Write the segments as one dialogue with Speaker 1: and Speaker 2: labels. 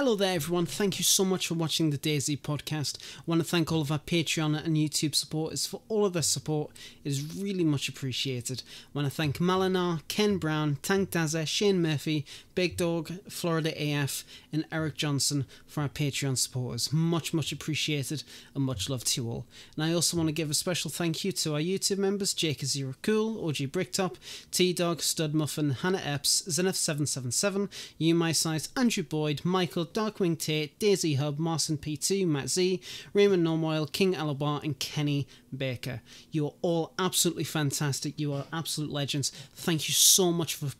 Speaker 1: Hello there, everyone. Thank you so much for watching the DayZ podcast. I want to thank all of our Patreon and YouTube supporters for all of their support. It is really much appreciated. I want to thank Malinar, Ken Brown, Tank Dazer, Shane Murphy, Big Dog, Florida AF, and Eric Johnson for our Patreon supporters. Much, much appreciated and much love to you all. And I also want to give a special thank you to our YouTube members Jake Zero Cool, OG Bricktop, T Dog, Stud Muffin, Hannah Epps, Zenith777, You My Size, Andrew Boyd, Michael, Darkwing Tate, Daisy Hub, Marson P2, Matt Z, Raymond Normoyle, King Alabar, and Kenny Baker. You are all absolutely fantastic. You are absolute legends. Thank you so much for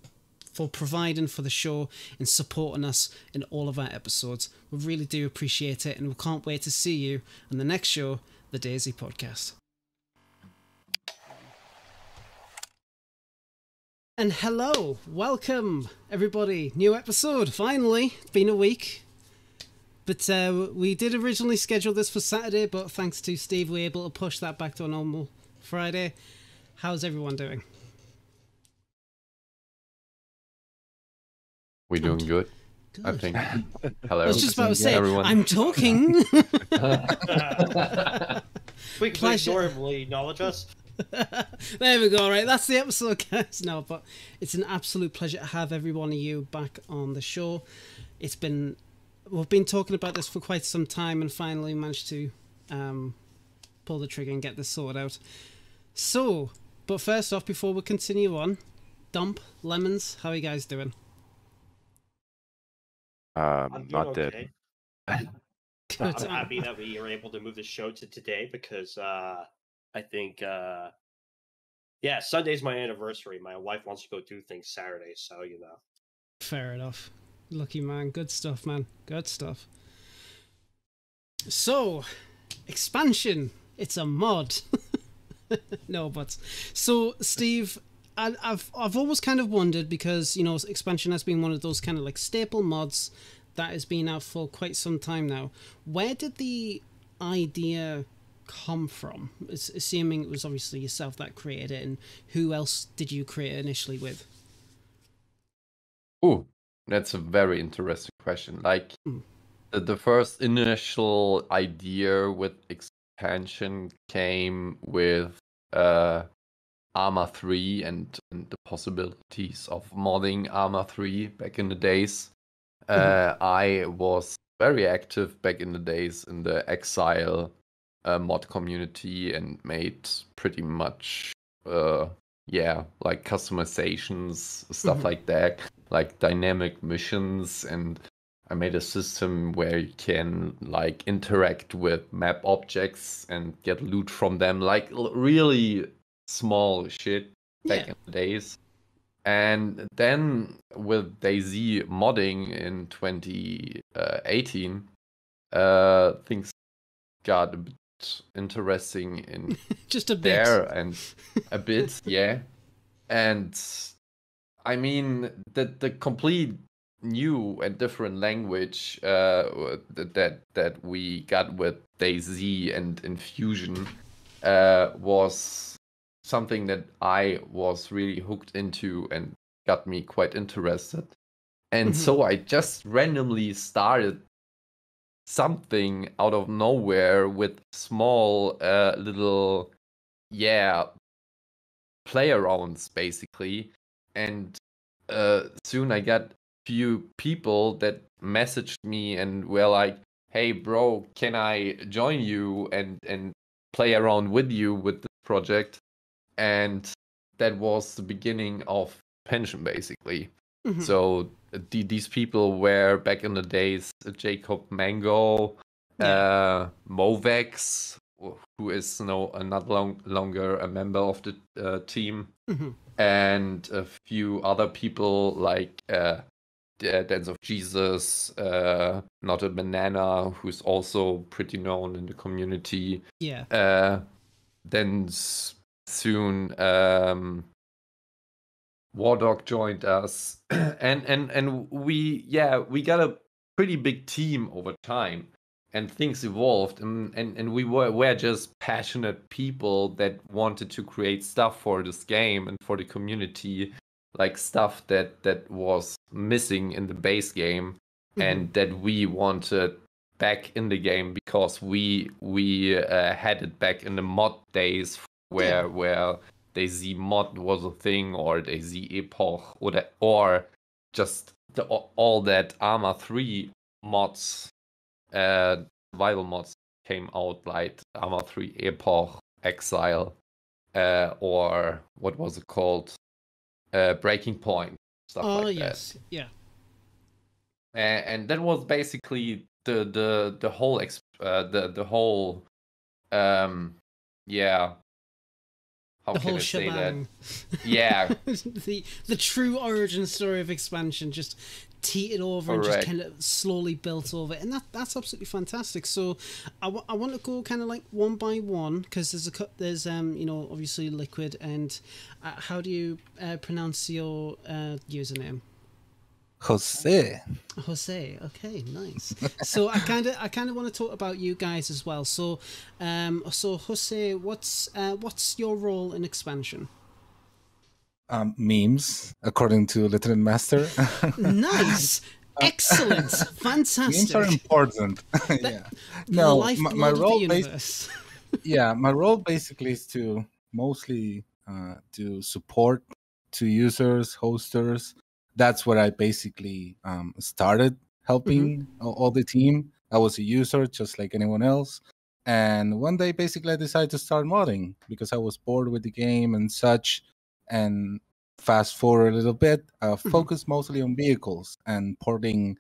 Speaker 1: for providing for the show and supporting us in all of our episodes. We really do appreciate it, and we can't wait to see you on the next show, the DayZ Podcast. And hello, welcome everybody. New episode, finally. It's been a week. But uh, we did originally schedule this for Saturday, but thanks to Steve, we were able to push that back to a normal Friday. How's everyone doing?
Speaker 2: We're doing good.
Speaker 1: Good.
Speaker 2: I think. Hello.
Speaker 1: I was just about to say,
Speaker 2: everyone.
Speaker 1: I'm talking.
Speaker 3: We can
Speaker 1: Pleasure.
Speaker 3: normally acknowledge us.
Speaker 1: there we go, right? That's the episode, guys. No, but it's an absolute pleasure to have every one of you back on the show. It's been, we've been talking about this for quite some time and finally managed to um, pull the trigger and get this sorted out. So, but first off, before we continue on, Dump, Lemons, how are you guys doing?
Speaker 2: Um,
Speaker 3: I'm
Speaker 2: not
Speaker 3: okay.
Speaker 2: dead.
Speaker 1: Good.
Speaker 3: I'm happy that we were able to move the show to today because uh, I think, uh, yeah, Sunday's my anniversary. My wife wants to go do things Saturday, so you know.
Speaker 1: Fair enough. Lucky man. Good stuff, man. Good stuff. So, expansion. It's a mod. no, but so Steve, I, I've I've always kind of wondered because you know expansion has been one of those kind of like staple mods that has been out for quite some time now. Where did the idea come from? Assuming it was obviously yourself that created it, and who else did you create initially with?
Speaker 2: Ooh, that's a very interesting question. Like
Speaker 1: Hmm.
Speaker 2: the, the first initial idea with expansion came with uh Arma 3 and, and the possibilities of modding Arma 3 back in the days. Uh, I was very active back in the days in the Exile uh, mod community and made pretty much uh yeah like customizations stuff
Speaker 1: Mhm.
Speaker 2: like that like dynamic missions and i made a system where you can like interact with map objects and get loot from them like l- really small shit back
Speaker 1: Yeah.
Speaker 2: in the days and then with DayZ modding in 2018 uh things got a bit interesting in
Speaker 1: Just a bit.
Speaker 2: there and a bit yeah and i mean the the complete new and different language uh that that, we got with DayZ and Enfusion uh was something that i was really hooked into and got me quite interested and
Speaker 1: Mhm.
Speaker 2: so i just randomly started something out of nowhere with small uh, little yeah play arounds basically. And uh, soon i got few people that messaged me and were like hey bro can i join you and and play around with you with this project? And that was the beginning of pension basically
Speaker 1: Mhm.
Speaker 2: so the, these people were back in the days Jacob Mango,
Speaker 1: Yeah.
Speaker 2: uh, Movex, wh- who is no uh, not long, longer a member of the uh, team,
Speaker 1: Mhm.
Speaker 2: and a few other people like uh, Dance of Jesus, uh, Not a Banana, who's also pretty known in the community.
Speaker 1: Yeah.
Speaker 2: Uh, then soon um, Wardog joined us, and and and we yeah we got a pretty big team over time, and things evolved, and and, and we were were just passionate people that wanted to create stuff for this game and for the community, like stuff that that was missing in the base game. and that we wanted back in the game because we we uh, had it back in the mod days where
Speaker 1: Yeah.
Speaker 2: where DayZ mod was a thing or DayZ Epoch or that, or just the, all that Arma 3 mods uh survival mods came out like Arma 3 Epoch Exile uh or what was it called? Uh Breaking Point stuff
Speaker 1: oh
Speaker 2: like that.
Speaker 1: Yes, yeah.
Speaker 2: and, and that was basically the the the whole exp- uh, the the whole um yeah how
Speaker 1: the whole shebang.
Speaker 2: yeah.
Speaker 1: The the true origin story of expansion just teetered over and just kind of slowly built over. And that that's absolutely fantastic. So I I want to go kind of like one by one because there's a there's um you know obviously liquid and uh, how do you uh, pronounce your uh, username
Speaker 4: Jose.
Speaker 1: Jose. Okay, nice. so I kind of I kind of want to talk about you guys as well. So, um, so Jose, what's uh, what's your role in expansion?
Speaker 4: Um, memes, according to Lieutenant Master.
Speaker 1: Nice, excellent, Fantastic.
Speaker 4: memes are important. yeah. No, my, my role, bas- yeah, my role basically is to mostly uh, to support to users, hosters. That's where I basically um, started helping all, all the team. I was a user just like anyone else. And one day, basically, I decided to start modding because I was bored with the game and such. And fast forward a little bit, uh, focus mostly on vehicles and porting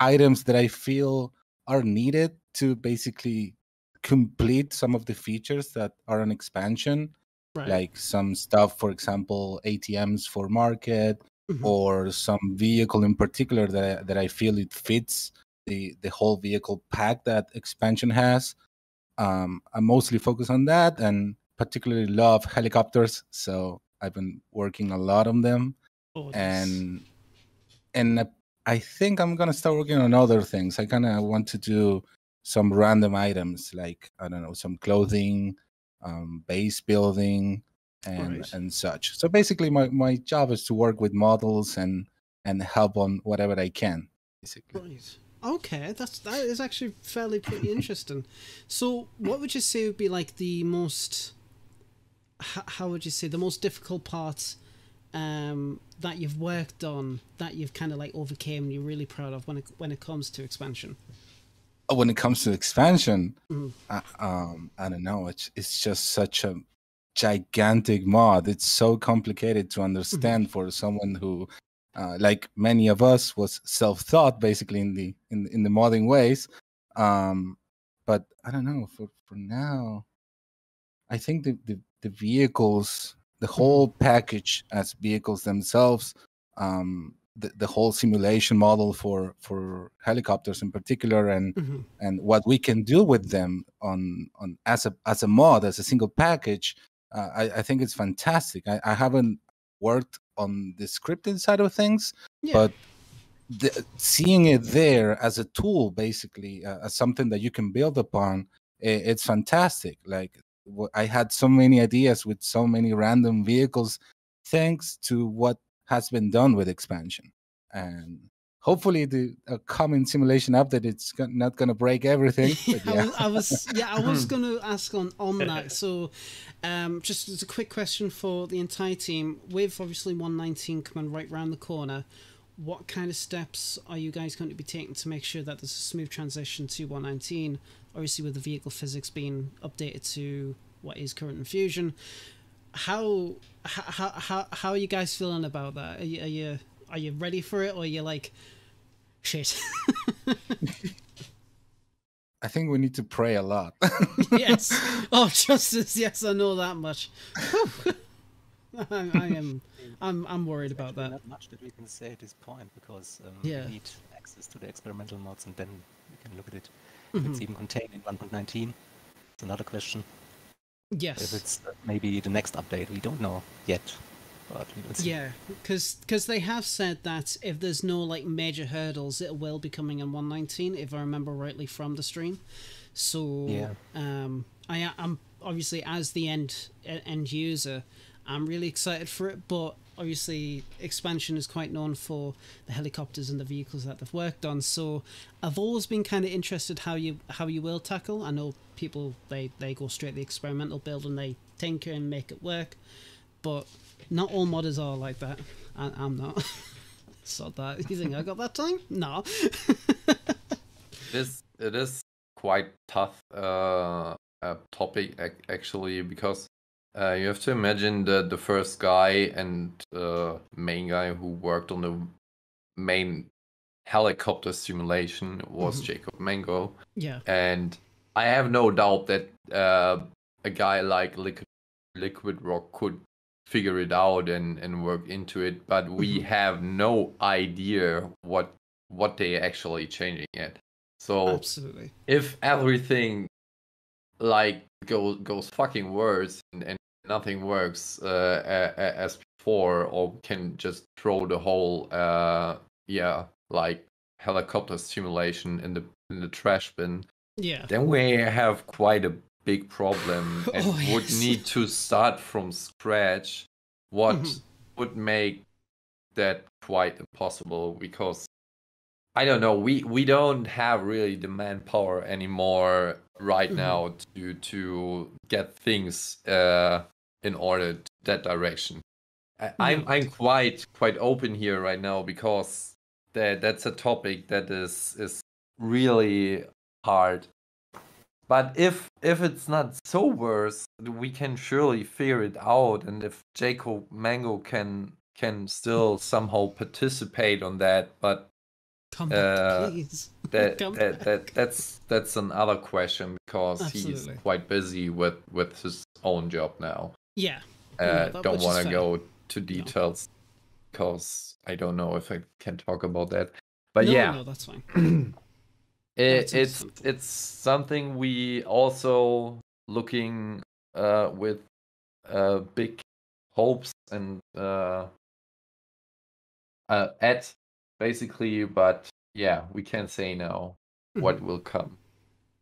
Speaker 4: items that I feel are needed to basically complete some of the features that are an expansion,
Speaker 1: Right.
Speaker 4: like some stuff, for example, ATMs for market,
Speaker 1: Mhm.
Speaker 4: or some vehicle in particular that I, that I feel it fits the the whole vehicle pack that expansion has. Um, I mostly focus on that and particularly love helicopters, so I've been working a lot on them
Speaker 1: Oh,
Speaker 4: and and I- I think I'm gonna start working on other things. I kind of want to do some random items like I don't know, some clothing, um, base building, and
Speaker 1: Right.
Speaker 4: and such. So basically, my my job is to work with models and and help on whatever I can. Basically,
Speaker 1: Right. Okay, that's that is actually fairly pretty interesting. So, what would you say would be like the most? How, would you say the most difficult part um, that you've worked on that you've kind of like overcame and you're really proud of when it when it comes to expansion?
Speaker 4: Oh, when it comes to expansion,
Speaker 1: Mhm.
Speaker 4: uh, um, I don't know. It's it's just such a gigantic mod. It's so complicated to understand for someone who, uh, like many of us, was self-taught basically in the in in the modding ways. Um, but I don't know. For for now, I think the the, the vehicles, the whole package as vehicles themselves, um, the, the whole simulation model for for helicopters in particular, and
Speaker 1: Mhm.
Speaker 4: and what we can do with them on on as a as a mod as a single package uh, I, I think it's fantastic. I, I haven't worked on the scripting side of things
Speaker 1: Yeah.
Speaker 4: but the, seeing it there as a tool basically uh, as something that you can build upon i it's fantastic. Like i had so many ideas with so many random vehicles thanks to what has been done with expansion. And hopefully the uh, coming simulation update it's not going to break everything but
Speaker 1: I, was, I was yeah I was going to ask on on that. So, um, just as a quick question for the entire team, with obviously 119 coming right round the corner, what kind of steps are you guys going to be taking to make sure that there's a smooth transition to 119? Obviously, with the vehicle physics being updated to what is current Enfusion, how how how how are you guys feeling about that? Are you are you, are you ready for it, or are you like, shit?
Speaker 4: i think we need to pray a lot
Speaker 1: yes. Oh, justice. Yes, I know that much. I, I am. I'm. I'm worried about that.
Speaker 5: Not much that we can say at this point because um,
Speaker 1: Yeah.
Speaker 5: we need access to the experimental mods and then we can look at it. If it's
Speaker 1: Mhm.
Speaker 5: even contained in 1.19, it's another question.
Speaker 1: Yes.
Speaker 5: If it's uh, maybe the next update, we don't know yet. But we will see.
Speaker 1: Yeah, because they have said that if there's no like major hurdles, it will be coming in 119. If I remember rightly from the stream. So
Speaker 5: Yeah.
Speaker 1: um, I I'm obviously as the end end user, I'm really excited for it. But obviously expansion is quite known for the helicopters and the vehicles that they've worked on. So I've always been kind of interested how you how you will tackle. I know people they they go straight the experimental build and they tinker and make it work, but not all modders are like that. I, I'm not. so that you think I got that time? No.
Speaker 2: this it is quite tough uh, topic actually because uh, you have to imagine that the first guy and uh, main guy who worked on the main helicopter simulation was
Speaker 1: Mhm.
Speaker 2: Jacob Mango,
Speaker 1: yeah.
Speaker 2: and I have no doubt that uh, a guy like Liquid, Liquid Rock could figure it out and, and work into it, but we
Speaker 1: Mhm.
Speaker 2: have no idea what what they actually changing it. So
Speaker 1: Absolutely.
Speaker 2: if everything like goes goes fucking worse and, and nothing works uh, as before or can just throw the whole uh yeah like helicopter simulation in the in the trash bin
Speaker 1: Yeah.
Speaker 2: then we have quite a big problem and
Speaker 1: Oh,
Speaker 2: would need to start from scratch what
Speaker 1: Mhm.
Speaker 2: would make that quite impossible? Because I don't know we we don't have really the manpower anymore right
Speaker 1: Mhm.
Speaker 2: now to to get things uh in order that direction. I, I'm I'm quite quite open here right now because that that's a topic that is is really hard. But if if it's not so worse we can surely figure it out and if jacob mango can can still somehow participate on that but
Speaker 1: Come back,
Speaker 2: Uh,
Speaker 1: please.
Speaker 2: that
Speaker 1: Come
Speaker 2: that,
Speaker 1: back.
Speaker 2: that that's that's another question because he's quite busy with with his own job now
Speaker 1: Yeah.
Speaker 2: uh, don't want to go to details because i don't know if i can talk about that but
Speaker 1: no,
Speaker 2: yeah
Speaker 1: no, that's fine.
Speaker 2: it, it's it's something we also looking uh with uh big hopes and uh uh at basically but yeah we can say now what
Speaker 1: Mm-hmm.
Speaker 2: will come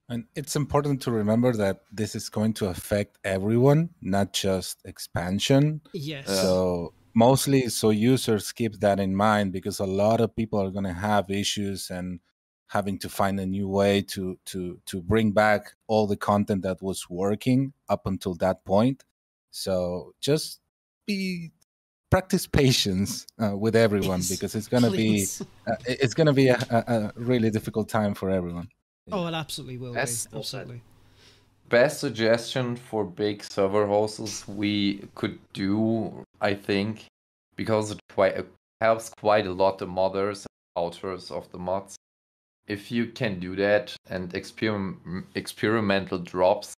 Speaker 4: And it's important to remember that this is going to affect everyone, not just expansion.
Speaker 1: Yes.
Speaker 4: So mostly so users keep that in mind because a lot of people are going to have issues and having to find a new way to to to bring back all the content that was working up until that point. So just be practice patience uh, with everyone
Speaker 1: Yes,
Speaker 4: because it's going to be uh, it's going to be a, a, a really difficult time for everyone.
Speaker 1: Oh, it absolutely will
Speaker 2: That's-
Speaker 1: be. Absolutely.
Speaker 2: best suggestion for big server hosts we could do i think because it quite it helps quite a lot the modders and authors of the mods if you can do that and experim- experimental drops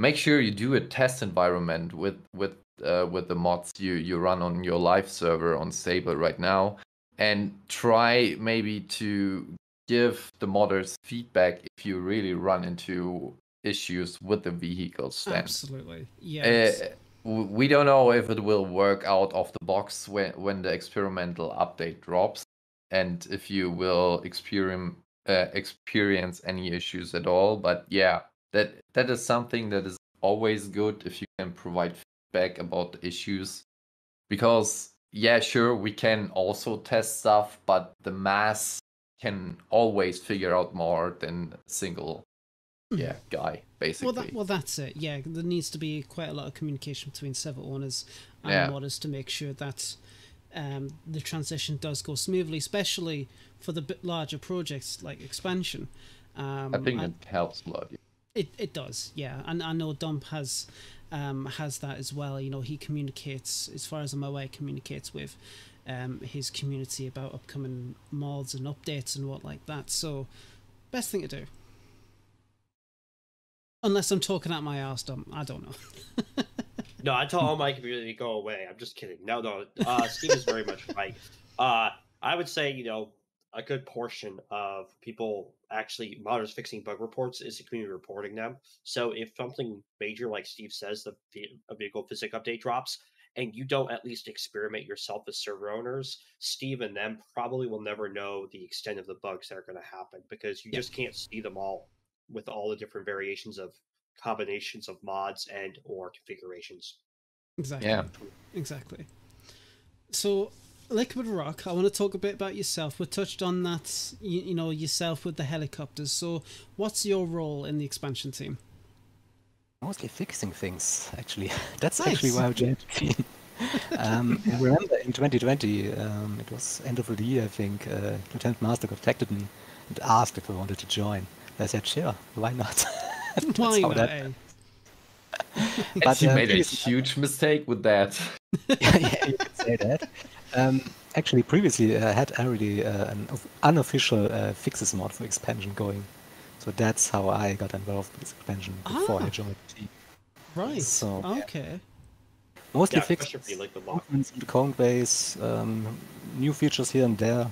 Speaker 2: make sure you do a test environment with with uh, with the mods you you run on your live server on stable right now and try maybe to give the modders feedback if you really run into issues with the vehicles then
Speaker 1: Absolutely. Yes.
Speaker 2: uh, we don't know if it will work out of the box when when the experimental update drops and if you will experience uh, experience any issues at all but yeah that that is something that is always good if you can provide feedback about the issues because yeah sure we can also test stuff but the mass can always figure out more than a single yeah guy basically
Speaker 1: Well, that, well, that's it. Yeah, there needs to be quite a lot of communication between server owners and
Speaker 2: Yeah.
Speaker 1: modders to make sure that um, the transition does go smoothly, especially for the bit larger projects like expansion. Um,
Speaker 2: i think it helps a lot
Speaker 1: it it does, yeah. And I know Dump has um, has that as well. You know, he communicates, as far as I'm aware, communicates with um, his community about upcoming mods and updates and what like that. So, best thing to do. Unless I'm talking out my ass, Dump. I don't know.
Speaker 3: No, I tell all my community go away. I'm just kidding. No, no. Uh, Steve is very much right. Uh, I would say you know a good portion of people actually modders fixing bug reports is the community reporting them. So if something major, like Steve says, the a vehicle physics update drops, and you don't at least experiment yourself as server owners, Steve and them probably will never know the extent of the bugs that are going to happen because you
Speaker 1: Yeah.
Speaker 3: just can't see them all with all the different variations of combinations of mods and or configurations.
Speaker 1: Exactly.
Speaker 2: Yeah.
Speaker 1: Exactly. So, Liquid Rock, I want to talk a bit about yourself. We touched on that, you, you know, yourself with the helicopters. So, what's your role in the expansion team?
Speaker 5: Mostly fixing things, actually. That's
Speaker 1: Nice.
Speaker 5: actually why I joined the team. um, I remember in 2020, um, it was end of the year, I think, uh, Lieutenant Master contacted me and asked if I wanted to join. I said, sure, why not? That's
Speaker 1: Why not?
Speaker 5: that-? But,
Speaker 2: you
Speaker 5: uh,
Speaker 2: made a
Speaker 5: previously-
Speaker 2: huge mistake with that.
Speaker 5: yeah, yeah, you could say that. Um, actually, previously I had already uh, an unofficial uh, fixes mod for expansion going. So that's how I got involved with expansion before
Speaker 1: Ah.
Speaker 5: I joined the team.
Speaker 1: Right.
Speaker 5: So, yeah.
Speaker 1: okay.
Speaker 5: Mostly
Speaker 3: Yeah,
Speaker 5: fixes,
Speaker 3: especially for Liquid Rock.
Speaker 5: improvements in the code base, um, new features here and there.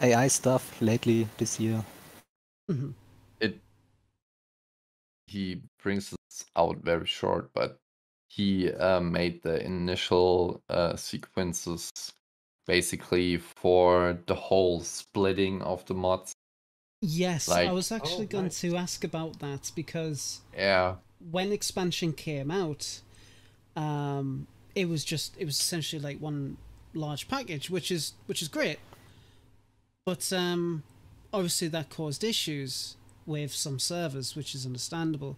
Speaker 5: AI stuff lately this year.
Speaker 1: Mhm.
Speaker 2: It he brings us out very short, but he uh, made the initial uh, sequences basically for the whole splitting of the mods.
Speaker 1: Yes, I was actually
Speaker 3: Oh,
Speaker 1: going
Speaker 3: nice.
Speaker 1: to ask about that because
Speaker 2: Yeah,
Speaker 1: when expansion came out, um, it was just it was essentially like one large package, which is which is great. But um, obviously that caused issues with some servers, which is understandable.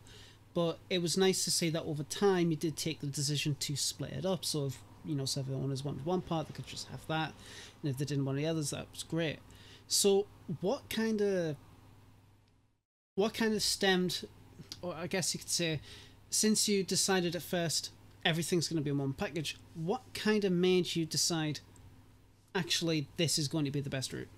Speaker 1: But it was nice to see that over time you did take the decision to split it up. So if you know server owners wanted one part, they could just have that, and if they didn't want the others, that was great. So what kind of what kind of stemmed or I guess you could say, since you decided at first everything's going to be in one package, what kind of made you decide, actually, this is going to be the best route?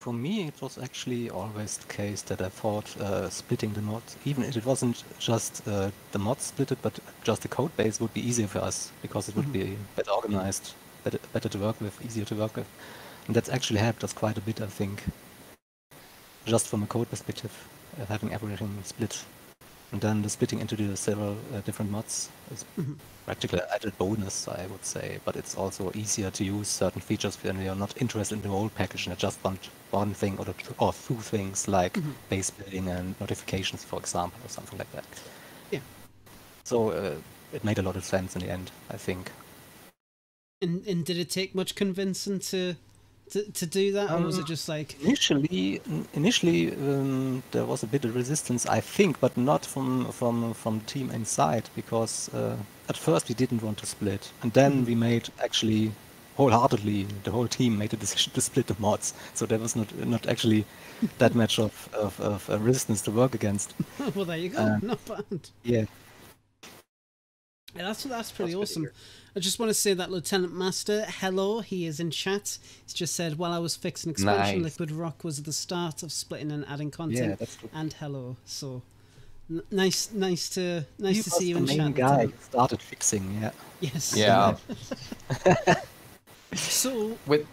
Speaker 5: For me, it was actually always the case that I thought uh, splitting the mods, even if it wasn't just uh, the mods split it, but just the code base would be easier for us because it would be better organized, better, better to work with, easier to work with. And that's actually helped us quite a bit, I think. Just from a code perspective, uh, having everything split. And then the splitting into the several uh, different mods is
Speaker 1: Mhm.
Speaker 5: practically an added bonus, I would say. But it's also easier to use certain features when you're not interested in the whole package and just want one thing or, or two things like
Speaker 1: Mhm.
Speaker 5: base building and notifications, for example, or something like that.
Speaker 1: Yeah.
Speaker 5: So uh, it made a lot of sense in the end, I think.
Speaker 1: And and did it take much convincing to to, to do that, or was it
Speaker 5: Um,
Speaker 1: just like,
Speaker 5: Initially, initially um, there was a bit of resistance, I think, but not from from from team inside because uh, at first we didn't want to split, and then
Speaker 1: Mhm.
Speaker 5: we made actually wholeheartedly the whole team made a decision to split the mods. So there was not not actually that much of of, of resistance to work against.
Speaker 1: well, there you go,
Speaker 5: uh,
Speaker 1: not bad.
Speaker 5: Yeah,
Speaker 1: Yeah, that's that's pretty
Speaker 3: That's
Speaker 1: awesome. I just want to say that Lieutenant Master, hello, he is in chat. He's just said, while I was fixing expansion,
Speaker 2: Nice.
Speaker 1: Liquid Rock was the start of splitting and adding
Speaker 5: yeah,
Speaker 1: content.
Speaker 5: that's true.
Speaker 1: and hello. So n- nice, nice to nice
Speaker 5: He
Speaker 1: to see you
Speaker 5: the
Speaker 1: in
Speaker 5: main
Speaker 1: chat.
Speaker 5: guy
Speaker 1: Lieutenant.
Speaker 5: who started fixing. Yeah.
Speaker 1: Yes.
Speaker 2: yeah.
Speaker 1: So,
Speaker 2: With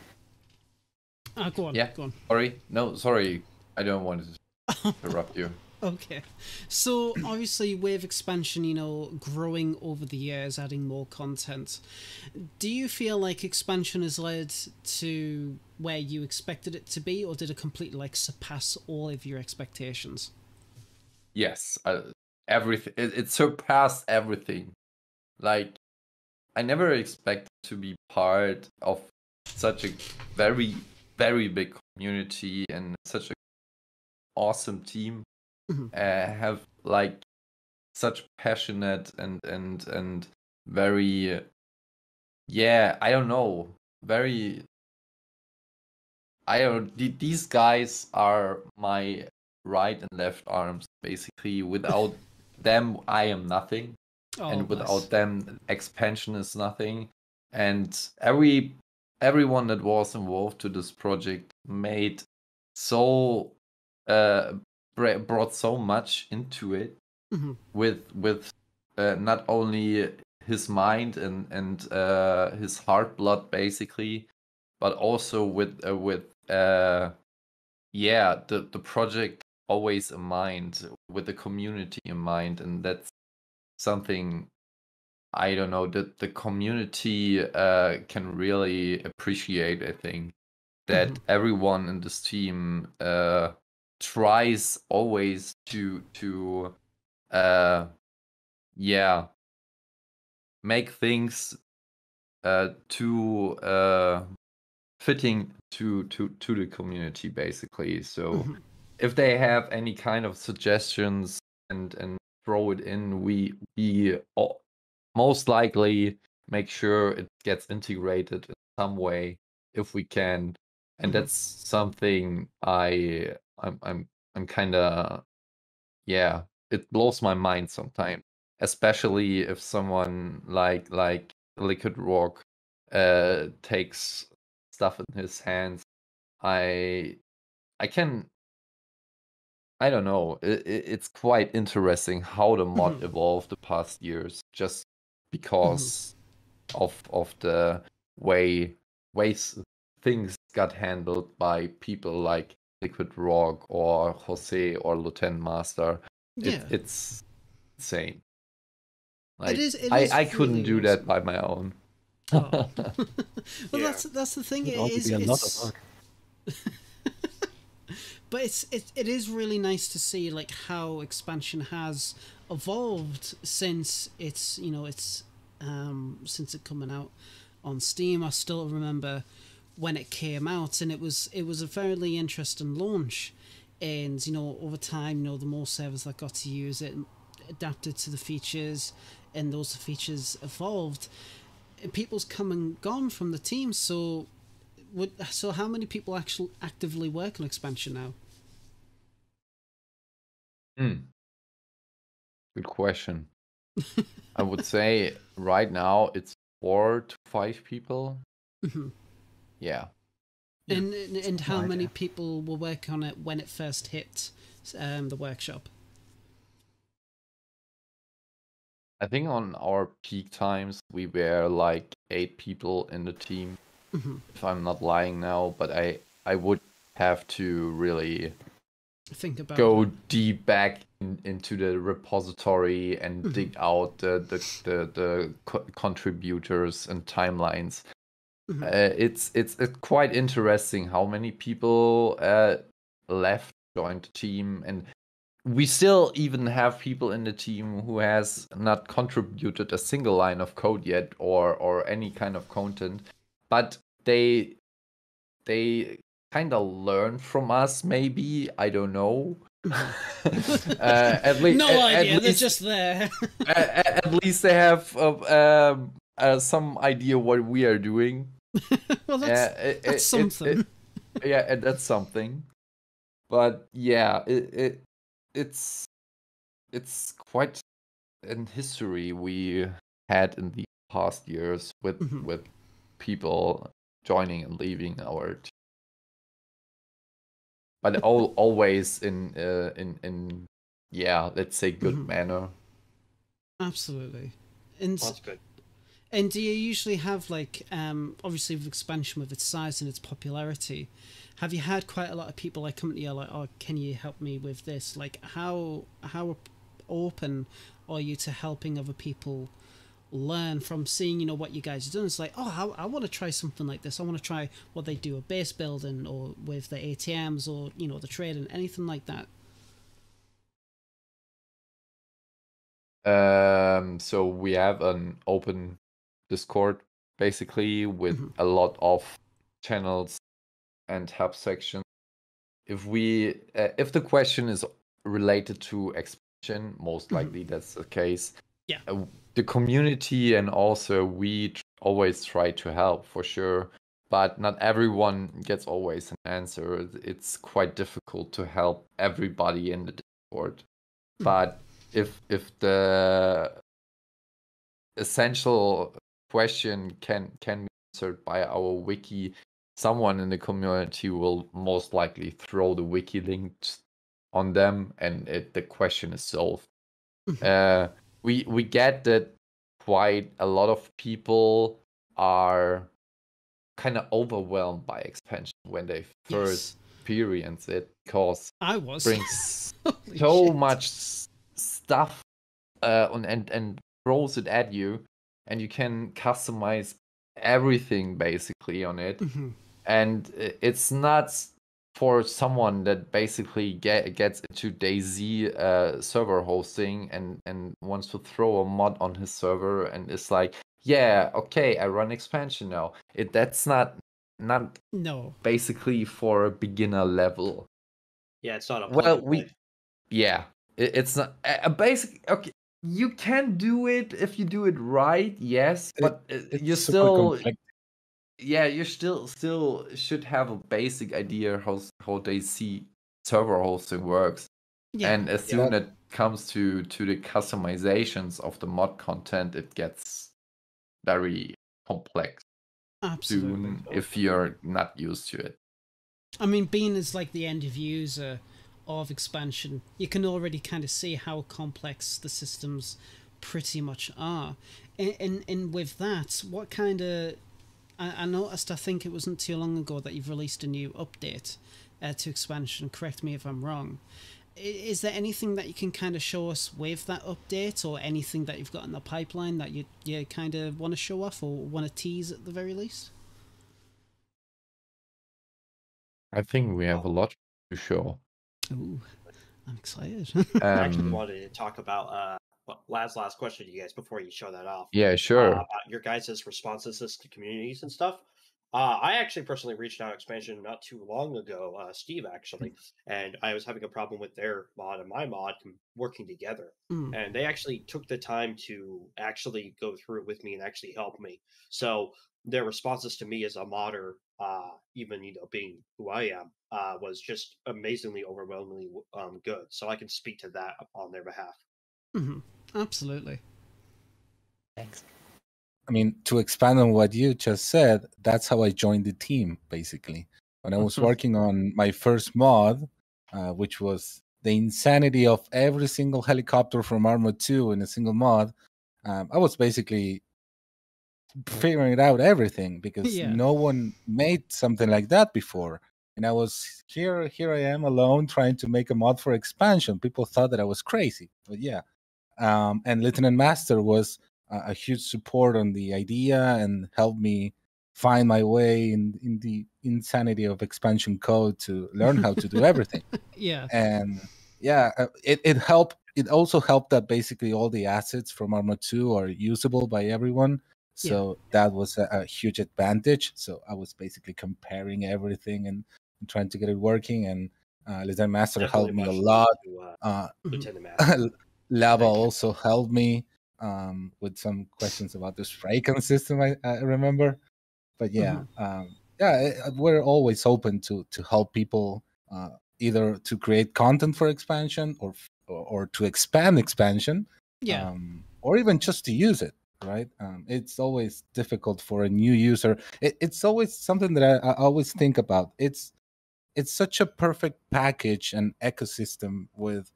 Speaker 1: ah, go on.
Speaker 2: Yeah.
Speaker 1: Go on.
Speaker 2: sorry, no, sorry, I don't want to interrupt you.
Speaker 1: Okay. So obviously, with expansion, you know, growing over the years, adding more content, do you feel like expansion has led to where you expected it to be, or did it completely like surpass all of your expectations?
Speaker 2: Yes, uh, everything. It, it surpassed everything. Like, I never expected to be part of such a very, very big community and such a awesome team.
Speaker 1: Mhm.
Speaker 2: Uh, have like such passionate and and and very, yeah, I don't know, very. I don't. These guys are my right and left arms basically without them i am nothing
Speaker 1: Oh,
Speaker 2: and without them expansion is nothing and every everyone that was involved to this project made so uh brought so much into it
Speaker 1: Mhm.
Speaker 2: with with uh, not only his mind and and uh his heart blood basically but also with uh, with uh yeah the the project always in mind with the community in mind and that's something i don't know that the community uh can really appreciate i think that
Speaker 1: Mhm.
Speaker 2: everyone in this team uh tries always to to uh yeah make things uh, too uh, fitting to to to the community basically. So
Speaker 1: Mhm.
Speaker 2: if they have any kind of suggestions and and throw it in, we we all, most likely make sure it gets integrated in some way if we can, and
Speaker 1: Mhm.
Speaker 2: that's something I I'm I'm I'm kind of yeah it blows my mind sometimes especially if someone like like liquid rock uh takes stuff in his hands i i can i don't know it, it's quite interesting how the mod
Speaker 1: Mhm.
Speaker 2: evolved the past years just because of of the way ways things got handled by people like liquid rock or jose or lieutenant master it,
Speaker 1: Yeah.
Speaker 2: it's insane. Like
Speaker 1: is- it
Speaker 2: I, I couldn't
Speaker 1: really
Speaker 2: do that
Speaker 1: awesome.
Speaker 2: by my own.
Speaker 1: Oh. well,
Speaker 3: Yeah.
Speaker 1: that's that's the thing.
Speaker 5: It
Speaker 1: It
Speaker 5: would also
Speaker 1: is,
Speaker 5: be
Speaker 1: it's- but it's it, it is really nice to see like how expansion has evolved since it's you know it's um since it coming out on steam i still remember when it came out and it was it was a fairly interesting launch and you know over time you know the more servers that got to use it adapted to the features and those features evolved people's come and gone from the team so would so how many people actually actively work on expansion now
Speaker 2: Hmm. Good question. I would say right now it's four to five people.
Speaker 1: Mhm.
Speaker 2: Yeah.
Speaker 5: Yeah,
Speaker 1: and and, and how
Speaker 5: no
Speaker 1: many people were working on it when it first hit um, the workshop
Speaker 2: I think on our peak times we were like eight people in the team,
Speaker 1: Mhm.
Speaker 2: if I'm not lying now, but I I would have to really
Speaker 1: think about
Speaker 2: go
Speaker 1: it.
Speaker 2: deep back in, into the repository and
Speaker 1: Mhm.
Speaker 2: dig out the the the, the co- contributors and timelines.
Speaker 1: Mhm.
Speaker 2: Uh, it's it's it's quite interesting how many people uh, left joined the team, and we still even have people in the team who has not contributed a single line of code yet or or any kind of content, but they they kind of learn from us maybe. I don't know. Uh, at least
Speaker 1: no
Speaker 2: at,
Speaker 1: idea.
Speaker 2: At
Speaker 1: they're just there.
Speaker 2: At, at least they have uh, um, uh, some idea what we are doing
Speaker 1: well that's
Speaker 2: yeah, it- it-
Speaker 1: that's
Speaker 2: it-
Speaker 1: something
Speaker 2: it- yeah, and that's something. But yeah, it, it it's it's quite an history we had in the past years with
Speaker 1: Mhm.
Speaker 2: with people joining and leaving our team. But all, always in uh, in in yeah, let's say good
Speaker 1: Mhm.
Speaker 2: manner.
Speaker 1: absolutely and
Speaker 3: Well, that's good.
Speaker 1: And do you usually have like um obviously with expansion with its size and its popularity, have you had quite a lot of people like come to you like, oh, can you help me with this? Like how how open are you to helping other people learn from seeing you know what you guys are doing? It's like, oh, I, I want to try something like this. I want to try what they do with base building or with the ATMs or you know the trading, anything like that.
Speaker 2: Um, so we have an open Discord basically with
Speaker 1: Mhm.
Speaker 2: a lot of channels and help sections. If we, uh, if the question is related to expansion, most
Speaker 1: Mhm.
Speaker 2: likely that's the case.
Speaker 1: Yeah.
Speaker 2: Uh, the community and also we tr- always try to help for sure, but not everyone gets always an answer. It's quite difficult to help everybody in the Discord
Speaker 1: Mhm.
Speaker 2: but if if the essential question can can be answered by our wiki someone in the community will most likely throw the wiki links on them and it, the question is solved
Speaker 1: Mhm.
Speaker 2: uh, we we get that quite a lot of people are kind of overwhelmed by expansion when they first
Speaker 1: Yes.
Speaker 2: experience it because
Speaker 1: I was
Speaker 2: brings so
Speaker 1: shit.
Speaker 2: much stuff uh, on, and and throws it at you, and you can customize everything basically on it.
Speaker 1: Mhm.
Speaker 2: And it's not for someone that basically get, gets into DayZ uh, server hosting and and wants to throw a mod on his server and is like, yeah, okay, I run expansion now. It that's not not
Speaker 1: No.
Speaker 2: basically for a beginner level.
Speaker 3: Yeah, it's not a
Speaker 2: Well, we
Speaker 3: play.
Speaker 2: yeah, it, it's not a a basic. Okay, you can do it if you do it right, yes, but uh,
Speaker 4: It's
Speaker 2: you
Speaker 4: super
Speaker 2: still
Speaker 4: conflicting.
Speaker 2: yeah, you still still should have a basic idea how how they see server hosting works.
Speaker 1: Yeah.
Speaker 2: And as
Speaker 3: Yeah.
Speaker 2: soon as it comes to to the customizations of the mod content, it gets very complex
Speaker 1: absolutely.
Speaker 2: soon if you're not used to it.
Speaker 1: I mean, being as like the end of user of expansion, you can already kind of see how complex the systems pretty much are. And and, and with that, what kind of I, I noticed. I think it wasn't too long ago that you've released a new update uh, to expansion. Correct me if I'm wrong. Is there anything that you can kind of show us with that update, or anything that you've got in the pipeline that you you kind of want to show off or want to tease at the very least?
Speaker 2: I think we have a lot to show.
Speaker 1: Ooh, I'm excited.
Speaker 3: I actually
Speaker 2: Um,
Speaker 3: wanted to talk about uh what- last last question to you guys before you show that off.
Speaker 2: yeah,
Speaker 3: uh,
Speaker 2: sure.
Speaker 3: about your guys' responses to communities and stuff. Uh, I actually personally reached out expansion not too long ago, uh, Steve actually, and I was having a problem with their mod and my mod working together,
Speaker 1: Mm.
Speaker 3: and they actually took the time to actually go through it with me and actually help me. So their responses to me as a modder, uh, even you know being who I am, uh, was just amazingly overwhelmingly um, good. So I can speak to that on their behalf.
Speaker 1: hmm Absolutely.
Speaker 5: Thanks.
Speaker 4: I mean, to expand on what you just said, that's how I joined the team, basically. When I was working on my first mod, uh, which was the insanity of every single helicopter from Arma 2 in a single mod, um, I was basically figuring it out everything because
Speaker 1: Yeah.
Speaker 4: no one made something like that before. And I was here, here I am alone trying to make a mod for expansion. People thought that I was crazy, but yeah. Um, and Lieutenant Master was a, a huge support on the idea and helped me find my way in, in the insanity of expansion code to learn how to do everything
Speaker 1: Yeah.
Speaker 4: and yeah uh, it, it helped it also helped that basically all the assets from arma 2 are usable by everyone
Speaker 1: Yeah.
Speaker 4: so that was a, a huge advantage so i was basically comparing everything and, and trying to get it working and uh, lieutenant master helped me a lot
Speaker 3: to, uh,
Speaker 4: uh.
Speaker 3: Lieutenant Master.
Speaker 4: lava also helped me um, with some questions about the spray system i, I remember but yeah um, yeah uh, we're always open to to help people uh, either to create content for expansion or or, or to expand expansion
Speaker 1: Yeah.
Speaker 4: um, or even just to use it right? Um, it's always difficult for a new user. It, it's always something that I, I always think about. It's it's such a perfect package and ecosystem with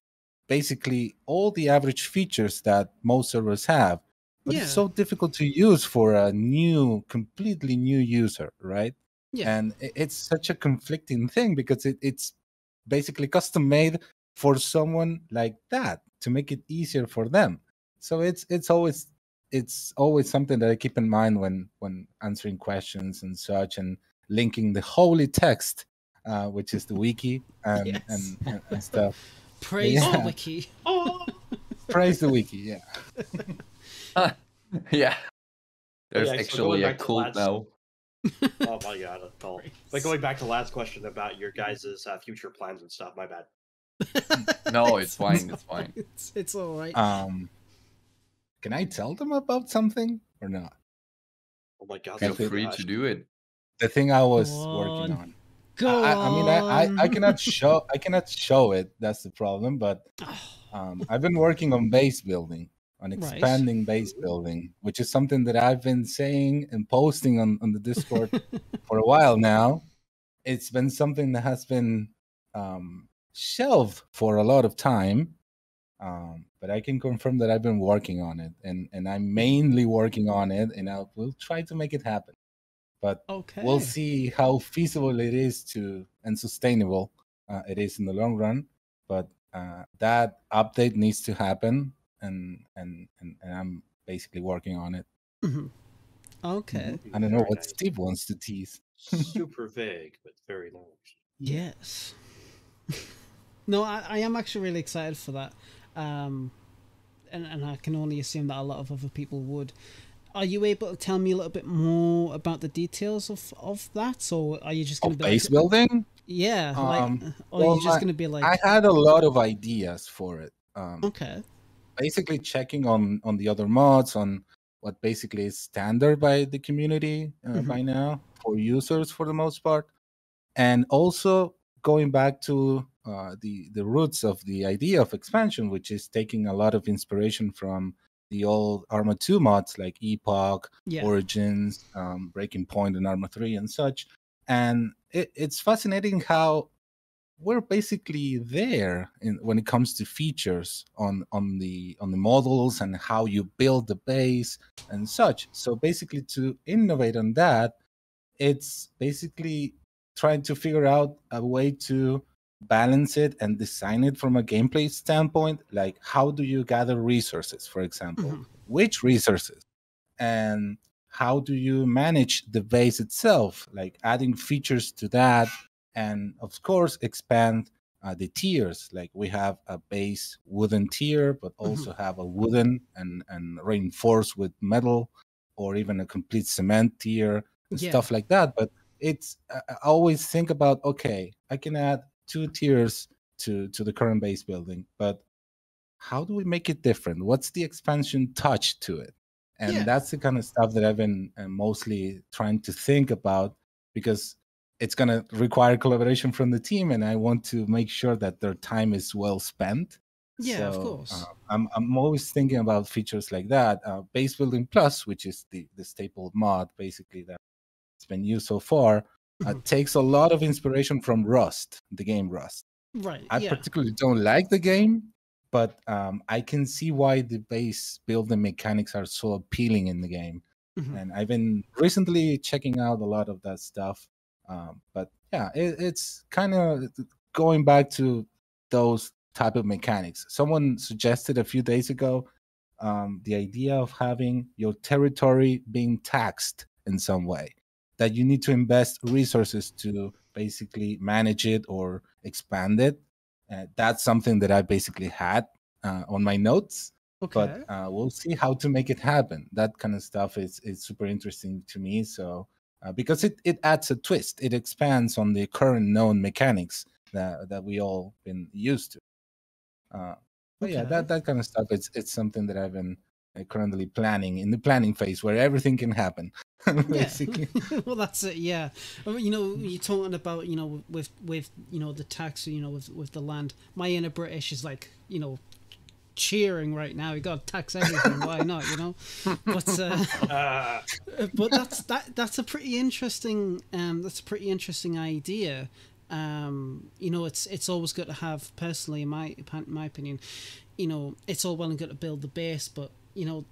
Speaker 4: basically all the average features that most servers have but
Speaker 1: Yeah.
Speaker 4: it's so difficult to use for a new completely new user right?
Speaker 1: Yeah.
Speaker 4: and it's such a conflicting thing because it, it's basically custom made for someone like that to make it easier for them. So it's it's always it's always something that i keep in mind when when answering questions and such and linking the holy text uh, which is the wiki and,
Speaker 1: Yes.
Speaker 4: and, and, and stuff
Speaker 1: Praise the wiki.
Speaker 3: Oh,
Speaker 4: praise the wiki yeah
Speaker 2: yeah. There's
Speaker 3: yeah,
Speaker 2: actually
Speaker 3: going
Speaker 2: a
Speaker 3: back to
Speaker 2: cult now.
Speaker 3: oh my god, that's all. But going back to the last question about your guys' uh, future plans and stuff, my bad.
Speaker 2: No, it's fine, it's fine.
Speaker 1: It's, it's all right.
Speaker 4: um can i tell them about something or not
Speaker 3: Oh my god,
Speaker 2: Feel free
Speaker 3: gosh.
Speaker 2: to do it.
Speaker 4: the thing i was
Speaker 1: Go
Speaker 4: working
Speaker 1: on.
Speaker 4: on
Speaker 1: Go
Speaker 4: I, I mean I, I, I cannot show i cannot show it that's the problem but um, i've been working on base building on
Speaker 1: Right.
Speaker 4: expanding base building which is something that i've been saying and posting on, on the discord for a while now it's been something that has been um, shelved for a lot of time um, but i can confirm that i've been working on it and, and i'm mainly working on it and i will try to make it happen but
Speaker 1: okay.
Speaker 4: we'll see how feasible it is to and sustainable uh, it is in the long run but uh, that update needs to happen and, and and and i'm basically working on it
Speaker 1: Mhm. Okay.
Speaker 4: i don't know
Speaker 3: Very
Speaker 4: what
Speaker 3: nice.
Speaker 4: steve wants to tease
Speaker 3: Super vague, but very large.
Speaker 1: Yes. no, I, I am actually really excited for that. Um, and, and I can only assume that a lot of other people would. are you able to tell me a little bit more about the details of of that, or are you just going to be
Speaker 4: base
Speaker 1: like,
Speaker 4: building,
Speaker 1: yeah, like,
Speaker 4: Um,
Speaker 1: or
Speaker 4: well,
Speaker 1: are you just
Speaker 4: I-
Speaker 1: going to be like,
Speaker 4: I had a lot of ideas for it. Um,
Speaker 1: okay,
Speaker 4: basically checking on on the other mods on what basically is standard by the community uh,
Speaker 1: Mhm.
Speaker 4: by now for users for the most part and also going back to uh, the the roots of the idea of expansion which is taking a lot of inspiration from the old arma 2 mods like epoch
Speaker 1: yeah,
Speaker 4: origins um, breaking point and arma 3 and such. And it, it's fascinating how we're basically there in, when it comes to features on on the on the models and how you build the base and such. So basically to innovate on that it's basically trying to figure out a way to balance it and design it from a gameplay standpoint like how do you gather resources for example?
Speaker 1: Mhm.
Speaker 4: which resources? And how do you manage the base itself? Like adding features to that and of course expand uh, the tiers. Like we have a base wooden tier but also have a wooden and and reinforced with metal or even a complete cement tier and
Speaker 1: Yeah.
Speaker 4: stuff like that. But it's I I always think about okay i can add two tiers to to the current base building but how do we make it different? What's the expansion touch to it? And
Speaker 1: Yeah.
Speaker 4: that's the kind of stuff that i've been uh, mostly trying to think about because it's going to require collaboration from the team and i want to make sure that their time is well spent.
Speaker 1: Yeah, of course,
Speaker 4: uh, I'm, I'm always thinking about features like that uh, base building plus which is the, the staple mod basically that's been used so far uh,
Speaker 1: Mhm.
Speaker 4: takes a lot of inspiration from rust the game rust
Speaker 1: right,
Speaker 4: I
Speaker 1: yeah,
Speaker 4: particularly don't like the game, but um, I can see why the base building mechanics are so appealing in the game.
Speaker 1: Mhm.
Speaker 4: And I've been recently checking out a lot of that stuff. Um, but yeah, it, it's kind of going back to those type of mechanics. Someone suggested a few days ago um, the idea of having your territory being taxed in some way that you need to invest resources to basically manage it or expand it. Uh, that's something that I basically had uh, on my notes,
Speaker 1: okay,
Speaker 4: but uh, we'll see how to make it happen. That kind of stuff is is super interesting to me. So uh, because it it adds a twist, it expands on the current known mechanics that that we all been used to. Uh, but yeah, that that kind of stuff. It's it's something that I've been uh, currently planning in the planning phase where everything can happen. basically.
Speaker 1: Yeah. well, that's it. Yeah, I mean, you know, you're talking about you know with with you know the tax, you know, with with the land. My inner British is like you know cheering right now. You got to tax everything. Why not? You know, but uh,
Speaker 3: Uh,
Speaker 1: but that's that that's a pretty interesting um that's a pretty interesting idea. Um, you know, it's it's always good to have personally, in my in my opinion, you know, it's all well and good to build the base, but you know,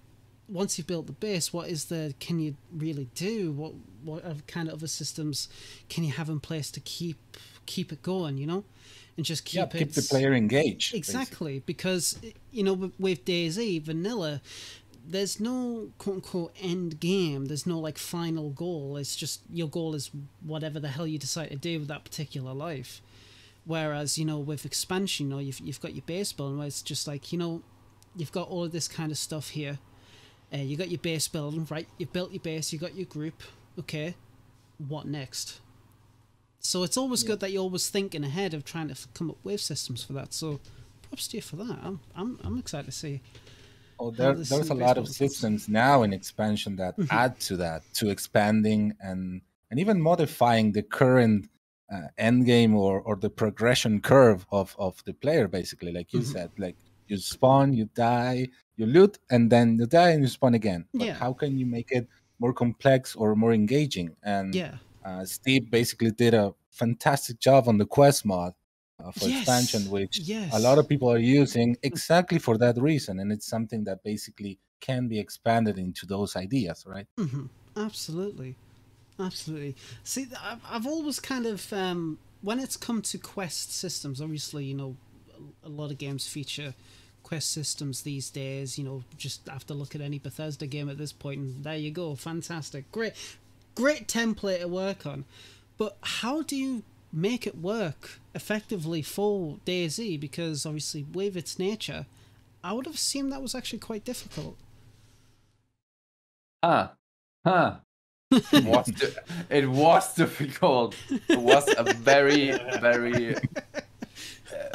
Speaker 1: once you've built the base, what is the can you really do? What what kind of other systems can you have in place to keep keep it going? You know, and just keep
Speaker 4: yeah, keep the player engaged. basically.
Speaker 1: Exactly, because you know with, DayZ vanilla, there's no quote unquote end game. There's no like final goal. It's just your goal is whatever the hell you decide to do with that particular life. Whereas you know with expansion, you know you've you've got your base building where it's just like you know, you've got all of this kind of stuff here. Uh, you got your base building, right? You've built your base. You got your group. Okay, what next? So it's always good that you're always thinking ahead of trying to come up with systems for that. So props to you for that. I'm I'm, I'm excited to see.
Speaker 4: Oh, there, there's a lot of systems now in expansion that
Speaker 1: Mhm.
Speaker 4: add to that, to expanding and and even modifying the current uh, end game or or the progression curve of of the player. Basically, like you
Speaker 1: Mhm.
Speaker 4: said, like you spawn, you die, you loot, and then you die and you spawn again. But
Speaker 1: Yeah.
Speaker 4: how can you make it more complex or more engaging? And
Speaker 1: Yeah.
Speaker 4: uh, Steve basically did a fantastic job on the quest mod uh, for
Speaker 1: Yes,
Speaker 4: expansion, which
Speaker 1: yes.
Speaker 4: a lot of people are using exactly for that reason, and it's something that basically can be expanded into those ideas, right?
Speaker 1: hmm Absolutely, absolutely. See, I've I've always kind of um, when it's come to quest systems. Obviously, you know, a lot of games feature quest systems these days. You know, just have to look at any Bethesda game at this point, and there you go. Fantastic, great, great template to work on. But how do you make it work effectively for DayZ? Because obviously, with its nature, I would have assumed that was actually quite difficult.
Speaker 2: huh, huh. It was, it was difficult. It was a very, very uh,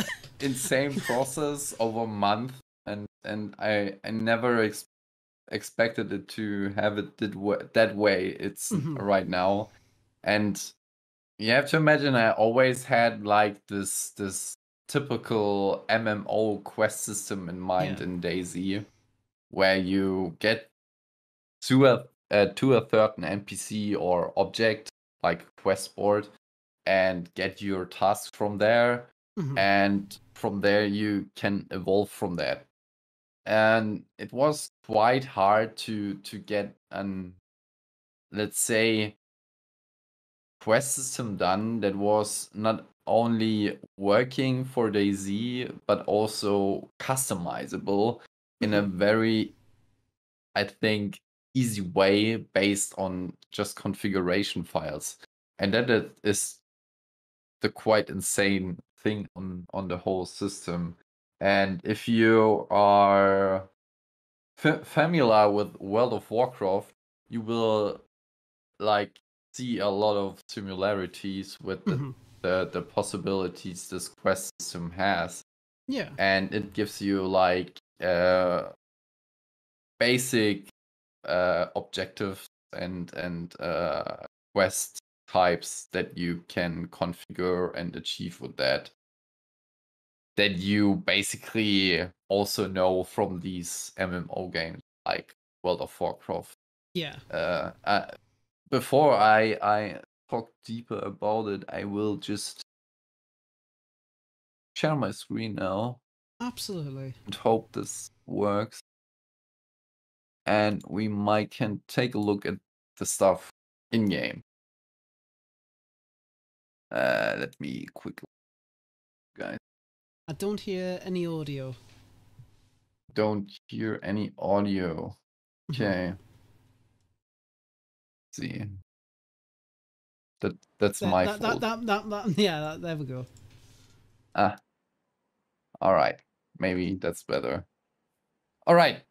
Speaker 2: insane process over a month, and and I I never ex- expected it to have it did wa- that way. It's
Speaker 1: Mhm.
Speaker 2: right now, and you have to imagine I always had like this this typical MMO quest system in mind
Speaker 1: Yeah.
Speaker 2: in DayZ, where you get to a uh, to a certain NPC or object like quest board and get your tasks from there
Speaker 1: Mhm.
Speaker 2: and from there you can evolve from that. And it was quite hard to to get an let's say quest system done that was not only working for DayZ but also customizable in a very i think easy way based on just configuration files. And that is the quite insane thing on on the whole system and if you are fa- familiar with world of warcraft you will like see a lot of similarities with the,
Speaker 1: Mhm.
Speaker 2: the, the possibilities this quest system has
Speaker 1: Yeah.
Speaker 2: and it gives you like uh basic uh objectives and and uh quest types that you can configure and achieve with that that you basically also know from these MMO games like World of Warcraft
Speaker 1: Yeah.
Speaker 2: uh, uh before I I talk deeper about it I will just share my screen now
Speaker 1: Absolutely.
Speaker 2: and hope this works. And we might can take a look at the stuff in game. Uh, let me quickly, guys.
Speaker 1: I don't hear any audio.
Speaker 2: Don't hear any audio.
Speaker 1: Mhm.
Speaker 2: Okay. see. That that's
Speaker 1: That,
Speaker 2: my
Speaker 1: that,
Speaker 2: fault.
Speaker 1: that, that, that, that, yeah, there we go.
Speaker 2: Ah. All right. Maybe that's better. All right.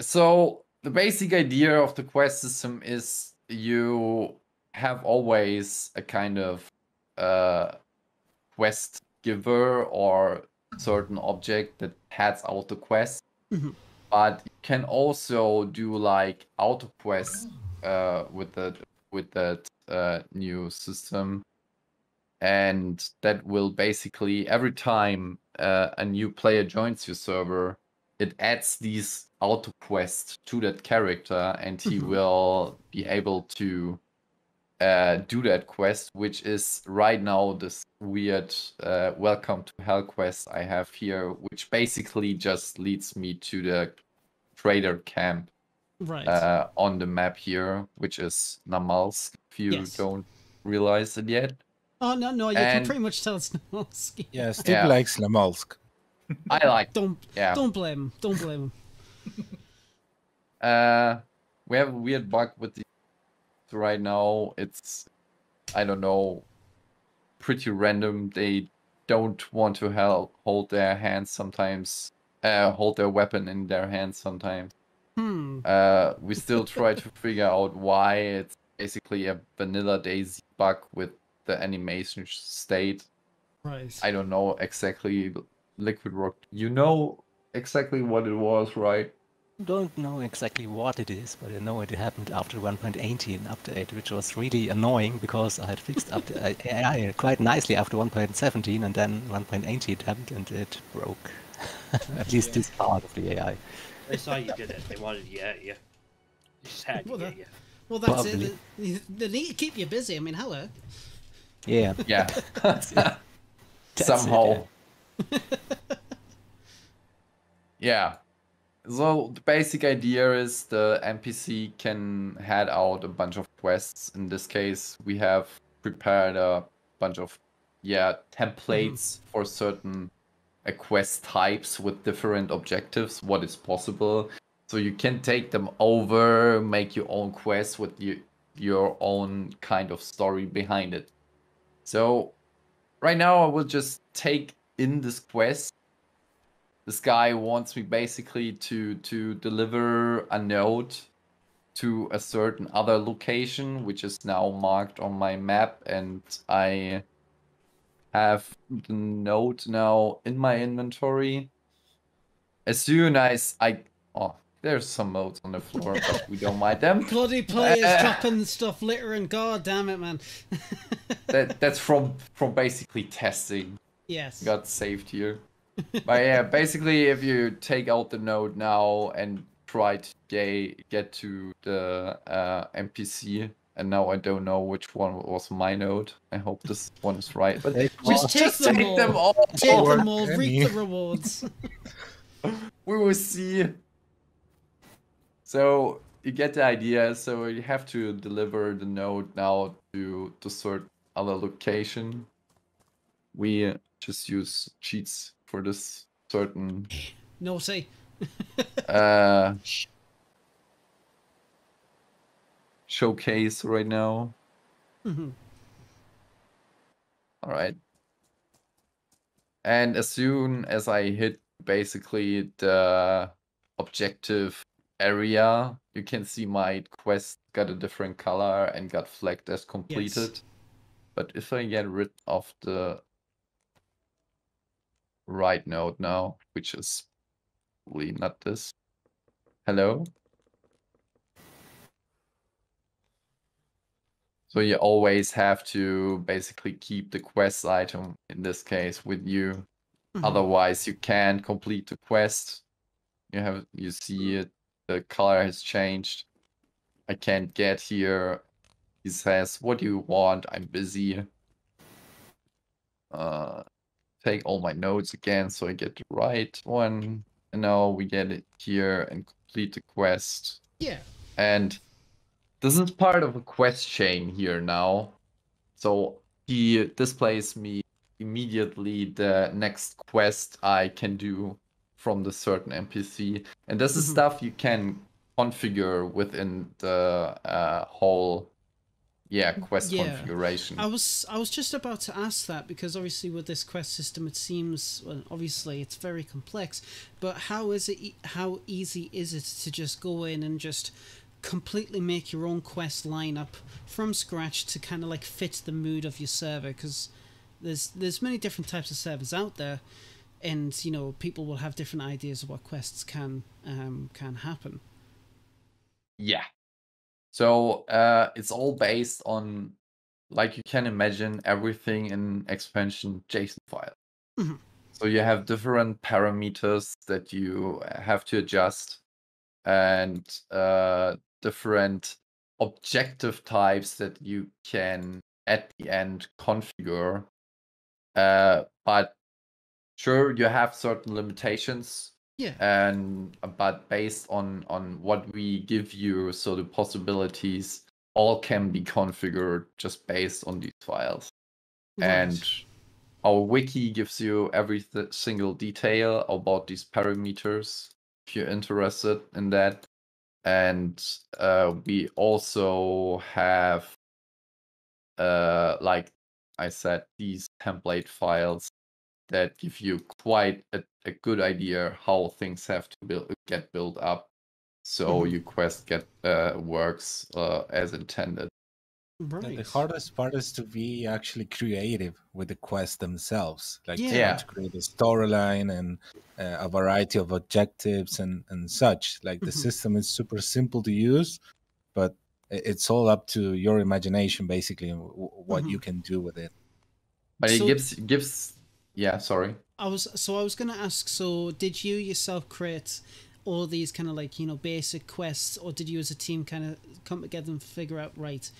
Speaker 2: So the basic idea of the quest system is you have always a kind of uh quest giver or certain object that heads out the quest.
Speaker 1: Mhm.
Speaker 2: But you can also do like auto quests uh with that with that uh new system and that will basically every time uh, a new player joins your server it adds these auto quests to that character and he
Speaker 1: Mhm.
Speaker 2: will be able to uh, do that quest which is right now this weird uh, welcome to hell quest i have here which basically just leads me to the trader camp
Speaker 1: Right.
Speaker 2: uh, on the map here which is namalsk if you
Speaker 1: Yes.
Speaker 2: don't realize it yet
Speaker 1: oh, no, no, you can pretty much tell it's Namalsk.
Speaker 4: Yeah, Steve
Speaker 2: Yeah.
Speaker 4: likes Namalsk.
Speaker 2: i like
Speaker 1: Don't,
Speaker 2: yeah
Speaker 1: don't blame him. Don't blame him.
Speaker 2: Uh, we have a weird bug with the right now. It's I don't know, pretty random. They don't want to help hold their hands sometimes. Uh, hold their weapon in their hands sometimes.
Speaker 1: Hmm.
Speaker 2: Uh, we still try to figure out why. It's basically a vanilla DayZ bug with the animation state.
Speaker 1: Right.
Speaker 2: I don't know exactly. Liquid Rock, you know exactly what it was, right?
Speaker 5: Don't know exactly what it is, but I know it happened after 1.18 update, which was really annoying because I had fixed up the AI quite nicely after 1.17, and then 1.18 happened and it broke. At least this part of the AI.
Speaker 3: They saw you did it. They wanted to get you. They just had to
Speaker 1: Well,
Speaker 3: get you.
Speaker 1: Well, that's
Speaker 5: Probably.
Speaker 1: it. They, they need to keep you busy. I mean, hello.
Speaker 5: Yeah.
Speaker 2: Yeah.
Speaker 5: That's it,
Speaker 2: Somehow. Yeah. So the basic idea is the NPC can head out a bunch of quests. In this case, we have prepared a bunch of yeah templates for certain uh, quest types with different objectives. What is possible, so you can take them over, make your own quest with your your own kind of story behind it. So right now, I will just take in this quest this guy wants me basically to to deliver a note to a certain other location, which is now marked on my map, and I have the note now in my inventory. As soon as I oh, there's some modes on the floor, but we don't mind them.
Speaker 1: Bloody players dropping stuff, littering. God damn it, man.
Speaker 2: That that's from from basically testing.
Speaker 1: yes.
Speaker 2: got saved here. But yeah, basically, if you take out the node now and try to get to the uh, NPC, and now I don't know which one was my node. I hope this one is right. But
Speaker 4: Take
Speaker 1: Just take
Speaker 2: just
Speaker 1: them
Speaker 2: take
Speaker 1: all.
Speaker 2: them all.
Speaker 1: Take
Speaker 4: Or
Speaker 1: them all, reap the rewards.
Speaker 2: We will see. So you get the idea. So you have to deliver the node now to to certain other location. We just use cheats for this certain
Speaker 1: Naughty.
Speaker 2: uh showcase right now.
Speaker 1: Mhm.
Speaker 2: All right. And as soon as I hit basically the objective area, you can see my quest got a different color and got flagged as completed. But if I get rid of the right node now, which is probably not this. Hello? So you always have to basically keep the quest item, in this case, with you.
Speaker 1: Mhm.
Speaker 2: Otherwise, you can't complete the quest. You have you see it, the color has changed. I can't get here. He says, "What do you want? I'm busy." Uh, take all my notes again, so I get the right one. And now we get it here and complete the quest.
Speaker 1: Yeah.
Speaker 2: And this is part of a quest chain here now. So he displays me immediately the next quest I can do from the certain NPC. And this is
Speaker 1: Mhm.
Speaker 2: stuff you can configure within the uh, whole yeah quest
Speaker 1: Yeah.
Speaker 2: configuration.
Speaker 1: I was I was just about to ask that because obviously with this quest system it seems well, obviously it's very complex, but how is it how easy is it to just go in and just completely make your own quest lineup from scratch to kind of like fit the mood of your server because there's there's many different types of servers out there and you know people will have different ideas of what quests can um can happen.
Speaker 2: Yeah. So uh, it's all based on, like you can imagine, everything in expansion JSON file.
Speaker 1: Mhm.
Speaker 2: So you have different parameters that you have to adjust, and uh, different objective types that you can at the end configure. Uh, but sure, you have certain limitations
Speaker 1: Yeah.
Speaker 2: and uh, but based on on what we give you so the possibilities all can be configured just based on these files. And our wiki gives you every th- single detail about these parameters if you're interested in that. And uh, we also have uh, like i said these template files that give you quite a, a good idea how things have to build, get built up so
Speaker 1: Mhm.
Speaker 2: your quest get uh, works uh, as intended
Speaker 4: The-
Speaker 1: right.
Speaker 4: The hardest part is to be actually creative with the quests themselves, like
Speaker 1: Yeah.
Speaker 2: Yeah.
Speaker 4: to create a storyline and uh, a variety of objectives and and such. Like the
Speaker 1: Mhm.
Speaker 4: system is super simple to use, but it's all up to your imagination, basically, and w- what you can do with it.
Speaker 2: but it gives gives yeah sorry
Speaker 1: I was so I was gonna ask. So did you yourself create all these kind of like you know basic quests, or did you as a team kind of come together and figure out right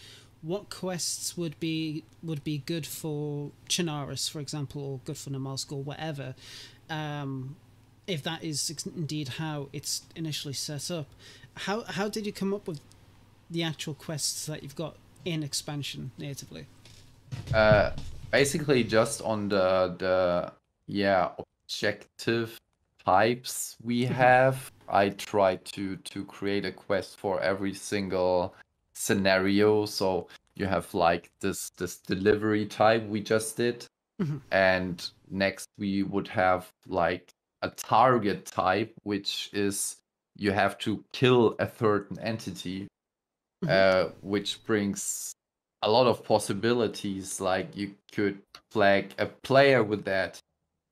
Speaker 1: what quests would be would be good for Chernarus, for example, or good for Namalsk or whatever? Um, if that is indeed how it's initially set up, how how did you come up with the actual quests that you've got in expansion natively?
Speaker 2: Uh, basically just on the the yeah objective types we have. I try to to create a quest for every single scenario. So you have like this this delivery type we just did,
Speaker 1: Mhm.
Speaker 2: and next we would have like a target type, which is you have to kill a certain entity.
Speaker 1: Mhm.
Speaker 2: uh, which brings a lot of possibilities. Like you could flag a player with that,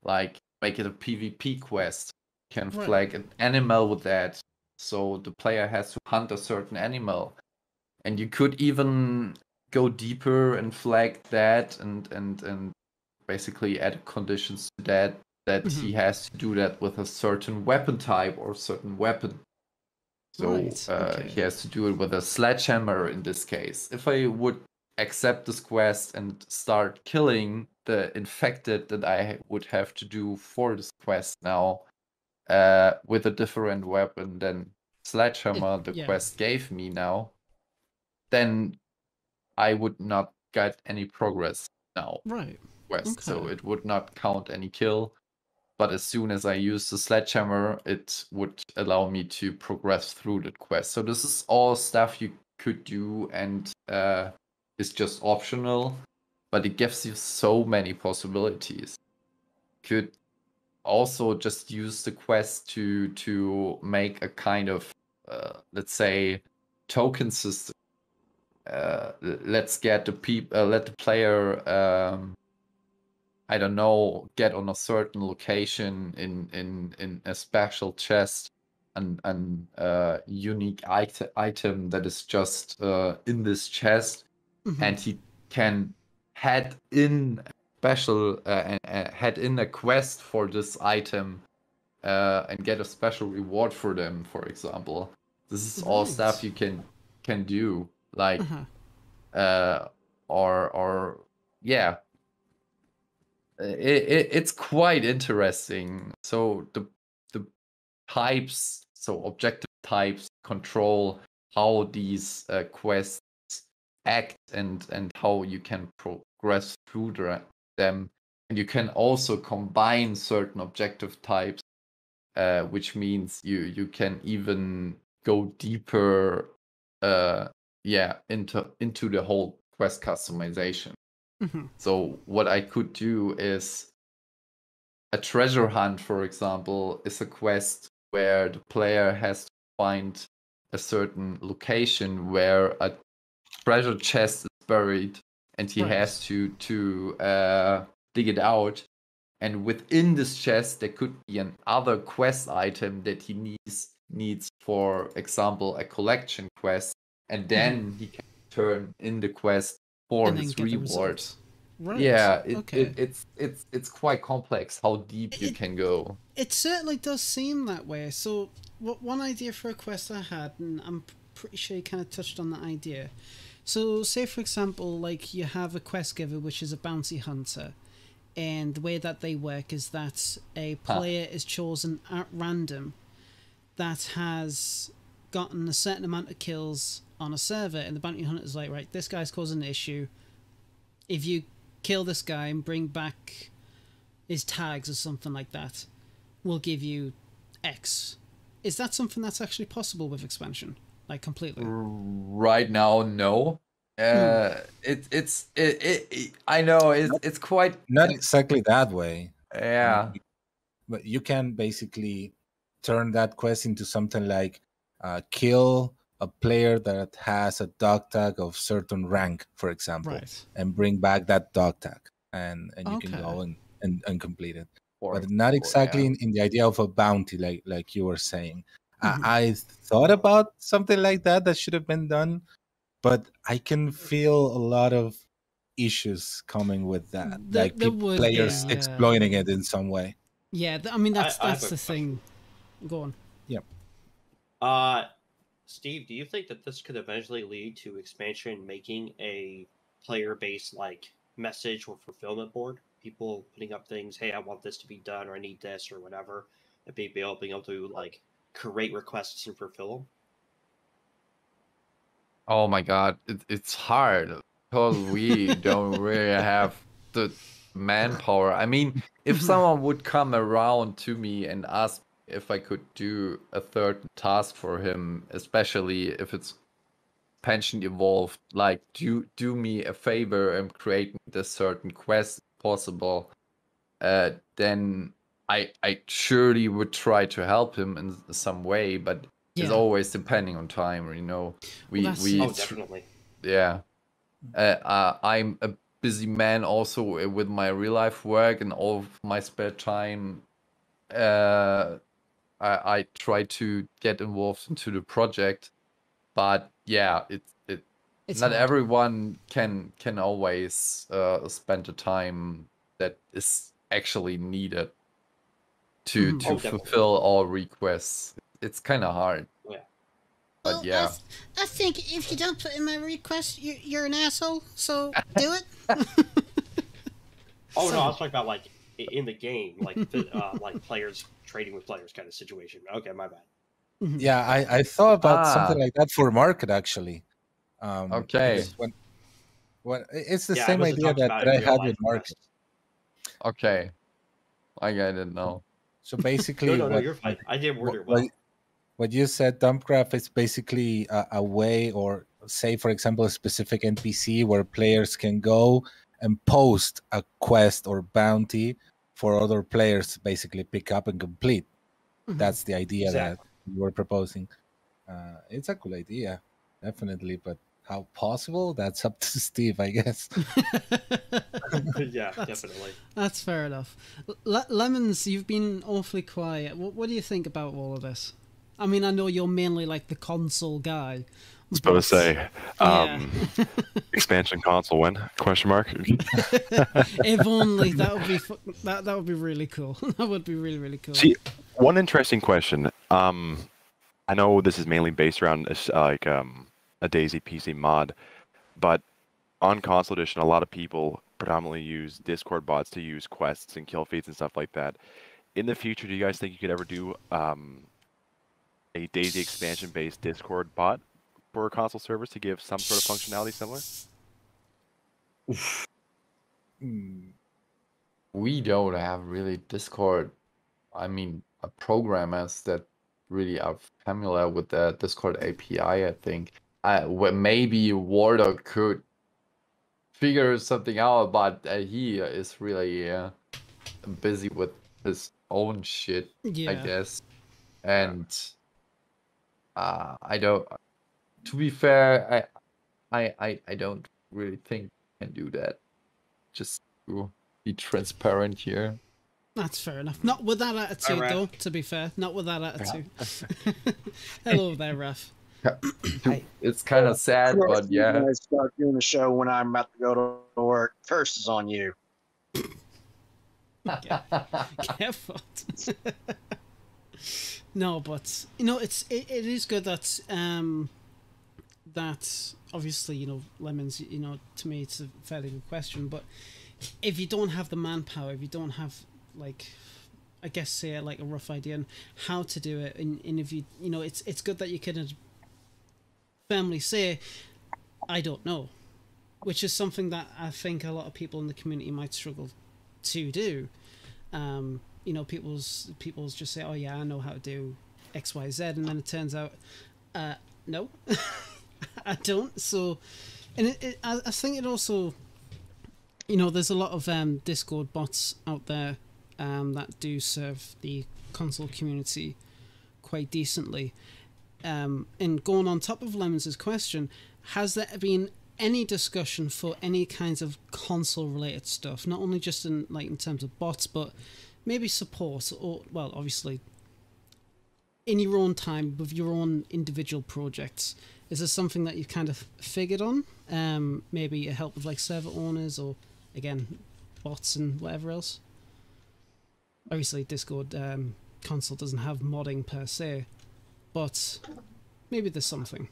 Speaker 2: like make it a PvP quest. You can
Speaker 1: Right.
Speaker 2: flag an animal with that, so the player has to hunt a certain animal, and you could even go deeper and flag that and and and basically add conditions to that that he has to do that with a certain weapon type or certain weapon. So
Speaker 1: Right,
Speaker 2: uh,
Speaker 1: okay.
Speaker 2: he has to do it with a sledgehammer in this case. If I would accept this quest and start killing the infected that I would have to do for this quest now uh, with a different weapon than sledgehammer the
Speaker 1: yeah.
Speaker 2: quest gave me now, then I would not get any progress now
Speaker 1: Right.
Speaker 2: quest, so it would not count any kill. But as soon as I use the sledgehammer, it would allow me to progress through that quest. So this is all stuff you could do and uh, is just optional, but it gives you so many possibilities. Could also just use the quest to to make a kind of uh, let's say token system. Uh, let's get the peop- uh, let the player um, I don't know, get on a certain location in in in a special chest, an an uh, unique it- item that is just uh, in this chest,
Speaker 1: Mhm.
Speaker 2: and he can head in a special uh, and uh, head in a quest for this item uh, and get a special reward for them. For example, this is all stuff you can can do like
Speaker 1: Uh-huh.
Speaker 2: uh, or or yeah, it, it it's quite interesting. So the the types, so objective types, control how these uh, quests act and and how you can progress through the, them, and you can also combine certain objective types, uh, which means you you can even go deeper, uh, yeah, into into the whole quest customization.
Speaker 1: Mhm.
Speaker 2: So what I could do is a treasure hunt, for example, is a quest where the player has to find a certain location where a treasure chest is buried, and he has to to uh, dig it out. And within this chest, there could be another quest item that he needs needs, for example, a collection quest, and then he can turn in the quest for
Speaker 1: Mm-hmm. And
Speaker 2: his reward.
Speaker 1: Right.
Speaker 2: Yeah, it,
Speaker 1: okay.
Speaker 2: it, it's it's it's quite complex how deep you can go.
Speaker 1: It certainly does seem that way. So, what one idea for a quest I had, and I'm pretty sure you kind of touched on that idea. So, say for example, like you have a quest giver, which is a bounty hunter, and the way that they work is that a ah. player is chosen at random that has gotten a certain amount of kills on a server, and the bounty hunter is like, right, this guy's causing an issue. If you kill this guy and bring back his tags or something like that, we'll give you X. Is that something that's actually possible with expansion? Like completely?
Speaker 2: Right now, no. Uh, it it's it, it, it I know it's it's quite
Speaker 4: Not exactly that way.
Speaker 2: yeah.
Speaker 4: but you can basically turn that quest into something like uh, kill a player that has a dog tag of certain rank, for example,
Speaker 1: Right.
Speaker 4: and bring back that dog tag, and and you can go and, and and complete it.
Speaker 2: for
Speaker 4: but not
Speaker 2: example,
Speaker 4: exactly
Speaker 2: yeah.
Speaker 4: in, in the idea of a bounty, like like you were saying.
Speaker 1: Mhm.
Speaker 4: I, I thought about something like that that should have been done, but I can feel a lot of issues coming with that,
Speaker 1: There-
Speaker 4: like
Speaker 1: there
Speaker 4: peop-
Speaker 1: would
Speaker 4: players
Speaker 1: yeah.
Speaker 4: exploiting it in some way.
Speaker 1: Yeah, I mean that's
Speaker 3: I
Speaker 1: that's
Speaker 3: a
Speaker 1: the thing. Go on.
Speaker 3: Uh, Steve, do you think that this could eventually lead to expansion making a player-based like message or fulfillment board? People putting up things, hey, I want this to be done, or I need this, or whatever, and being able, being able to like create requests and fulfill.
Speaker 2: Oh my god, it, it's hard because we don't really have the manpower. I mean, if someone would come around to me and ask if I could do a third task for him, especially if it's pension evolved, like do do me a favor and create this certain quest possible, uh, then I I surely would try to help him in some way, but is
Speaker 1: Yeah.
Speaker 2: always depending on time. You know, we
Speaker 1: that's-
Speaker 2: we
Speaker 3: Oh, definitely.
Speaker 2: yeah. Uh, uh, I'm a busy man also with my real life work and all of my spare time. Uh, I, I try to get involved into the project, but yeah, it's it.
Speaker 1: It's
Speaker 2: not
Speaker 1: hard.
Speaker 2: everyone can can always uh, spend the time that is actually needed to
Speaker 1: Mhm.
Speaker 2: to
Speaker 3: Oh,
Speaker 2: fulfill all requests. It's kind of hard.
Speaker 3: Yeah.
Speaker 2: But
Speaker 1: Well, I, th- I think if you don't put in my request, you, you're an asshole. So do it.
Speaker 3: Oh no, I was talking about like in the game, like uh, like players trading with players kind of situation. Okay, my bad.
Speaker 4: Yeah, I, I thought about something
Speaker 2: Ah.
Speaker 4: like that for market actually. Um,
Speaker 2: Okay.
Speaker 4: because When, when it's the
Speaker 3: yeah,
Speaker 4: same idea that, that I
Speaker 3: real
Speaker 4: had with
Speaker 3: in
Speaker 4: market.
Speaker 3: Rust.
Speaker 2: Okay. I didn't now.
Speaker 4: So basically,
Speaker 3: No, no, no,
Speaker 4: what,
Speaker 3: you're fine. I didn't word
Speaker 4: what,
Speaker 3: it well.
Speaker 4: what- what you said, Dumpgrah is basically a, a way, or say, for example, a specific NPC where players can go and post a quest or bounty for other players to basically pick up and complete.
Speaker 1: Mhm.
Speaker 4: That's the idea
Speaker 3: Exactly.
Speaker 4: that you were proposing. Uh, it's a cool idea, definitely, but how possible? That's up to Steve, I guess.
Speaker 3: yeah,
Speaker 1: That's-
Speaker 3: definitely.
Speaker 1: That's fair enough. Le- Lemons, you've been awfully quiet. What, what do you think about all of this? I mean, I know you're mainly like the console guy.
Speaker 6: I was about to
Speaker 1: but-
Speaker 6: say,
Speaker 1: Yeah.
Speaker 6: um, expansion console when? Question mark.
Speaker 1: if only that would be fu- that that would be really cool. that would be really really cool.
Speaker 6: See, one interesting question. Um, I know this is mainly based around a s- uh, like um, a DayZ PC mod, but on console edition, a lot of people predominantly use Discord bots to use quests and kill feeds and stuff like that. In the future, do you guys think you could ever do um, a DayZ expansion based Discord bot for a console servers to give some sort of functionality similar?
Speaker 4: Hmm.
Speaker 2: we don't have really Discord. I mean, programmers that really are familiar with the Discord API. I think uh, where maybe Warder could figure something out, but uh, he is really uh, busy with his own shit, I guess. And uh, I don't. To be fair, I, I, I, I don't really think I can do that. Just to be transparent here.
Speaker 1: that's fair enough. Not with that attitude,
Speaker 3: Alright.
Speaker 1: though. To be fair, not with that attitude. Hello there, Raf.
Speaker 2: It's kind of sad,
Speaker 7: Well,
Speaker 2: but
Speaker 7: you
Speaker 2: yeah.
Speaker 7: guys start doing the show when I'm about to go to work. First is on you.
Speaker 1: Careful. no, but you know, it's it, it is good that um that obviously you know lemons. You know, to me it's a fairly good question, but if you don't have the manpower, if you don't have like. I guess say like a rough idea on how to do it, and, and if you you know it's it's good that you can firmly say, I don't know, which is something that I think a lot of people in the community might struggle to do. Um, you know, people's people's just say, "Oh yeah, I know how to do X, Y, Z," and then it turns out, uh, no, I don't. So, and it, it, I, I think it also, you know, there's a lot of um, Discord bots out there um, that do serve the console community quite decently. Um, and going on top of Lemons' question, has there been any discussion for any kinds of console related stuff? Not only just in like in terms of bots, but maybe support or well, obviously in your own time with your own individual projects. Is this something that you've kind of figured on? Um, maybe a help with like server owners or again bots and whatever else. Obviously, Discord um, console doesn't have modding per se, but maybe there's something.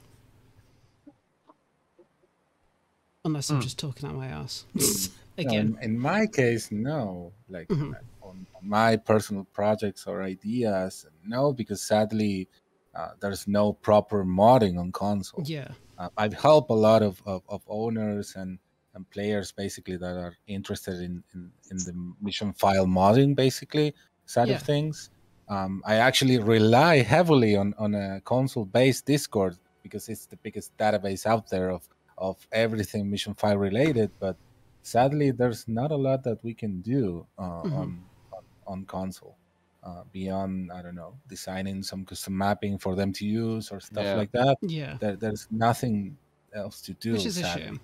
Speaker 1: Unless I'm
Speaker 2: Hmm.
Speaker 1: just talking out my ass.
Speaker 4: No,
Speaker 1: Again,
Speaker 4: in, in my case, no. Like
Speaker 1: Mhm.
Speaker 4: on, on my personal projects or ideas, no, because sadly, uh, there's no proper modding on console.
Speaker 1: yeah,
Speaker 4: Uh, I've helped a lot of, of, of owners and, and players basically that are interested in, in, in the mission file modding, basically, side
Speaker 1: Yeah.
Speaker 4: of things. Um, I actually rely heavily on, on a console based Discord because it's the biggest database out there of, of everything mission file related. But sadly, there's not a lot that we can do uh,
Speaker 1: Mhm.
Speaker 4: on, on on console. uh, beyond I don't know designing some custom mapping for them to use or stuff
Speaker 2: Yeah.
Speaker 4: like that.
Speaker 1: Yeah,
Speaker 4: There, there's nothing else to do.
Speaker 1: which is a shame.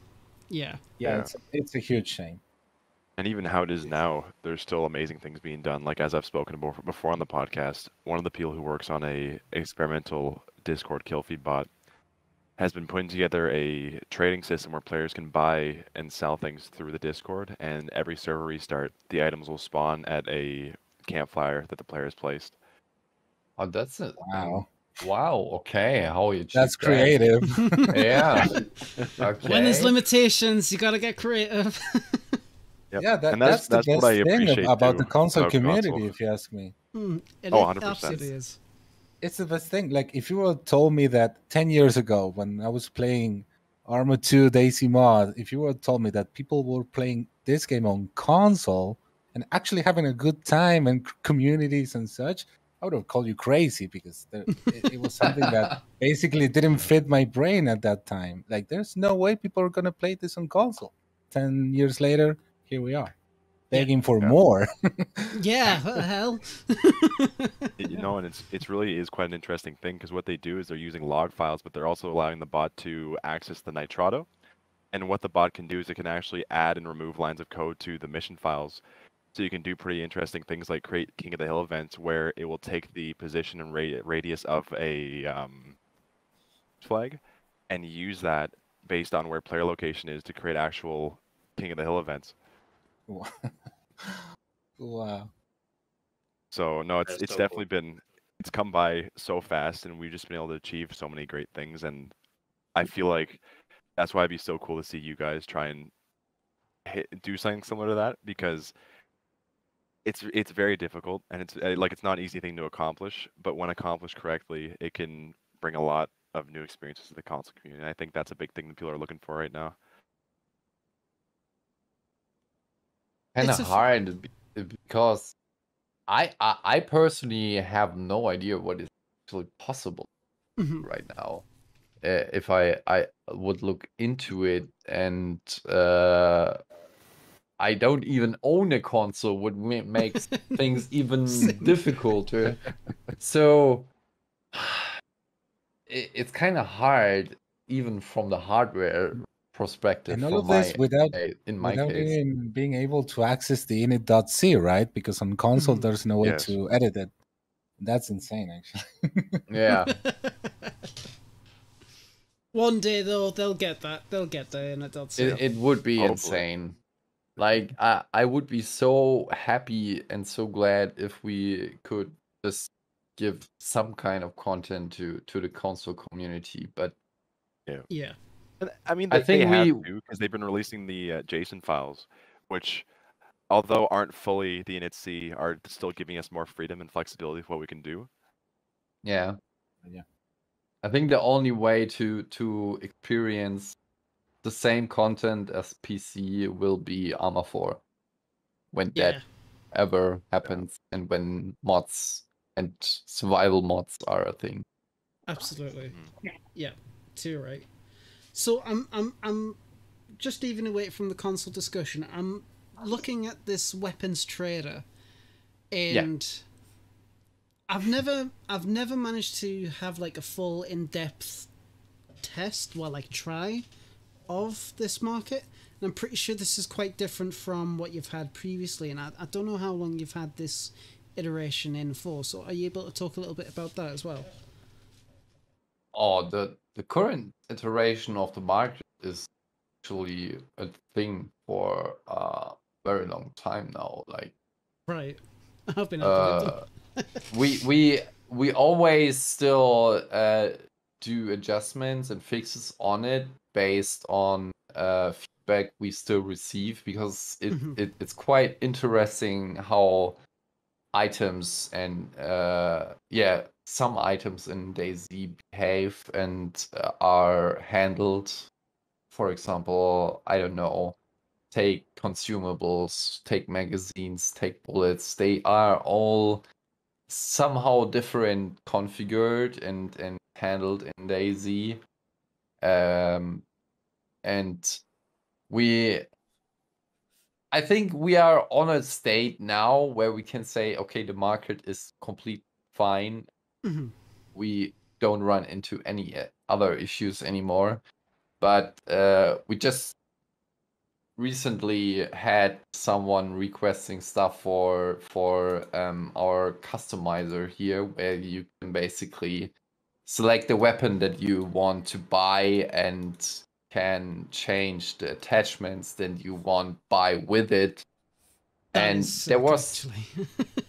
Speaker 1: Yeah,
Speaker 4: Yeah,
Speaker 6: Yeah.
Speaker 4: It's, it's a huge shame.
Speaker 6: And even how it is now, there's still amazing things being done. Like as I've spoken about before on the podcast, one of the people who works on a experimental Discord kill feed bot has been putting together a trading system where players can buy and sell things through the Discord, and every server restart, the items will spawn at a campfire that the player has placed.
Speaker 2: Oh, that's it.
Speaker 4: Wow,
Speaker 2: Wow. Okay. How you?
Speaker 4: that's
Speaker 2: achieved
Speaker 4: creative.
Speaker 2: Yeah. Okay.
Speaker 1: when there's limitations, you gotta get creative.
Speaker 6: Yep.
Speaker 4: Yeah, that,
Speaker 6: And
Speaker 4: that's,
Speaker 6: that's-
Speaker 4: the
Speaker 6: that's
Speaker 4: best thing about
Speaker 6: too
Speaker 4: the console
Speaker 6: about
Speaker 4: community,
Speaker 6: console.
Speaker 4: if you ask me.
Speaker 1: Hmm, oh, it
Speaker 6: Oh, 100%.
Speaker 1: absolutely is.
Speaker 4: It's the best thing. Like if you would have told me that ten years ago when I was playing Arma 2 DayZ Mod, if you would have told me that people were playing this game on console and actually having a good time and communities and such, I would have called you crazy because there, it, it was something that basically didn't fit my brain at that time. Like there's no way people are gonna play this on console. Ten years later, here we are, begging for
Speaker 6: Yeah.
Speaker 4: more.
Speaker 1: Yeah, what the hell?
Speaker 6: you know, and it's it's really is quite an interesting thing because what they do is they're using log files, but they're also allowing the bot to access the Nitrado. And what the bot can do is it can actually add and remove lines of code to the mission files. So you can do pretty interesting things like create King of the Hill events where it will take the position and radi- radius of a um, flag and use that based on where player location is to create actual King of the Hill events.
Speaker 4: wow.
Speaker 6: So no, it's
Speaker 3: That's
Speaker 6: it's
Speaker 3: so cool.
Speaker 6: definitely been it's come by so fast, and we've just been able to achieve so many great things. And I feel like that's why it'd be so cool to see you guys try and hit, do something similar to that because it's it's very difficult and it's uh, like it's not an easy thing to accomplish. But when accomplished correctly, it can bring a lot of new experiences to the console community. And I think that's a big thing that people are looking for right now.
Speaker 2: Kind of hard be- because I, I I personally have no idea what is actually possible
Speaker 1: Mhm.
Speaker 2: right now. Uh, if I I would look into it and uh, I don't even own a console, would make things even
Speaker 1: Same.
Speaker 2: difficulter. so it, it's kind of hard, even from the hardware perspective.
Speaker 4: And all
Speaker 2: from
Speaker 4: of this
Speaker 2: my-
Speaker 4: without
Speaker 2: in my
Speaker 4: without
Speaker 2: case.
Speaker 4: even being able to access the init.c, right? Because on console
Speaker 1: Mhm.
Speaker 4: there's no way
Speaker 6: Yes.
Speaker 4: to edit it. That's insane, actually.
Speaker 2: Yeah.
Speaker 1: One day though, they'll get that. They'll get there, and that's
Speaker 2: It, it would be
Speaker 6: Hopefully.
Speaker 2: insane. Like I, I would be so happy and so glad if we could just give some kind of content to to the console community. But
Speaker 1: yeah.
Speaker 6: And, I mean,
Speaker 2: I
Speaker 6: they, they
Speaker 2: think
Speaker 6: have
Speaker 2: we-
Speaker 6: to because they've been releasing the uh, JSON files, which, although aren't fully the initc, are still giving us more freedom and flexibility of what we can do.
Speaker 2: yeah,
Speaker 4: Yeah.
Speaker 2: I think the only way to to experience the same content as PC will be Arma 4 when
Speaker 1: Yeah.
Speaker 2: that ever happens and when mods and survival mods are a thing.
Speaker 1: Absolutely.
Speaker 6: Mhm.
Speaker 1: Yeah, too right. So I'm I'm I'm just even away from the console discussion. I'm looking at this weapons trader, and I've never I've never managed to have like a full in depth test, well like try, of this market. And I'm pretty sure this is quite different from what you've had previously, and I, I don't know how long you've had this iteration in for. So are you able to talk a little bit about that as well?
Speaker 2: Oh, the the current iteration of the market is actually a thing for a very long time now. Like
Speaker 1: Right. I've been
Speaker 2: uh, we we we always still uh, do adjustments and fixes on it based on uh, feedback we still receive because it,
Speaker 1: Mhm.
Speaker 2: it it's quite interesting how items and uh, yeah some items in DayZ behave and uh, are handled. For example, I don't know take consumables, take magazines, take bullets. They are all somehow different configured and and handled in DayZ. Um, and we I think we are on a state now where we can say, okay, the market is complete fine.
Speaker 1: Mhm.
Speaker 2: We don't run into any uh, other issues anymore. But uh, we just recently had someone requesting stuff for for um, our customizer here, where you can basically select the weapon that you want to buy and can change the attachments that you want buy with it. And there was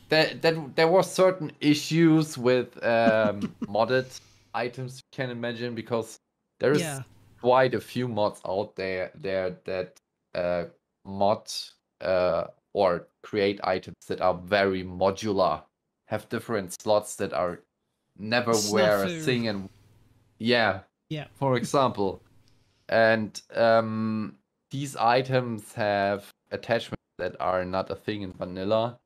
Speaker 2: that that there were certain issues with um, modded items you can imagine because there is
Speaker 1: yeah.
Speaker 2: quite a few mods out there there that uh, mod uh, or create items that are very modular, have different slots that are never wear a thing and yeah
Speaker 1: Yeah.
Speaker 2: for example and um, these items have attachments that are not a thing in vanilla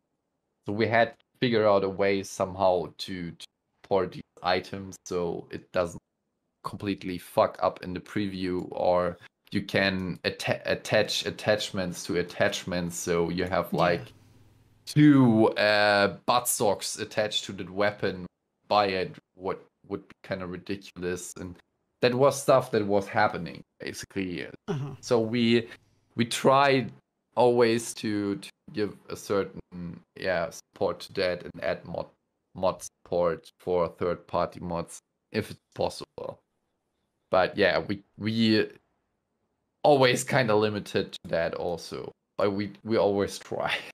Speaker 2: so we had to figure out a way somehow to, to port these items so it doesn't completely fuck up in the preview or you can atta- attach attachments to attachments so you have
Speaker 1: Yeah.
Speaker 2: like two uh buttstocks attached to the weapon by it what would be kind of ridiculous and that was stuff that was happening basically
Speaker 1: Uh-huh.
Speaker 2: so we we tried always to, to give a certain yeah support to that and add mod mod support for third party mods if it's possible but yeah we we always kind of limited to that also but we we always try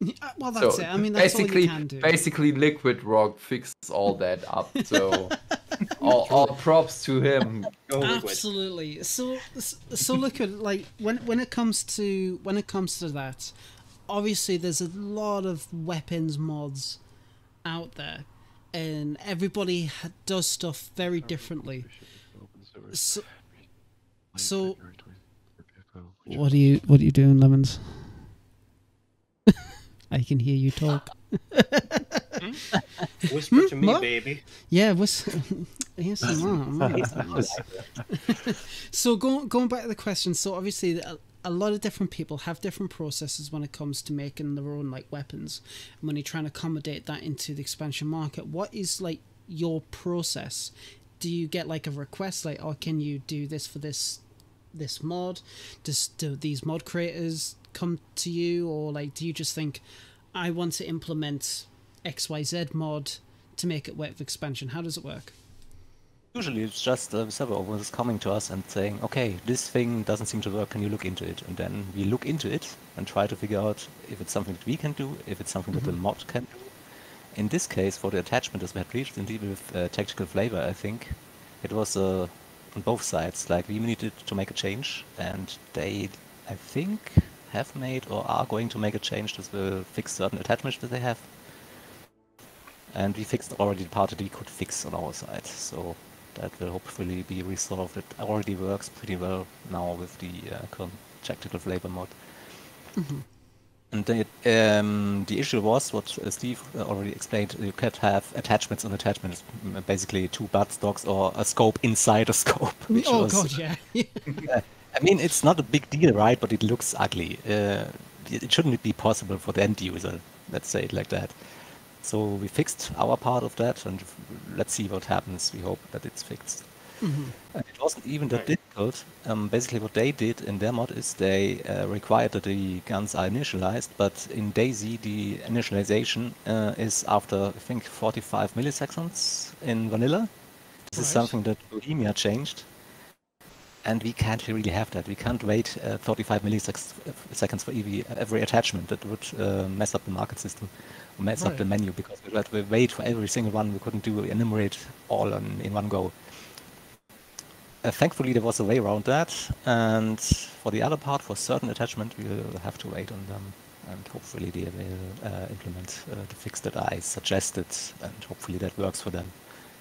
Speaker 1: Yeah, Well, that's
Speaker 2: so
Speaker 1: it. I mean, that's all
Speaker 2: basically
Speaker 1: can do.
Speaker 2: basically liquid rock fixes all that up so all, all props to him
Speaker 3: Go.
Speaker 1: Absolutely. So, so look at like when when it comes to when it comes to that, obviously there's a lot of weapons mods out there, and everybody does stuff very differently. So, so what are you what are you doing, lemons? I can hear you talk. Hmm?
Speaker 3: Whisper hmm? to me,
Speaker 1: What?
Speaker 3: baby.
Speaker 1: Yeah, what's yes, mom. So going going back to the question, so obviously a, a lot of different people have different processes when it comes to making their own like weapons, and when you're trying to accommodate that into the expansion market, what is like your process? Do you get like a request like, oh, can you do this for this this mod? Does do these mod creators come to you, or like do you just think, I want to implement X Y Z mod to make it work with expansion? How does it work?
Speaker 5: Usually it's just a server owner is coming to us and saying, okay, this thing doesn't seem to work, can you look into it? And then we look into it and try to figure out if it's something that we can do, if it's something that the mod can do. In this case, for the attachment, as we had reached, indeed with uh, Tactical Flava, I think, it was uh, on both sides. Like, we needed to make a change, and they, I think, have made or are going to make a change that will fix certain attachments that they have. And we fixed already the part that we could fix on our side, so that will hopefully be resolved. It already works pretty well now with the uh, flavor mod. And the, um, the issue was what uh, Steve uh, already explained. You could have attachments on attachments, basically two butt stocks or a scope inside a scope.
Speaker 1: oh
Speaker 5: was-
Speaker 1: god, yeah.
Speaker 5: I mean, it's not a big deal, right? But it looks ugly. Uh, it it shouldn't be possible for the end user. Let's say it like that. So we fixed our part of that, and let's see what happens. We hope that it's fixed. And it wasn't even that difficult. Um, basically, what they did in their mod is they uh, required that the guns are initialized, but in DayZ, the initialization uh, is after, I think, 45 milliseconds in vanilla. This is something that Bohemia changed. And we can't really have that. We can't wait uh, 35 milliseconds for every, every attachment. That would uh, mess up the market system, or mess up the menu, because we had to wait for every single one. We couldn't do enumerate all on, in one go. Uh, thankfully, there was a way around that, and for the other part, for certain attachment, we will have to wait on them, and hopefully they will uh, implement uh, the fix that I suggested, and hopefully that works for them.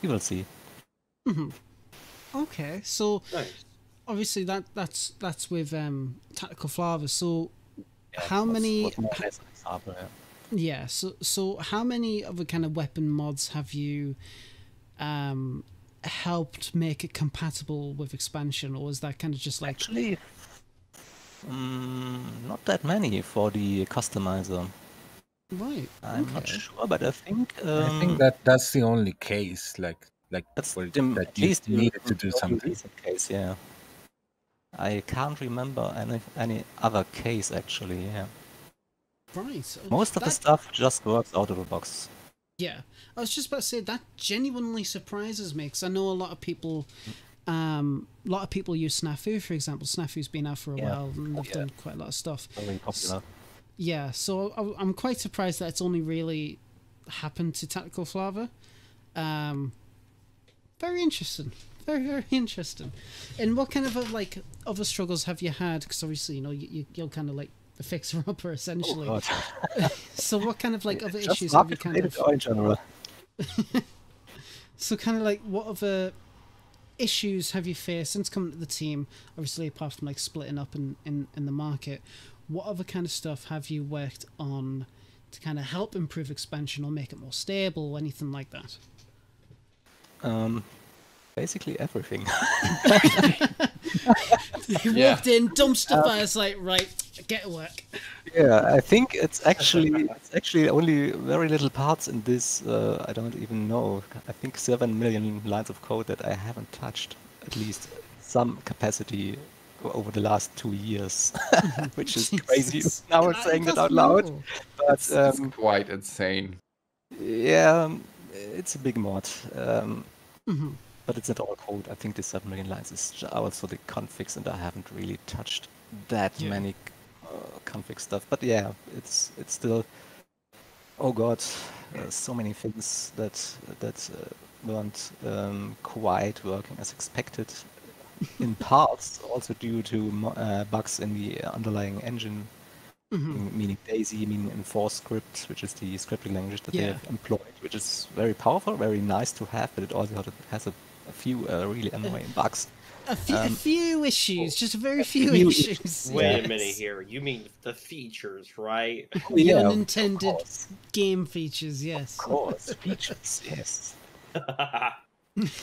Speaker 5: We will see.
Speaker 1: Mhm. Okay, so
Speaker 3: Nice.
Speaker 1: obviously that that's that's with um tactical flava. So how
Speaker 5: Was-
Speaker 1: many?
Speaker 5: was more or example, yeah.
Speaker 1: Yeah. So so how many other kind of weapon mods have you um helped make it compatible with expansion, or is that kind of just like
Speaker 5: Actually, Mm, not that many for the customizer.
Speaker 1: Right.
Speaker 5: I'm not sure, but I think um,
Speaker 4: I think that that's the only case, like like
Speaker 5: that's
Speaker 4: where,
Speaker 5: the,
Speaker 4: that
Speaker 5: at least the-
Speaker 4: needed to do something.
Speaker 5: recent case. Yeah. I can't remember any any other case actually. Yeah.
Speaker 1: Right. so
Speaker 5: Most of the stuff just works out of the box.
Speaker 1: Yeah, I was just about to say that genuinely surprises me because I know a lot of people, um, a lot of people use Snafu, for example. Snafu's been out for a
Speaker 5: Yeah.
Speaker 1: while and they've
Speaker 5: yeah.
Speaker 1: done quite a lot of stuff.
Speaker 5: Popular.
Speaker 1: Yeah, so I, I'm quite surprised that it's only really happened to Tactical Flava. Um, very interesting. Very very interesting. And what kind of uh, like other struggles have you had? Because obviously you know you, you you're kind of like the fixer upper
Speaker 5: Oh,
Speaker 1: essentially.
Speaker 5: God.
Speaker 1: so what kind of like other
Speaker 5: Just
Speaker 1: issues have you kind of?
Speaker 5: in general.
Speaker 1: So kind of like what other issues have you faced since coming to the team? Obviously, apart from like splitting up in, in, in the market, what other kind of stuff have you worked on to kind of help improve expansion or make it more stable, or anything like that?
Speaker 5: Um, basically everything.
Speaker 1: You
Speaker 2: Yeah.
Speaker 1: walked in, dumpster fires, like right, get to work.
Speaker 5: Yeah, I think it's actually it's actually only very little parts in this. Uh, I don't even know. I think seven million lines of code that I haven't touched. At least some capacity over the last two years, which is crazy. Now I'm saying that out loud,
Speaker 1: mental.
Speaker 5: but
Speaker 2: It's
Speaker 5: um,
Speaker 2: quite insane.
Speaker 5: yeah, um, it's a big mod. Um,
Speaker 1: Mhm.
Speaker 5: But it's not all code. I think the 7 million lines is also the configs, and I haven't really touched that
Speaker 1: Yeah.
Speaker 5: many uh, config stuff. But yeah, it's it's still. Oh god, uh, so many things that that uh, weren't um, quite working as expected. In parts, also due to uh, bugs in the underlying engine,
Speaker 1: Mhm.
Speaker 5: meaning DayZ, meaning Enforce script, which is the scripting language that they
Speaker 1: Yeah.
Speaker 5: have employed, which is very powerful, very nice to have, but it also has a, a few uh, really annoying bugs.
Speaker 1: A few, a
Speaker 5: Um,
Speaker 1: few issues, just a very few,
Speaker 5: few
Speaker 1: issues.
Speaker 5: issues,
Speaker 3: Wait a minute here. You mean the features, right?
Speaker 1: The
Speaker 5: of
Speaker 1: unintended game features, yes.
Speaker 5: Of course, features, yes.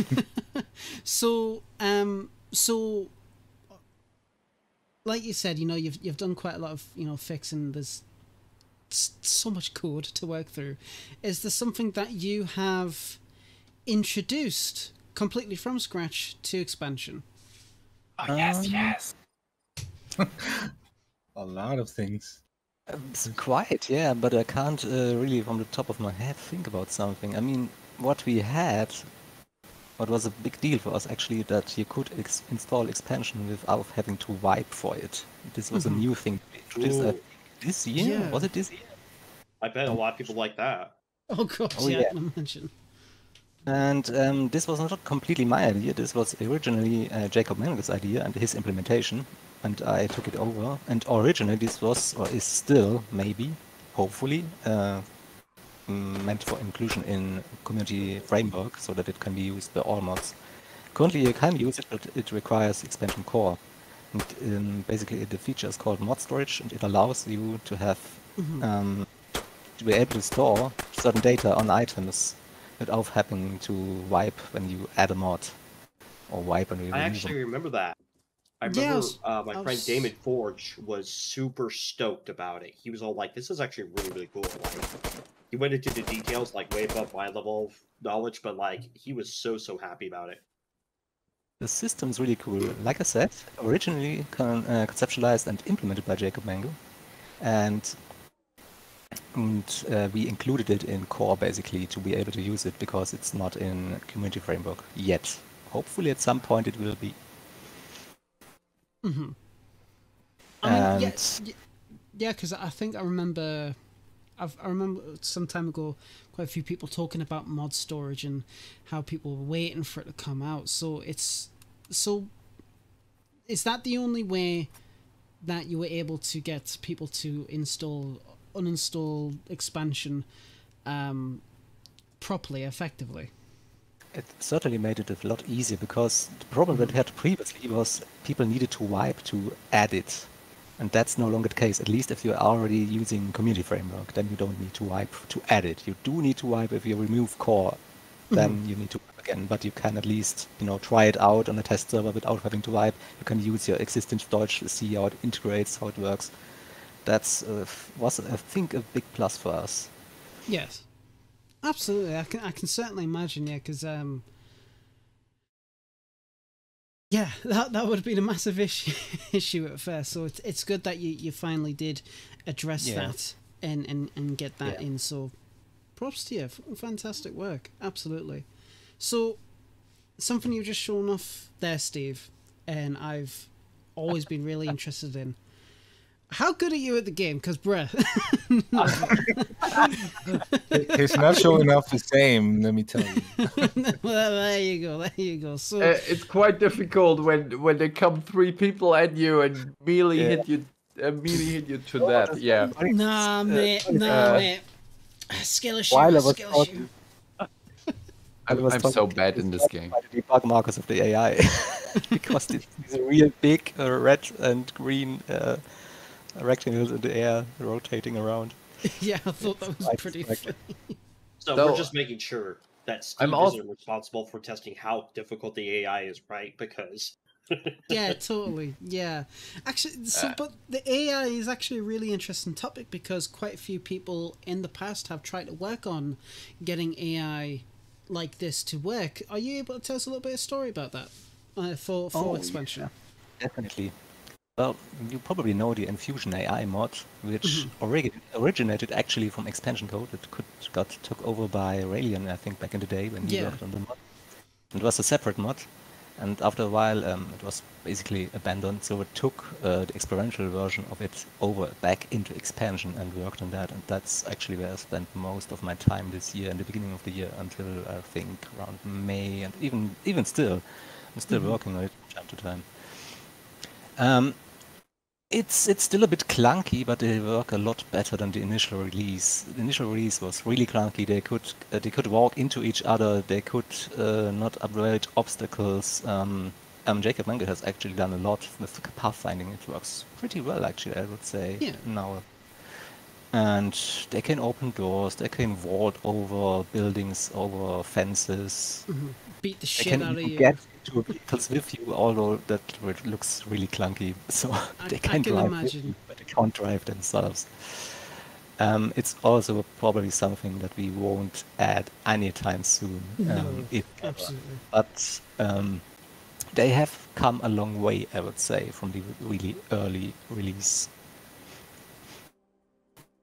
Speaker 1: So, um, so, like you said, you know, you've you've done quite a lot of you know fixing. There's so much code to work through. Is there something that you have introduced completely from scratch to expansion?
Speaker 2: Oh, yes,
Speaker 5: Um,
Speaker 2: yes.
Speaker 4: A lot of things.
Speaker 5: Um, quite, yeah, but I can't uh, really, from the top of my head, think about something. I mean, what we had, what was a big deal for us actually, that you could ex- install expansion without having to wipe for it. This was
Speaker 1: Mhm.
Speaker 5: a new thing we introduced uh, this year.
Speaker 1: Yeah.
Speaker 5: Was it this year?
Speaker 3: I bet a lot of people like that.
Speaker 1: Oh gosh,
Speaker 5: Oh,
Speaker 1: yeah,
Speaker 5: yeah.
Speaker 1: I can imagine.
Speaker 5: And um, this was not completely my idea. This was originally uh, Jacob Mango's idea and his implementation, and I took it over. And originally, this was or is still maybe, hopefully, uh, mm, meant for inclusion in community framework, so that it can be used by all mods. Currently, you can use it, but it requires expansion core. And um, basically, the feature is called mod storage, and it allows you to have
Speaker 1: Mhm.
Speaker 5: um, to be able to store certain data on items without having to wipe when you add a mod or wipe when you
Speaker 3: I actually
Speaker 5: them.
Speaker 3: remember that. I
Speaker 1: Yeah, I
Speaker 3: remember
Speaker 1: was-
Speaker 3: uh, my
Speaker 1: I
Speaker 3: friend
Speaker 1: was-
Speaker 3: Damon Forge was super stoked about it. He was all like, "This is actually really, really cool." Like, he went into the details like way above my level of knowledge, but like he was so so happy about it.
Speaker 5: The system's really cool. Like I said, originally con- uh, conceptualized and implemented by Jacob Mango, and and uh, we included it in core basically to be able to use it because it's not in community framework yet. Hopefully, at some point it will be.
Speaker 1: hmm I mean, yeah, y- yeah, because I think I remember, I've, I remember some time ago, quite a few people talking about mod storage and how people were waiting for it to come out. So it's so. Is that the only way that you were able to get people to install, uninstall expansion, um, properly, effectively?
Speaker 5: It certainly made it a lot easier because the problem that we had previously was people needed to wipe to add it. And that's no longer the case, at least if you're already using community framework, then you don't need to wipe to add it. You do need to wipe if you remove core, then you need to wipe again, but you can at least you know try it out on a test server without having to wipe. You can use your existing Deutsch, see how it integrates, how it works. That's uh, was I think a big plus for us.
Speaker 1: Yes, absolutely. I can I can certainly imagine. Yeah, because um, yeah, that that would have been a massive issue issue at first. So it's it's good that you you finally did address
Speaker 5: Yeah.
Speaker 1: that and and and get that
Speaker 5: Yeah.
Speaker 1: in. So props to you. Fantastic work. Absolutely. So something you've just shown off there, Steve, and I've always been really interested in. How good are you at the game? Because, bruh,
Speaker 4: it's not showing off the same. Let me tell you.
Speaker 1: well, there you go, there you go. So,
Speaker 2: Uh, it's quite difficult when when they come three people at you and immediately
Speaker 5: Yeah.
Speaker 2: hit you, immediately hit you to that. Yeah.
Speaker 1: nah, mate, nah,
Speaker 2: uh,
Speaker 1: mate. Skill issue,
Speaker 5: While I was
Speaker 1: skill
Speaker 5: talking-
Speaker 1: issue.
Speaker 2: I'm, I'm so bad in this game.
Speaker 5: by the debug markers of the AI because it's these real big uh, red and green uh, rectangles in the air rotating around.
Speaker 1: Yeah, I thought that was pretty
Speaker 5: right.
Speaker 1: funny.
Speaker 3: So,
Speaker 2: So-
Speaker 3: we're just making sure that Steve
Speaker 2: I'm also-
Speaker 3: isn't responsible for testing how difficult the AI is, right? Because
Speaker 1: Yeah, totally. Yeah. Actually, so,
Speaker 2: Uh,
Speaker 1: but the AI is actually a really interesting topic because quite a few people in the past have tried to work on getting AI like this to work. Are you able to tell us a little bit of story about that uh, for for
Speaker 5: Oh,
Speaker 1: expansion?
Speaker 5: Definitely. Well, you probably know the Enfusion AI mod, which origi- originated actually from expansion code. It could got took over by Raelian, I think, back in the day when he
Speaker 1: Yeah.
Speaker 5: worked on the mod. It was a separate mod, and after a while, um, it was basically abandoned. So it took uh, the experiential version of it over back into expansion and worked on that. And that's actually where I spent most of my time this year, in the beginning of the year, until I think around May, and even even still, I'm still working on it from time to time. Um, it's it's still a bit clunky, but they work a lot better than the initial release. The initial release was really clunky. They could uh, they could walk into each other. They could uh, not avoid obstacles. Um, um, Jacob Mango has actually done a lot with pathfinding. It works pretty well, actually. I would say
Speaker 1: Yeah.
Speaker 5: now. And they can open doors. They can vault over buildings, over fences.
Speaker 1: Beat the shit out of you.
Speaker 5: get into vehicles with you, although that looks really clunky. So
Speaker 1: I-
Speaker 5: they
Speaker 1: I
Speaker 5: can drive you, but they can't drive themselves. Um, it's also probably something that we won't add anytime soon.
Speaker 1: No,
Speaker 5: um, if ever.
Speaker 1: Absolutely.
Speaker 5: But um, they have come a long way, I would say, from the really early release.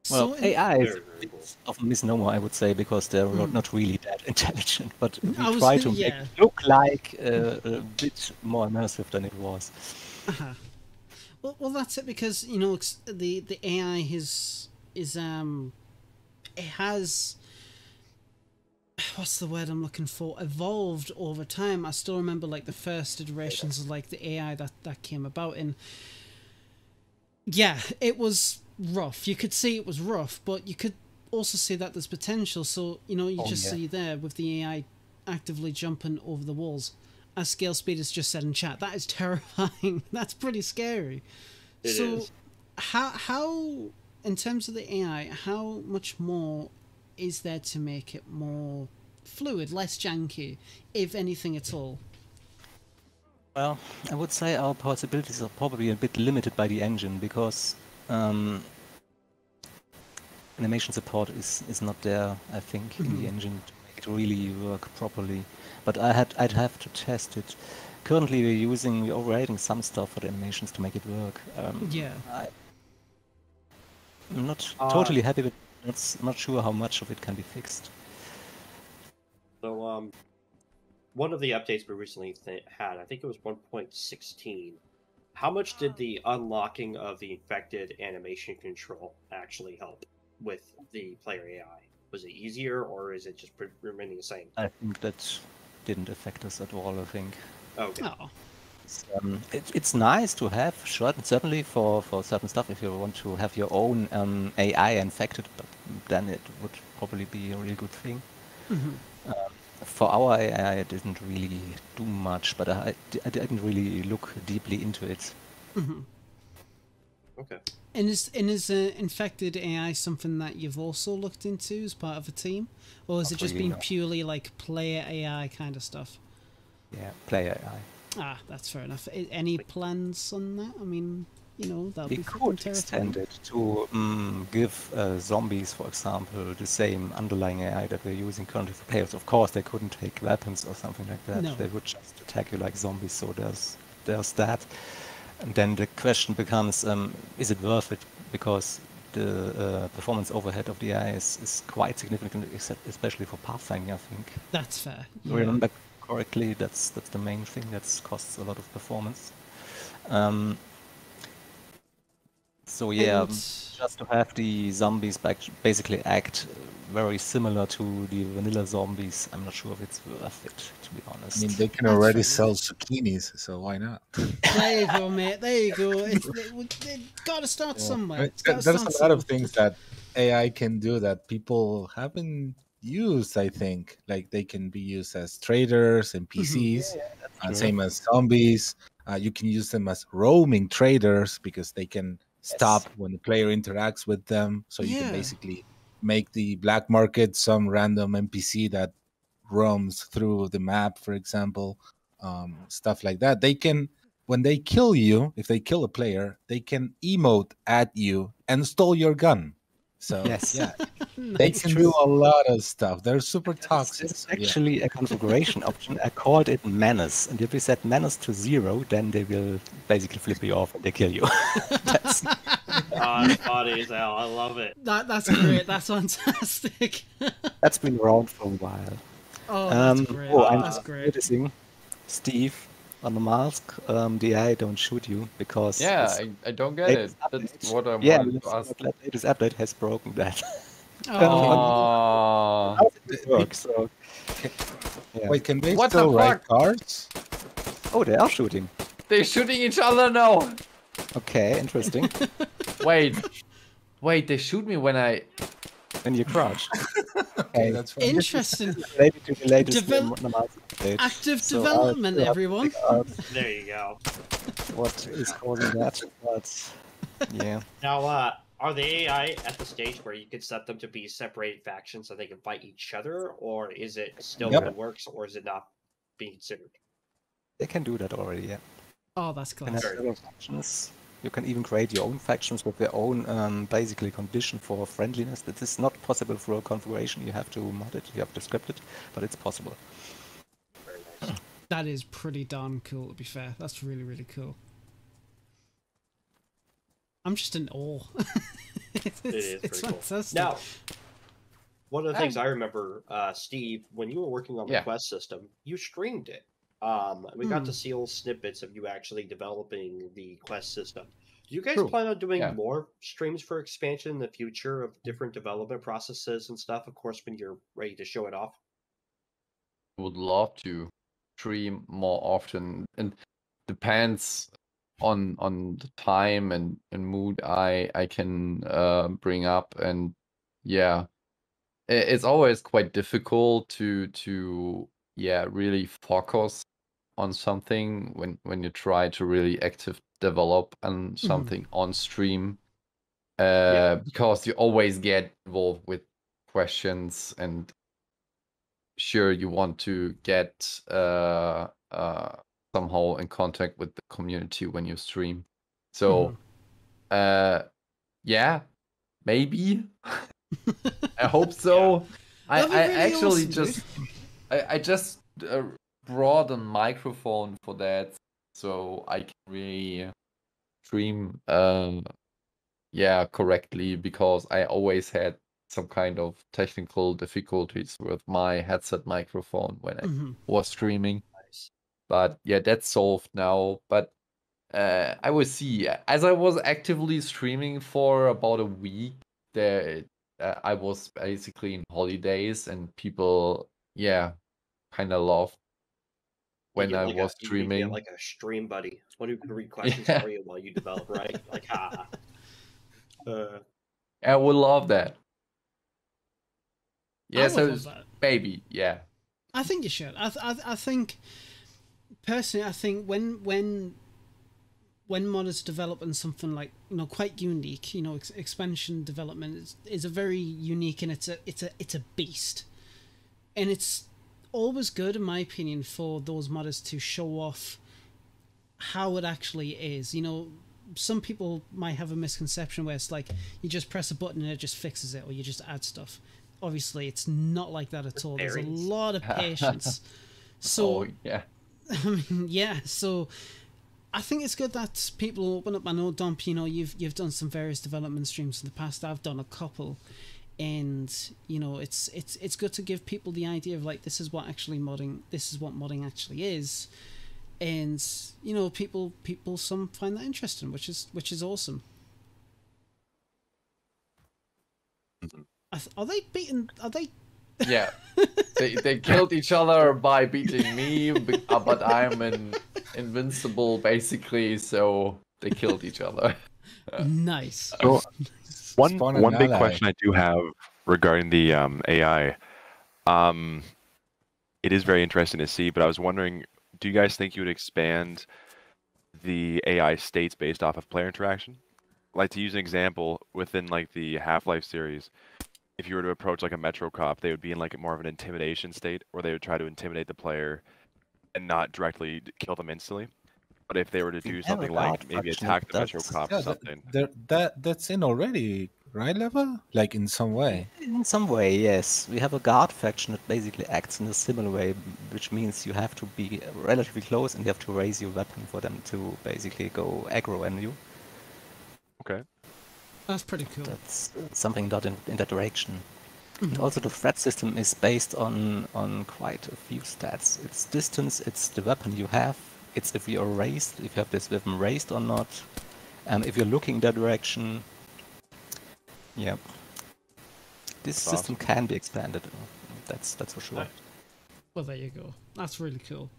Speaker 5: Well,
Speaker 1: So
Speaker 5: AI is
Speaker 3: Very,
Speaker 5: a
Speaker 3: very
Speaker 5: bit
Speaker 3: cool.
Speaker 5: of a misnomer, I would say, because they're not,
Speaker 1: Mm.
Speaker 5: not really that intelligent. But we
Speaker 1: I
Speaker 5: try
Speaker 1: gonna-
Speaker 5: to make
Speaker 1: yeah.
Speaker 5: it look like uh, a bit more immersive than it was.
Speaker 1: Uh-huh. Well, well, that's it because you know the the AI is is um it has what's the word I'm looking for evolved over time. I still remember like the first iterations of like the AI that that came about and yeah, it was rough. You could see it was rough, but you could also see that there's potential. So you know you
Speaker 5: Oh,
Speaker 1: just
Speaker 5: yeah.
Speaker 1: see there with the AI actively jumping over the walls. As Scale Speed has just said in chat, that is terrifying. That's pretty scary.
Speaker 3: It
Speaker 1: so,
Speaker 3: is.
Speaker 1: how how in terms of the AI, how much more is there to make it more fluid, less janky, if anything at all?
Speaker 5: Well, I would say our possibilities are probably a bit limited by the engine because um, animation support is, is not there, I think, in the
Speaker 1: Mhm.
Speaker 5: engine to make it really work properly. But I had I'd have to test it. Currently, we're using we're overriding some stuff for the animations to make it work. Um,
Speaker 1: Yeah.
Speaker 5: I, I'm not
Speaker 3: Uh,
Speaker 5: totally happy, but not s- not sure how much of it can be fixed.
Speaker 3: So, um, one of the updates we recently th- had, I think it was 1.16. How much did the unlocking of the infected animation control actually help with the player AI? Was it easier, or is it just remaining the same?
Speaker 5: I think that didn't affect us at all. I think.
Speaker 3: Okay.
Speaker 1: Oh,
Speaker 5: It's, um, it, it's nice to have, sure, certainly for, for certain stuff. If you want to have your own um, AI infected, but then it would probably be a really good thing.
Speaker 1: mhm.
Speaker 5: For our AI, it didn't really do much, but I, I didn't really look deeply into it.
Speaker 1: Mhm.
Speaker 3: Okay.
Speaker 1: And is and is uh, infected AI something that you've also looked into as part of a team, or has
Speaker 5: Not
Speaker 1: it just
Speaker 5: really,
Speaker 1: been
Speaker 5: no.
Speaker 1: purely like player AI kind of stuff?
Speaker 5: Yeah, player AI.
Speaker 1: Ah, that's fair enough. Any plans on that? I mean, you know, that would be fucking
Speaker 5: could extend it to mm, give uh, zombies, for example, the same underlying AI that we're using currently for players. Of course, they couldn't take weapons or something like that.
Speaker 1: No.
Speaker 5: They would just attack you like zombies. So there's there's that. And then the question becomes: um, Is it worth it? Because the uh, performance overhead of the AI is, is quite significant, especially for pathfinding. I think.
Speaker 1: That's fair. Yeah.
Speaker 5: remember correctly, that's that's the main thing that costs a lot of performance. Um, so yeah,
Speaker 1: And-
Speaker 5: just to have the zombies back, basically act very similar to the vanilla zombies, I'm not sure if it's worth it, to be honest.
Speaker 4: I mean, they can already sell zucchinis, so why not?
Speaker 1: There you go, mate. There you go. It's, it, it, gotta start
Speaker 4: Yeah.
Speaker 1: somewhere. It's
Speaker 4: There-
Speaker 1: gotta
Speaker 4: There's
Speaker 1: start
Speaker 4: a lot of things that AI can do that people haven't used. I think, like they can be used as traders and PCs, uh, same as zombies. Uh, you can use them as roaming traders because they can stop when the player interacts with them. So you
Speaker 1: Yeah.
Speaker 4: can basically make the black market some random NPC that roams through the map, for example, um, stuff like that. They can, when they kill you, if they kill a player, they can emote at you and stole your gun. So
Speaker 5: Yes.
Speaker 4: yeah, they
Speaker 1: Nice.
Speaker 4: can do a lot of stuff. They're super
Speaker 5: There's-
Speaker 4: toxic.
Speaker 5: There's
Speaker 4: Yeah.
Speaker 5: actually a configuration option. I called it menace, and if you set menace to zero, then they will basically flip you off and they kill you. That's,
Speaker 3: Oh, it's funny as hell. I love it.
Speaker 1: That, that's great. That's fantastic.
Speaker 5: that's been around for a while.
Speaker 1: oh, that's
Speaker 5: Um,
Speaker 1: great.
Speaker 5: oh, I'm
Speaker 1: that's
Speaker 5: just
Speaker 1: great.
Speaker 5: noticing, Steve, on Namalsk, um, the AI don't shoot you because
Speaker 2: Yeah, I, I don't get
Speaker 5: latest
Speaker 2: it. That's what I
Speaker 5: yeah,
Speaker 2: wanted to ask.
Speaker 5: that latest update has broken that.
Speaker 1: Oh,
Speaker 2: Aw.
Speaker 5: How it work? So, yeah.
Speaker 4: Wait, can they
Speaker 2: What the
Speaker 4: still write
Speaker 2: fuck?
Speaker 4: cards?
Speaker 5: Oh, they are shooting.
Speaker 2: They're shooting each other now.
Speaker 5: Okay, interesting.
Speaker 2: Wait, wait, they shoot me when I.
Speaker 5: when you crouch.
Speaker 4: Okay, that's fine.
Speaker 1: interesting.
Speaker 5: Related to the latest
Speaker 1: Devel-
Speaker 5: update.
Speaker 1: Active
Speaker 5: So
Speaker 1: development,
Speaker 5: still have to
Speaker 1: everyone.
Speaker 3: There you go.
Speaker 5: What is causing that? But yeah.
Speaker 3: Now, uh, are the AI at the stage where you could set them to be separated factions so they can fight each other, or is it still
Speaker 4: Yep.
Speaker 3: in the works, or is it not being considered?
Speaker 5: They can do that already, yeah.
Speaker 1: Oh, that's
Speaker 5: You can have
Speaker 1: class.
Speaker 5: several factions. You can even create your own factions with their own um, basically condition for friendliness. That is not possible through a configuration. You have to mod it, you have to script it, but it's possible.
Speaker 3: Nice.
Speaker 1: That is pretty darn cool, to be fair. That's really, really cool. I'm just in awe. it's,
Speaker 3: It is
Speaker 1: it's
Speaker 3: cool.
Speaker 1: fantastic.
Speaker 3: Now, one of the things
Speaker 2: Um,
Speaker 3: I remember, uh, Steve, when you were working on the
Speaker 2: Yeah.
Speaker 3: Quest system, you streamed it. Um, we got
Speaker 1: Hmm.
Speaker 3: to see little snippets of you actually developing the Quest system. Do you guys
Speaker 2: True.
Speaker 3: plan on doing
Speaker 2: Yeah.
Speaker 3: more streams for expansion in the future of different development processes and stuff? Of course, when you're ready to show it off.
Speaker 2: would love to stream more often and depends on on the time and, and mood I I can uh, bring up and yeah it's always quite difficult to to yeah really focus on something when when you try to really active develop on something on stream uh because you always get involved with questions and sure you want to get uh, uh, somehow in contact with the community when you stream. So, uh, yeah, maybe. I hope so. I, I
Speaker 1: really
Speaker 2: actually
Speaker 1: awesome,
Speaker 2: just I, I just uh, brought a microphone for that, so I can really stream um yeah correctly because I always had some kind of technical difficulties with my headset microphone when I
Speaker 1: Mhm.
Speaker 2: was streaming.
Speaker 3: Nice.
Speaker 2: But yeah, that's solved now. But uh, I will see. As I was actively streaming for about a week, there uh, I was basically in holidays, and people, yeah, kind of loved
Speaker 3: You
Speaker 2: when
Speaker 3: get
Speaker 2: I
Speaker 3: like
Speaker 2: was
Speaker 3: a, you
Speaker 2: streaming.
Speaker 3: get like a stream buddy, one who can read questions
Speaker 2: Yeah.
Speaker 3: for you while you develop, right? Like, ha. Uh,
Speaker 2: I would love that.
Speaker 1: I
Speaker 2: Yeah,
Speaker 1: would
Speaker 2: so
Speaker 1: love that.
Speaker 2: maybe, yeah.
Speaker 1: I think you should. I, th- I, th- I think personally, I think when when when modders developing something like you know quite unique, you know, ex- expansion development is, is a very unique and it's a it's a it's a beast, and it's always good in my opinion for those modders to show off how it actually is. You know, some people might have a misconception where it's like you just press a button and it just fixes it, or you just add stuff. Obviously, it's not like that at all. There's a lot of patience. So
Speaker 2: oh yeah.
Speaker 1: I mean, yeah. So I think it's good that people open up. I know, Dump, you know, you've you've done some various development streams in the past. I've done a couple, and you know, it's it's it's good to give people the idea of like this is what actually modding. This is what modding actually is, and you know, people people some find that interesting, which is which is awesome. Are they beating? Are they?
Speaker 2: Yeah. they they killed each other by beating me, uh, but I'm an invincible basically, so they killed each other.
Speaker 1: Nice.
Speaker 6: So, one
Speaker 4: Spawn
Speaker 6: one big
Speaker 4: ally.
Speaker 6: question I do have regarding the um, AI, um, it is very interesting to see. But I was wondering, do you guys think you would expand the AI states based off of player interaction? Like to use an example within like the Half Life series, if you were to approach like a Metro cop, they would be in like more of an intimidation state, where they would try to intimidate the player and not directly kill them instantly. But if they were to do
Speaker 5: have a
Speaker 6: something like maybe
Speaker 5: faction
Speaker 6: attack the Metro
Speaker 5: does-
Speaker 6: cop
Speaker 4: Yeah,
Speaker 6: or something,
Speaker 4: there- that that's in already, right, Level? Like in some way.
Speaker 5: In some way, yes. We have a guard faction that basically acts in a similar way, which means you have to be relatively close and you have to raise your weapon for them to basically go aggro on you.
Speaker 6: okay.
Speaker 1: That's pretty cool.
Speaker 5: That's something done in, in that direction. Mm-hmm. And also the threat system is based on on quite a few stats. It's distance, it's the weapon you have, it's if you're raised, if you have this weapon raised or not, and if you're looking that direction. Yeah. This
Speaker 6: That's
Speaker 5: system can be expanded. That's that's for sure.
Speaker 3: Nice.
Speaker 1: Well, there you go. That's really cool.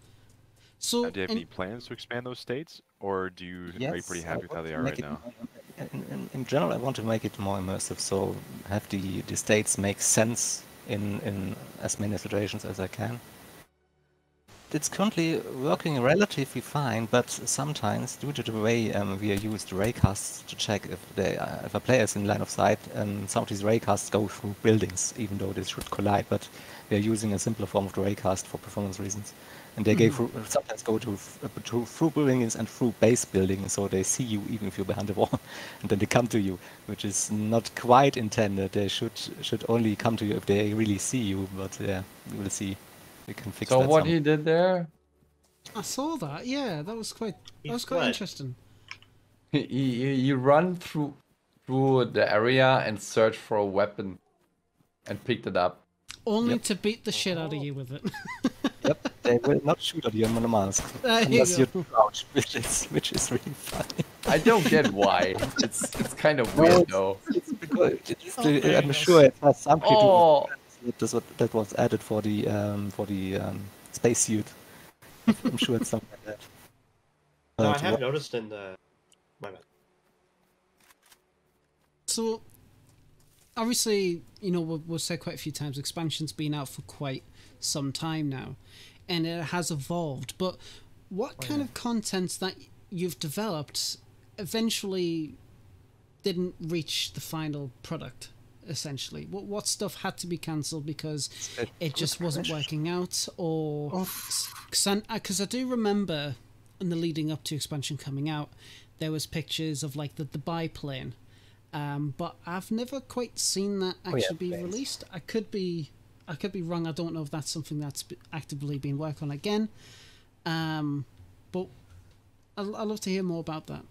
Speaker 1: So,
Speaker 6: Uh, do you have any plans to expand those states, or do you are you pretty happy with how they
Speaker 5: to
Speaker 6: are
Speaker 5: make
Speaker 6: right
Speaker 5: it
Speaker 6: now?
Speaker 5: more- In, in, in general, I want to make it more immersive, so have the, the states make sense in, in as many situations as I can. It's currently working relatively fine, but sometimes, due to the way um, we are used raycasts to check if they, uh, if a player is in line of sight, um, some of these raycasts go through buildings, even though they should collide. But we are using a simpler form of the raycast for performance reasons, and they go through, sometimes go to, uh, to through buildings and through base buildings, so they see you even if you're behind the wall, and then they come to you, which is not quite intended. They should should only come to you if they really see you. But yeah, we will see. We can fix
Speaker 2: So
Speaker 5: that.
Speaker 2: what
Speaker 5: some-
Speaker 2: he did there,
Speaker 1: I saw that. Yeah, that was quite.
Speaker 3: He
Speaker 1: That was quite
Speaker 3: fled.
Speaker 1: interesting.
Speaker 2: he, he, he run through through the area and search for a weapon, and picked it up.
Speaker 1: Only
Speaker 5: Yep.
Speaker 1: to beat the shit out of you with it.
Speaker 5: Yep, they will not shoot at you on Namalsk
Speaker 1: There you
Speaker 5: unless
Speaker 1: go.
Speaker 5: you crouch, which is which is really funny.
Speaker 2: I don't get why. it's it's kind of
Speaker 5: No,
Speaker 2: weird
Speaker 5: it's-
Speaker 2: though.
Speaker 5: It's because it is
Speaker 1: Oh,
Speaker 5: I'm
Speaker 1: it
Speaker 5: sure it has something to do
Speaker 2: Oh,
Speaker 5: with this, what, that was added for the um, for the um, spacesuit. I'm sure it's something like that.
Speaker 3: No, I have
Speaker 5: what-
Speaker 3: noticed in the. My bad.
Speaker 1: So, obviously, you know, we've, we've said quite a few times, expansion's been out for quite some time now, and it has evolved. But what kind of content that you've developed eventually didn't reach the final product? Essentially, what what stuff had to be cancelled because
Speaker 5: Good
Speaker 1: it just wasn't working out, or because I, do remember in the leading up to expansion coming out, there was pictures of like the the biplane, um, but I've never quite seen that
Speaker 5: yeah,
Speaker 1: actually be
Speaker 5: planes.
Speaker 1: released. I could be, I could be wrong. I don't know if that's something that's actively being worked on again, um, but I'd, I'd love to hear more about that.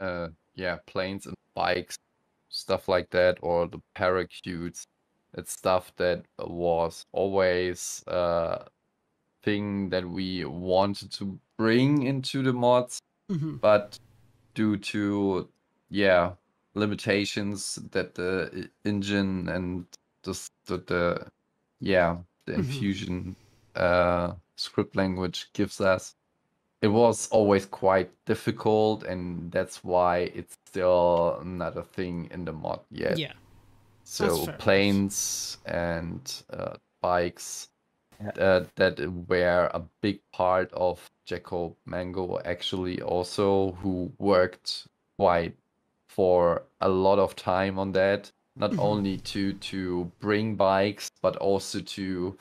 Speaker 2: uh, yeah, planes and bikes, stuff like that, or the parachutes. It's stuff that was always a thing that we wanted to bring into the mods,
Speaker 1: hmm
Speaker 2: but due to yeah limitations that the engine and the the, the yeah the Enfusion uh script language gives us it was always quite difficult and that's why it's still not a thing in the mod yet
Speaker 1: Yeah,
Speaker 2: so planes and uh, bikes
Speaker 5: Yeah.
Speaker 2: uh, that were a big part of Jacob Mango actually also who worked quite for a lot of time on that not
Speaker 1: Mhm.
Speaker 2: only to to bring bikes but also to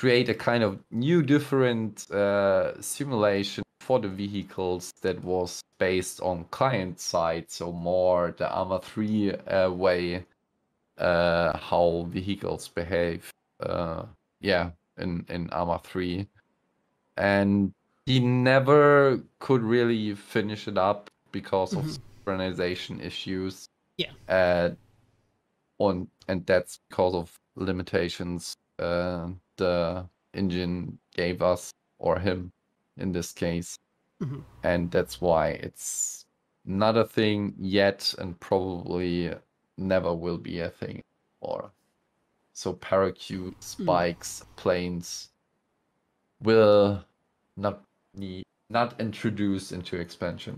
Speaker 2: create a kind of new different uh, simulation for the vehicles that was based on client side so more the Arma 3 uh, way uh, how vehicles behave uh, yeah in in Arma 3 and he never could really finish it up because of
Speaker 1: Mhm.
Speaker 2: synchronization issues
Speaker 1: Yeah.
Speaker 2: uh, on and that's because of limitations uh, the engine gave us or him in this case
Speaker 1: Mhm.
Speaker 2: and that's why it's not a thing yet and probably never will be a thing or so parachutes
Speaker 1: Mm.
Speaker 2: bikes planes will not need not introduced into expansion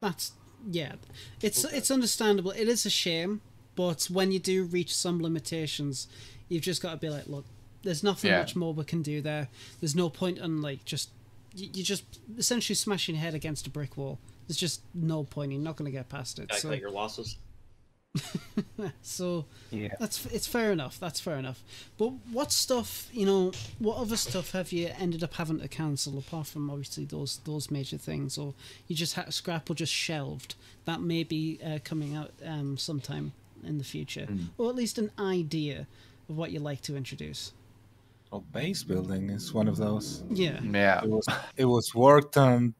Speaker 1: That's yeah. It's it's understandable. It is a shame, but when you do reach some limitations, you've just got to be like, look, there's nothing
Speaker 2: Yeah.
Speaker 1: much more we can do there. There's no point in like just you, you just essentially smashing your head against a brick wall. There's just no point. You're not going to get past it. So,
Speaker 3: your losses.
Speaker 1: so
Speaker 5: Yeah.
Speaker 1: that's it's fair enough. That's fair enough. But what stuff, you know, what other stuff have you ended up having to cancel apart from obviously those those major things, or you just had to scrap or just shelved that may be uh, coming out um, sometime in the future, or at least an idea of what you like to introduce.
Speaker 4: Well, base building is one of those.
Speaker 1: Yeah.
Speaker 2: yeah
Speaker 4: It was it was worked on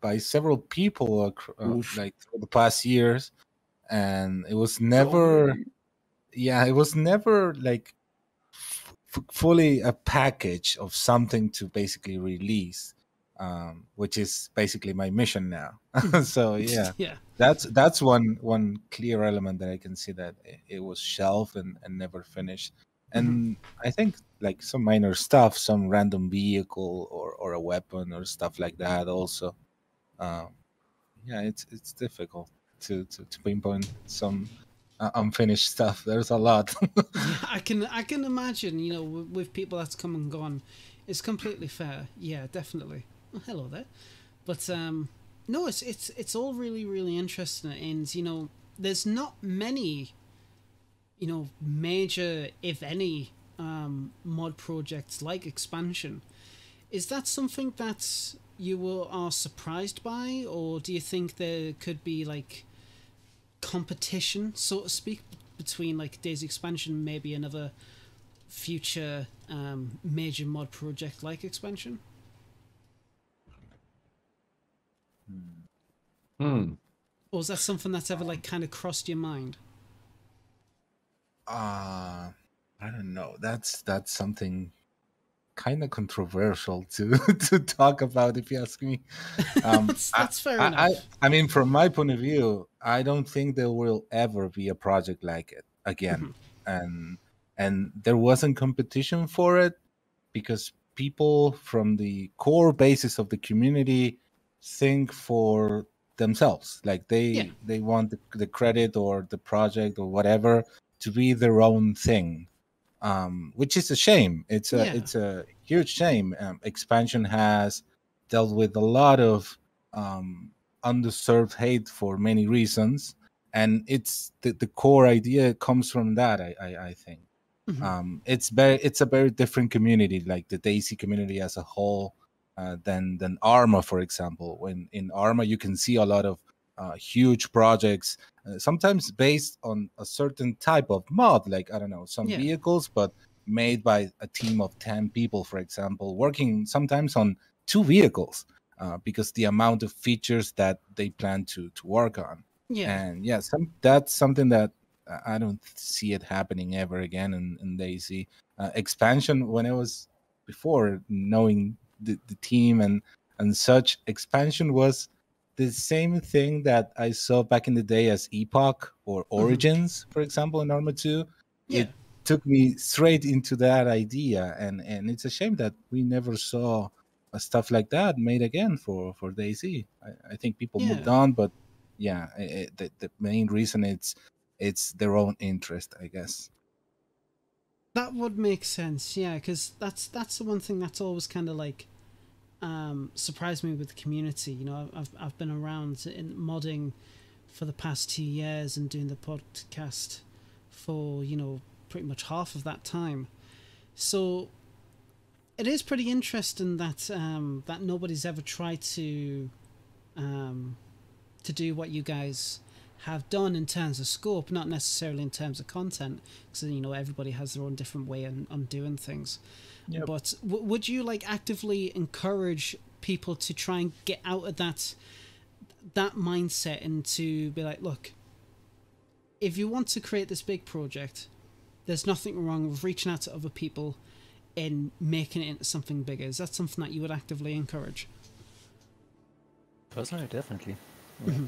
Speaker 4: by several people uh, like for the past years, and it was never. Yeah, it was never like f- fully a package of something to basically release, um, which is basically my mission now. so yeah,
Speaker 1: Yeah.
Speaker 4: that's that's one one clear element that I can see that it, it was shelved and, and never finished. And I think like some minor stuff, some random vehicle or, or a weapon or stuff like that. Also, um, yeah, it's it's difficult to to, to pinpoint some uh, unfinished stuff. There's a lot.
Speaker 1: I can I can imagine, you know, with, with people that's come and gone, it's completely fair. Yeah, definitely. Oh, hello there. But um, no, it's it's it's all really really interesting, and you know, there's not many, you know, major if any um, mod projects like expansion. Is that something that you will, are surprised by, or do you think there could be like competition, so to speak, between like DayZ expansion, and maybe another future um, major mod project like expansion?
Speaker 2: hmm.
Speaker 1: Or is that something that's ever like kind of crossed your mind?
Speaker 4: uh I don't know. That's that's something kind of controversial to to talk about if you ask me. Um,
Speaker 1: that's, that's fair
Speaker 4: I,
Speaker 1: enough.
Speaker 4: I, I mean, from my point of view, I don't think there will ever be a project like it again, and and there wasn't competition for it because people from the core basis of the community think for themselves, like they
Speaker 1: Yeah.
Speaker 4: they want the, the credit or the project or whatever to be their own thing, um, which is a shame. It's a
Speaker 1: Yeah.
Speaker 4: it's a huge shame. Um, expansion has dealt with a lot of um, undeserved hate for many reasons, and it's the, the core idea comes from that. I I, I think
Speaker 1: Mhm.
Speaker 4: um, it's very it's a very different community, like the DayZ community as a whole, uh, than than Arma, for example. When in Arma you can see a lot of uh, huge projects, uh, sometimes based on a certain type of mod, like I don't know some
Speaker 1: Yeah.
Speaker 4: vehicles, but made by a team of ten people, for example, working sometimes on two vehicles. Uh, because the amount of features that they plan to to work on
Speaker 1: yeah.
Speaker 4: and yeah some that's something that I- i don't see it happening ever again in, in DayZ uh, expansion when it was before knowing the, the team and and such expansion was the same thing that i saw back in the day as epoch or mm-hmm. origins for example in arma 2
Speaker 1: Yeah.
Speaker 4: it took me straight into that idea and and it's a shame that we never saw stuff like that made again for for DayZ. I, I think people moved on but yeah i i the, the main reason it's it's their own interest i guess.
Speaker 1: That would make sense, yeah, because that's that's the one thing that's always kind of like um, surprised me with the community. You know, I've I've been around in modding for the past two years and doing the podcast for you know pretty much half of that time. So it is pretty interesting that um, that nobody's ever tried to um, to do what you guys have done in terms of scope, not necessarily in terms of content, because you know everybody has their own different way on, on doing things.
Speaker 4: Yep.
Speaker 1: But w- would you like actively encourage people to try and get out of that that mindset and to be like, look, if you want to create this big project, there's nothing wrong with reaching out to other people and making it into something bigger. Is that something that you would actively encourage?
Speaker 5: Personally, definitely. Mm-hmm.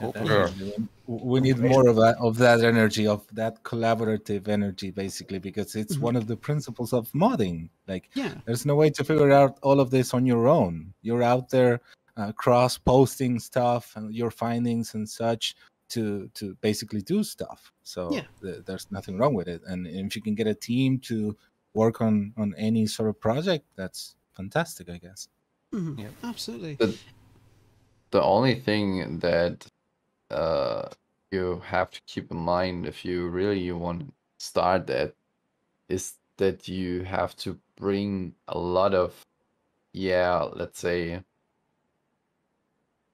Speaker 4: Definitely. We need more of that of that energy, of that collaborative energy, basically, because it's
Speaker 1: Mhm.
Speaker 4: one of the principles of modding. Like,
Speaker 1: Yeah.
Speaker 4: there's no way to figure out all of this on your own. You're out there uh, cross posting stuff and your findings and such to to basically do stuff. So
Speaker 1: Yeah.
Speaker 4: th- there's nothing wrong with it. And if you can get a team to work on on any sort of project, that's fantastic, I guess.
Speaker 1: hmm
Speaker 5: Yep.
Speaker 1: Absolutely.
Speaker 2: The, the only thing that uh, you have to keep in mind if you really you want to start that is that you have to bring a lot of, yeah, let's say,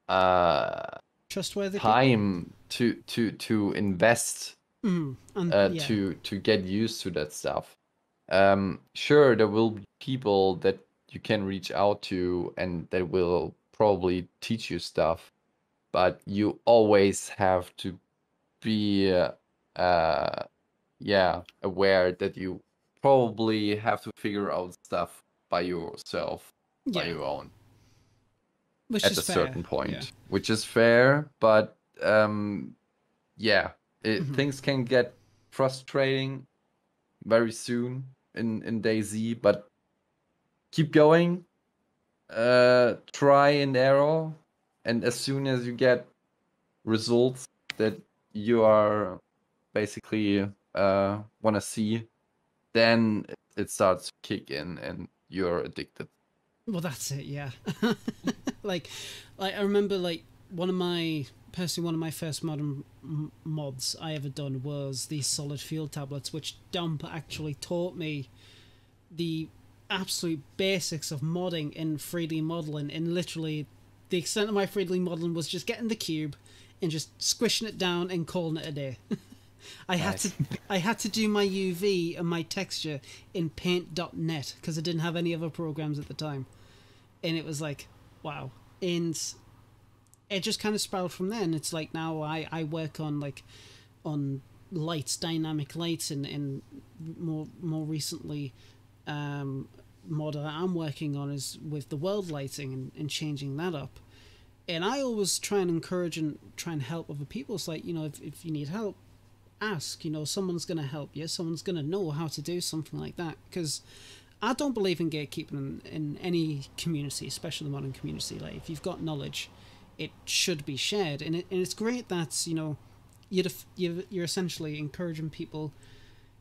Speaker 2: uh,
Speaker 1: Trustworthy.
Speaker 2: time to to to invest
Speaker 1: Mhm. And,
Speaker 2: uh,
Speaker 1: yeah.
Speaker 2: to to get used to that stuff. Um, sure, there will be people that you can reach out to and that will probably teach you stuff, but you always have to be, uh, uh, yeah, aware that you probably have to figure out stuff by yourself, by
Speaker 1: Yeah.
Speaker 2: your own
Speaker 1: Which
Speaker 2: at a
Speaker 1: fair.
Speaker 2: certain point,
Speaker 1: Yeah.
Speaker 2: which is fair. But um, yeah, it,
Speaker 1: Mhm.
Speaker 2: things can get frustrating very soon in in DayZ. But keep going, uh, try and error, and as soon as you get results that you are basically uh want to see, then it, starts to kick in, and you're addicted.
Speaker 1: Well, that's it. Yeah. like, like I remember, like one of my personally one of my first modern m- mods I ever done was these solid fuel tablets, which Dump actually taught me the absolute basics of modding in 3D modeling. in literally, the extent of my 3D modeling was just getting the cube and just squishing it down and calling it a day. I had to I had to do my UV and my texture in paint.net because I didn't have any other programs at the time. And it was like, wow. And it just kind of sprouted from there. And it's like now I, I work on like on lights, dynamic lights, and, and more more recently, um, mod that I'm working on is with the world lighting and, and changing that up. And I always try and encourage and try and help other people. It's like, you know, if, if you need help, ask. You know, someone's going to help you. Someone's going to know how to do something like that. Because I don't believe in gatekeeping in, in any community, especially the modern community. Like, if you've got knowledge, it should be shared. And, it, and it's great that, you know, you're, you're, you're essentially encouraging people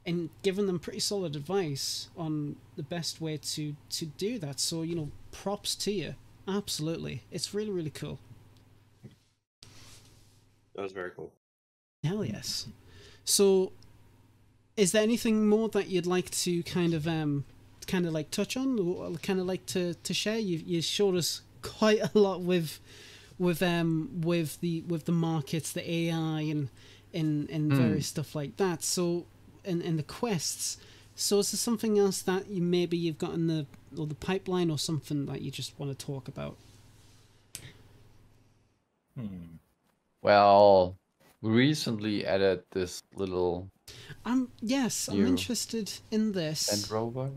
Speaker 1: and giving them pretty solid advice on the best way to, to do that. So, you know, props to you. Absolutely. It's really, really cool.
Speaker 3: That was very cool.
Speaker 1: Hell yes. So, is there anything more that you'd like to kind of um, kind of like touch on, or kind of like to, to share? You you showed us quite a lot with with um with the with the markets, the AI, and and and
Speaker 2: Hmm.
Speaker 1: various stuff like that. So, and and the quests. So, is there something else that you maybe you've got in the or the pipeline, or something that you just want to talk about?
Speaker 4: Hmm.
Speaker 2: Well, we recently added this little
Speaker 1: Um, yes, I'm interested in this.
Speaker 2: Land Rover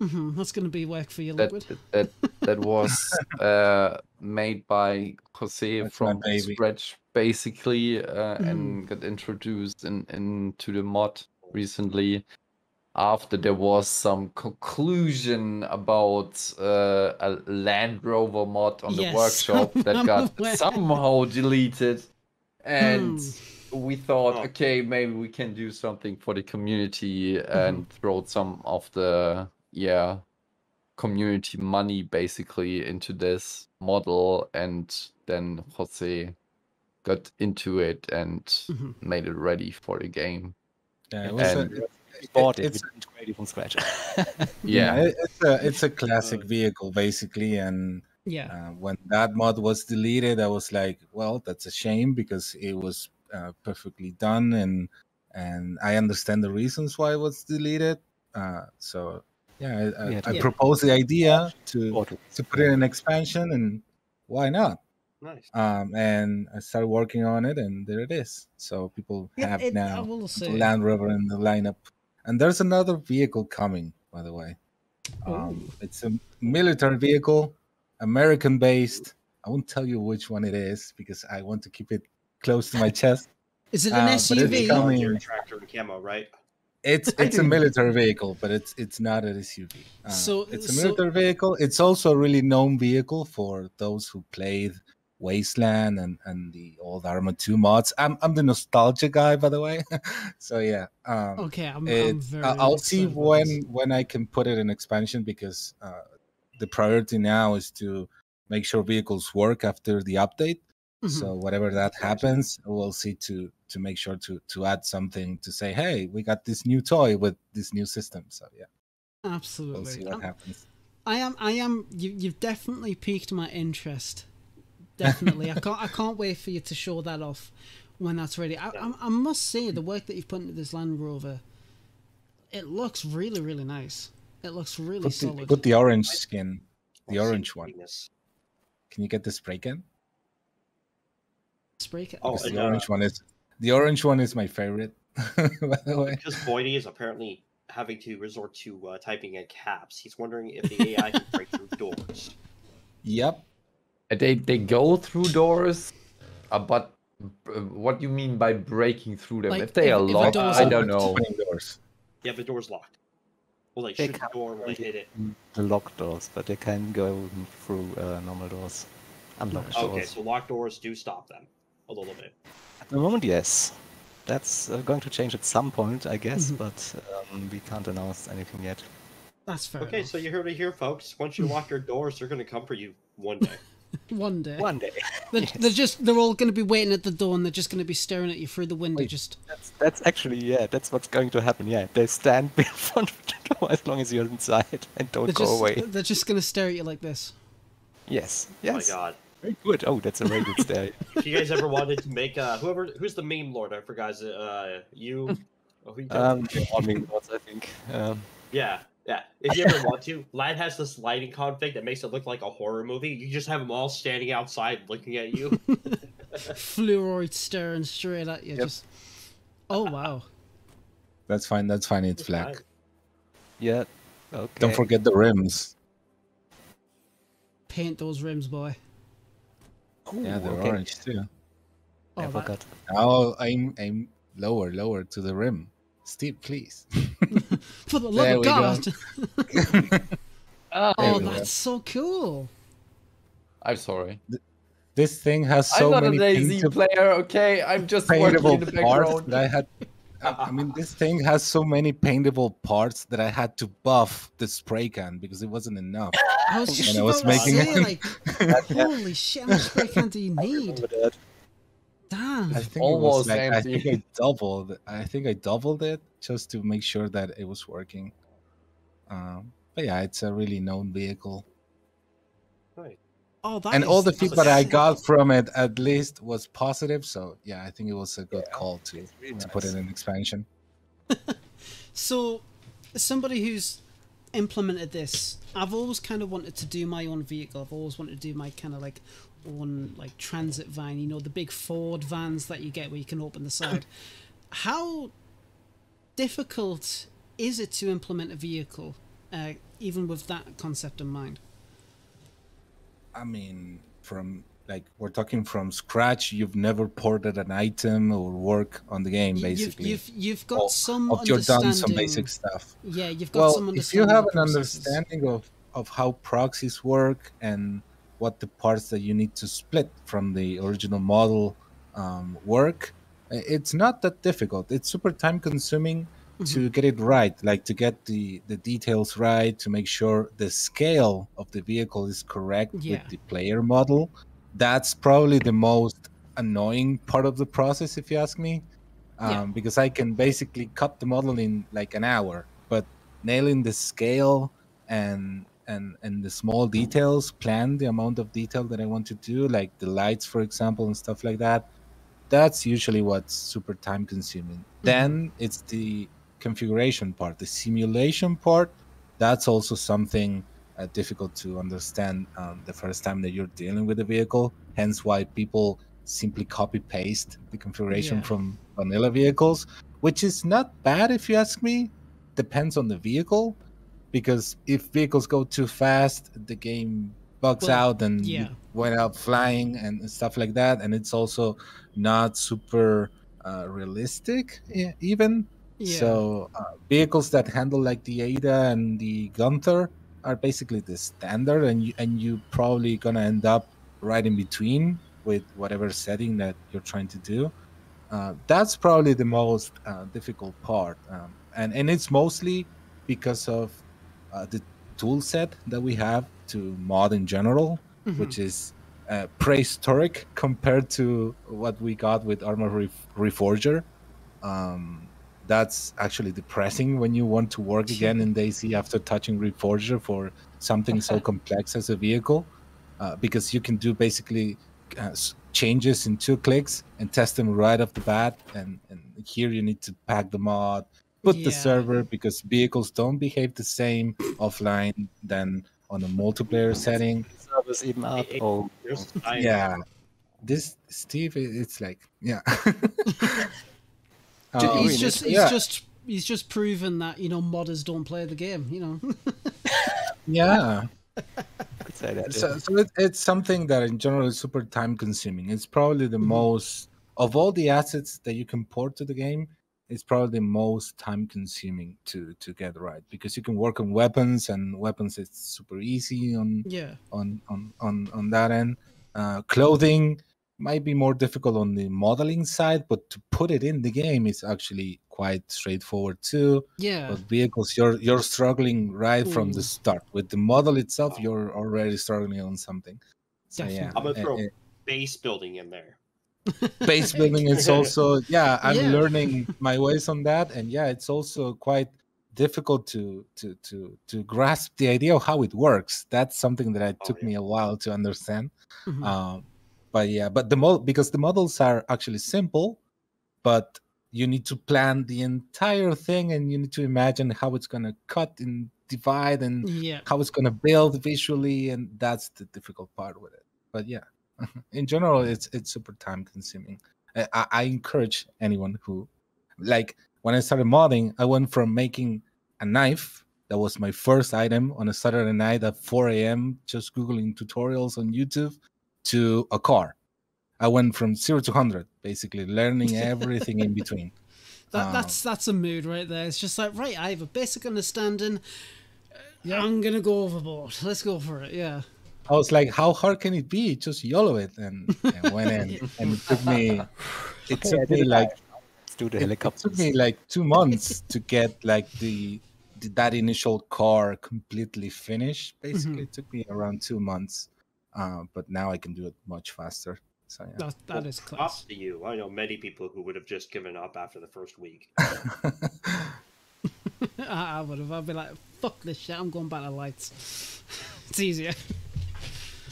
Speaker 1: hmm that's going to be work for you,
Speaker 2: that
Speaker 1: Liquid.
Speaker 2: that that was uh, made by Jose
Speaker 4: That's
Speaker 2: from
Speaker 4: baby.
Speaker 2: scratch, basically, uh,
Speaker 1: Mhm.
Speaker 2: and got introduced in into the mod recently. After there was some conclusion about uh, a Land Rover mod on the
Speaker 1: Yes,
Speaker 2: workshop that got
Speaker 1: aware.
Speaker 2: somehow deleted, and
Speaker 1: Hmm.
Speaker 2: we thought,
Speaker 3: Oh.
Speaker 2: okay, maybe we can do something for the community and throw some of the yeah community money basically into this model, and then Jose got into it and
Speaker 1: Mhm.
Speaker 2: made it ready for the game.
Speaker 4: Yeah, it was
Speaker 2: And-
Speaker 4: it-
Speaker 5: We bought it,
Speaker 4: it's
Speaker 5: we didn't create it from scratch.
Speaker 2: Yeah,
Speaker 4: it- it's a it's a classic vehicle basically, and
Speaker 1: Yeah.
Speaker 4: uh, when that mod was deleted, I was like, well, that's a shame because it was uh, perfectly done, and and I understand the reasons why it was deleted. Uh, so yeah, I, I,
Speaker 5: Yeah,
Speaker 4: I
Speaker 1: yeah.
Speaker 4: proposed the idea to to put it in expansion, and why not?
Speaker 3: Nice.
Speaker 4: Um, and I started working on it, and there it is. So people
Speaker 1: Yeah,
Speaker 4: have
Speaker 1: it-
Speaker 4: now
Speaker 1: will
Speaker 4: the
Speaker 1: say.
Speaker 4: Land Rover in the lineup, and there's another vehicle coming, by the way. Um, it's a military vehicle, American based. I won't tell you which one it is because I want to keep it close to my chest.
Speaker 1: Is it
Speaker 4: uh,
Speaker 1: an
Speaker 4: but it's
Speaker 1: SUV?
Speaker 4: coming- I
Speaker 3: Your tractor and camo, right?
Speaker 4: It's it's a military vehicle, but it's it's not an SUV. Uh,
Speaker 1: So-
Speaker 4: it's a
Speaker 1: so-
Speaker 4: military vehicle. It's also a really known vehicle for those who played Wasteland and and the old Arma 2 mods. I'm I'm the nostalgia guy, by the way. so yeah. Um,
Speaker 1: Okay, I'm, I'm
Speaker 4: it's,
Speaker 1: very.
Speaker 4: I- I'll see when
Speaker 1: this.
Speaker 4: when I can put it in expansion because uh, the priority now is to make sure vehicles work after the update.
Speaker 1: Mhm.
Speaker 4: So whatever that happens, we'll see to to make sure to to add something to say, hey, we got this new toy with this new system. So yeah, we'll
Speaker 1: Absolutely.
Speaker 4: see what
Speaker 1: I'm-
Speaker 4: happens.
Speaker 1: I am. I am. You, you've definitely piqued my interest. Definitely. I can't. I can't wait for you to show that off when that's ready. I, I, I must say the work that you've put into this Land Rover, it looks really, really nice. It looks really
Speaker 4: Put the,
Speaker 1: solid.
Speaker 4: put the orange skin, the
Speaker 3: I'll
Speaker 4: orange one.
Speaker 3: weakness.
Speaker 4: Can you get the spray can?
Speaker 1: Spray can.
Speaker 3: Oh,
Speaker 4: the
Speaker 3: uh,
Speaker 4: orange one is the orange one is my favorite. by the way,
Speaker 3: Because Boydie is apparently having to resort to uh, typing in caps. He's wondering if the AI can break through doors.
Speaker 4: yep.
Speaker 2: They they go through doors, uh, but uh, what do you mean by breaking through them?
Speaker 1: Like,
Speaker 2: if they
Speaker 1: if-
Speaker 2: are
Speaker 1: if
Speaker 2: locked,
Speaker 1: door's
Speaker 2: I don't know.
Speaker 4: Doors.
Speaker 3: Yeah, the door's locked. Well, they
Speaker 5: They
Speaker 3: shoot the door when they hit it.
Speaker 5: The locked doors, but they can go through uh, normal doors. Unlocked
Speaker 3: Okay,
Speaker 5: doors.
Speaker 3: Okay, so locked doors do stop them a little bit.
Speaker 5: At the moment, yes. That's uh, going to change at some point, I guess,
Speaker 1: Mhm.
Speaker 5: but um, we can't announce anything yet.
Speaker 1: That's fair.
Speaker 3: Okay,
Speaker 1: enough.
Speaker 3: so you heard it here, folks. Once you lock your doors, they're going to come for you one day.
Speaker 1: one day.
Speaker 5: One day.
Speaker 1: They're,
Speaker 5: Yes.
Speaker 1: they're just. They're all going to be waiting at the door, and they're just going to be staring at you through the window.
Speaker 4: Wait.
Speaker 1: Just.
Speaker 5: That's, that's actually, yeah, that's what's going to happen. Yeah, they stand in front of the door as long as you're inside and don't
Speaker 1: They're
Speaker 5: go
Speaker 1: just.
Speaker 5: away.
Speaker 1: They're just going to stare at you like this.
Speaker 5: Yes, Yes.
Speaker 3: Oh my god.
Speaker 5: Very good. Oh, that's a very good stare.
Speaker 3: If you guys ever wanted to make uh whoever who's the meme lord, I forgot is it uh you oh, who you did-
Speaker 5: um, warming doors, I think. Um,
Speaker 3: Yeah, yeah. If you ever want to, Lad has this lighting config that makes it look like a horror movie. You just have them all standing outside looking at you.
Speaker 1: Fluoroid staring straight at you.
Speaker 4: Yep.
Speaker 1: Just. Oh wow.
Speaker 4: That's fine. That's fine. It's
Speaker 3: It's
Speaker 4: black.
Speaker 5: yeah. Okay.
Speaker 4: Don't forget the rims.
Speaker 1: Paint those rims, boy.
Speaker 4: Yeah, they're
Speaker 5: okay.
Speaker 4: orange too.
Speaker 1: Oh,
Speaker 5: I
Speaker 1: that-
Speaker 5: forgot.
Speaker 4: Now aim aim lower, lower to the rim. Steve, please.
Speaker 1: For the
Speaker 4: There
Speaker 1: love of. God. Oh,
Speaker 4: we go.
Speaker 1: that's so cool.
Speaker 2: I'm sorry.
Speaker 4: this thing has so many.
Speaker 2: I'm not a
Speaker 4: many
Speaker 2: lazy
Speaker 4: paintable,
Speaker 2: player. Okay, I'm just working in
Speaker 4: paintable
Speaker 2: the
Speaker 4: parts
Speaker 2: background.
Speaker 4: that I had. I I mean, this thing has so many paintable parts that I had to buff the spray can because it wasn't enough.
Speaker 1: I was just
Speaker 4: When I was
Speaker 1: about to
Speaker 4: making
Speaker 1: say,
Speaker 4: it.
Speaker 1: like, holy shit, how much spray can do you
Speaker 5: I
Speaker 1: need?
Speaker 5: Remember that.
Speaker 1: Damn.
Speaker 4: I think it
Speaker 2: almost
Speaker 4: was like I think I doubled. I think I doubled it just to make sure that it was working. Um, but yeah, it's a really known vehicle,
Speaker 3: Right.
Speaker 1: Oh, that
Speaker 4: and all
Speaker 1: is-
Speaker 4: the
Speaker 1: that's
Speaker 4: feedback I got from it at least was positive. So yeah, I think it was a good
Speaker 5: Yeah,
Speaker 4: call to
Speaker 5: really
Speaker 4: to put it
Speaker 5: nice.
Speaker 4: in expansion.
Speaker 1: So, as somebody who's implemented this, I've always kind of wanted to do my own vehicle. I've always wanted to do my kind of like own like transit van. You know, the big Ford vans that you get where you can open the side. How difficult is it to implement a vehicle, uh, even with that concept in mind?
Speaker 4: I mean, from like we're talking from scratch. You've never ported an item or work on the game, basically.
Speaker 1: you've you've, you've got
Speaker 4: Or-
Speaker 1: some
Speaker 4: or you've done some basic stuff.
Speaker 1: Yeah, you've got some
Speaker 4: well if you have an
Speaker 1: processes.
Speaker 4: understanding of of how proxies work and what the parts that you need to split from the original model um, work it's not that difficult it's super time consuming to get it right, like to get the the details right, to make sure the scale of the vehicle is correct
Speaker 1: Yeah.
Speaker 4: with the player model. That's probably the most annoying part of the process, if you ask me, um,
Speaker 1: Yeah.
Speaker 4: because I can basically cut the model in like an hour, but nailing the scale and and and the small details, plan the amount of detail that I want to do, like the lights, for example, and stuff like that. That's usually what's super time consuming. Then it's the configuration part, the simulation part. That's also something uh, difficult to understand um, the first time that you're dealing with a vehicle. Hence, why people simply copy paste the configuration
Speaker 1: Yeah.
Speaker 4: from vanilla vehicles, which is not bad if you ask me. Depends on the vehicle, because if vehicles go too fast, the game bugs
Speaker 1: Well,
Speaker 4: out and
Speaker 1: yeah.
Speaker 4: went out flying and stuff like that. And it's also not super uh, realistic, even.
Speaker 1: Yeah.
Speaker 4: So uh, vehicles that handle like the Ada and the Gunter are basically the standard, and you and you probably gonna end up right in between with whatever setting that you're trying to do. Uh, that's probably the most uh, difficult part, um, and and it's mostly because of uh, the tool set that we have to mod in general,
Speaker 1: Mhm.
Speaker 4: which is uh, prehistoric compared to what we got with Arma Ref- Reforger. Um, that's actually depressing when you want to work again in DayZ after touching Reforger for something so complex as a vehicle, uh, because you can do basically uh, changes in two clicks and test them right off the bat. And, and here you need to pack the mod, put
Speaker 1: Yeah.
Speaker 4: the server because vehicles don't behave the same offline than on a multiplayer setting.
Speaker 5: Servers even up.
Speaker 3: it-
Speaker 5: Oh,
Speaker 4: Yeah, this Steve, it's like yeah.
Speaker 1: Ju-
Speaker 4: Um,
Speaker 1: he's just he's
Speaker 4: yeah.
Speaker 1: just he's just proven that you know modders don't play the game. You know.
Speaker 4: yeah.
Speaker 5: that.
Speaker 4: so, so it, it's something that in general is super time consuming it's probably the
Speaker 1: Mhm.
Speaker 4: most of all the assets that you can port to the game it's probably the most time consuming to to get right because you can work on weapons and weapons it's super easy on
Speaker 1: yeah.
Speaker 4: on on on, on that end. Uh, clothing might be more difficult on the modeling side but to put it in the game is actually quite straightforward too.
Speaker 1: Yeah.
Speaker 4: but vehicles you're you're struggling right from the start. With the model itself you're already struggling on something. So yeah
Speaker 3: I'm gonna
Speaker 4: eh,
Speaker 3: throw
Speaker 4: eh,
Speaker 3: base building in there.
Speaker 4: Base building is also yeah i'm
Speaker 1: Yeah.
Speaker 4: learning my ways on that and yeah it's also quite difficult to to to to grasp the idea of how it works that's something that it
Speaker 3: Oh,
Speaker 4: took
Speaker 3: yeah.
Speaker 4: me a while to understand
Speaker 1: Mhm.
Speaker 4: um, but yeah, but the model because the models are actually simple, but you need to plan the entire thing and you need to imagine how it's gonna cut and divide and
Speaker 1: yeah.
Speaker 4: how it's gonna build visually, and that's the difficult part with it. But yeah, in general, it's it's super time consuming. I, I encourage anyone who like when I started modding, I went from making a knife that was my first item on a Saturday night at 4 a.m. just googling tutorials on YouTube to a car. I went from zero to hundred, basically learning everything in between.
Speaker 1: That,
Speaker 4: Um,
Speaker 1: that's that's a mood right there. It's just like right. I have a basic understanding. Yeah. I'm gonna go overboard. Let's go for it. Yeah.
Speaker 4: I was like, how hard can it be? Just YOLO it, and, and went in, and it took me, it
Speaker 5: Okay,
Speaker 4: took
Speaker 5: did
Speaker 4: me
Speaker 5: it.
Speaker 4: like
Speaker 5: Let's do the
Speaker 4: it, it took me like two months to get like the, the that initial car completely finished. Basically, it took me around two months, uh, but now I can do it much faster. So yeah.
Speaker 1: That that
Speaker 3: Well,
Speaker 1: is class.
Speaker 3: To you. I know many people who would have just given up after the first week.
Speaker 1: I, I would have. I'd be like, fuck this shit. I'm going back to lights. it's easier.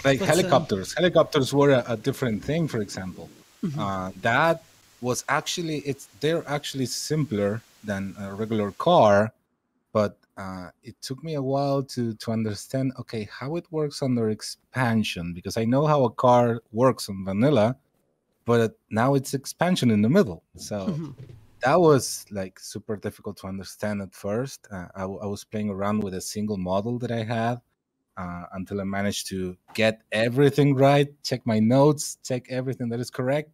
Speaker 4: Like
Speaker 1: But, um,
Speaker 4: helicopters helicopters were a, a different thing for example
Speaker 1: Mm-hmm.
Speaker 4: uh, that was actually it's they're actually simpler than a regular car but uh, it took me a while to to understand okay how it works under expansion because i know how a car works on vanilla but now it's expansion in the middle so
Speaker 1: Mhm.
Speaker 4: that was like super difficult to understand at first. Uh, I, I was playing around with a single model that I had uh, until I managed to get everything right, check my notes, check everything that is correct,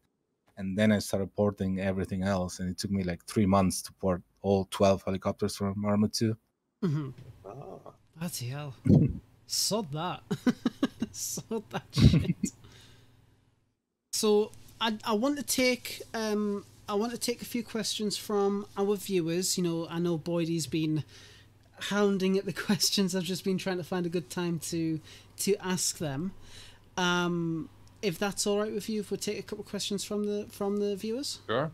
Speaker 4: and then I started porting everything else. And it took me like three months to port all 12 helicopters from Arma 2.
Speaker 1: Mhm.
Speaker 3: Oh.
Speaker 1: Bloody hell. Sod that. Sod that shit. so I I want to take um I want to take a few questions from our viewers. You know, I know Boydie's been hounding at the questions. I've just been trying to find a good time to to ask them. Um, if that's all right with you, if we take a couple of questions from the from the viewers.
Speaker 2: Sure.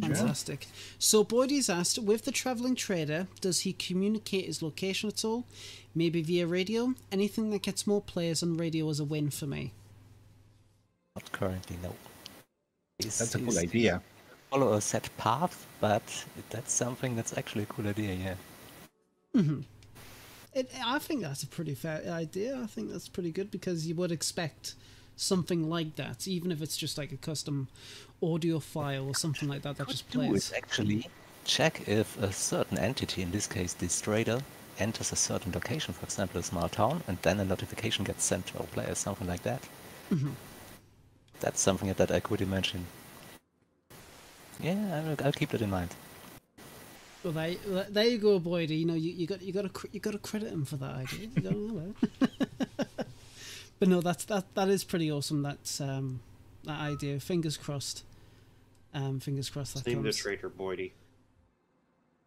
Speaker 1: Fantastic. So Boydie's asked, with the traveling trader, does he communicate his location at all? Maybe via radio? Anything that gets more players on radio is a win for me.
Speaker 5: Not currently, no. He's-
Speaker 4: That's a cool idea.
Speaker 5: Follow a set path, but that's something that's actually a cool idea, yeah.
Speaker 1: Hmm It, I think that's a pretty fair idea. I think that's pretty good because you would expect something like that, even if it's just like a custom audio file or something like that that just plays.
Speaker 5: actually check if a certain entity, in this case this trader, enters a certain location, for example a small town, and then a notification gets sent to our player, something like that.
Speaker 1: Mhm.
Speaker 5: That's something that I could imagine. Yeah, I'll, I'll keep that in mind.
Speaker 1: Well, there, there you go, Boydie. You know, you, you got you got to you got to credit him for that idea. You don't know that. but no, that's that that is pretty awesome. That's um that idea. Fingers crossed. Um, fingers crossed that
Speaker 3: Steam the
Speaker 1: comes.
Speaker 3: traitor, Boydie.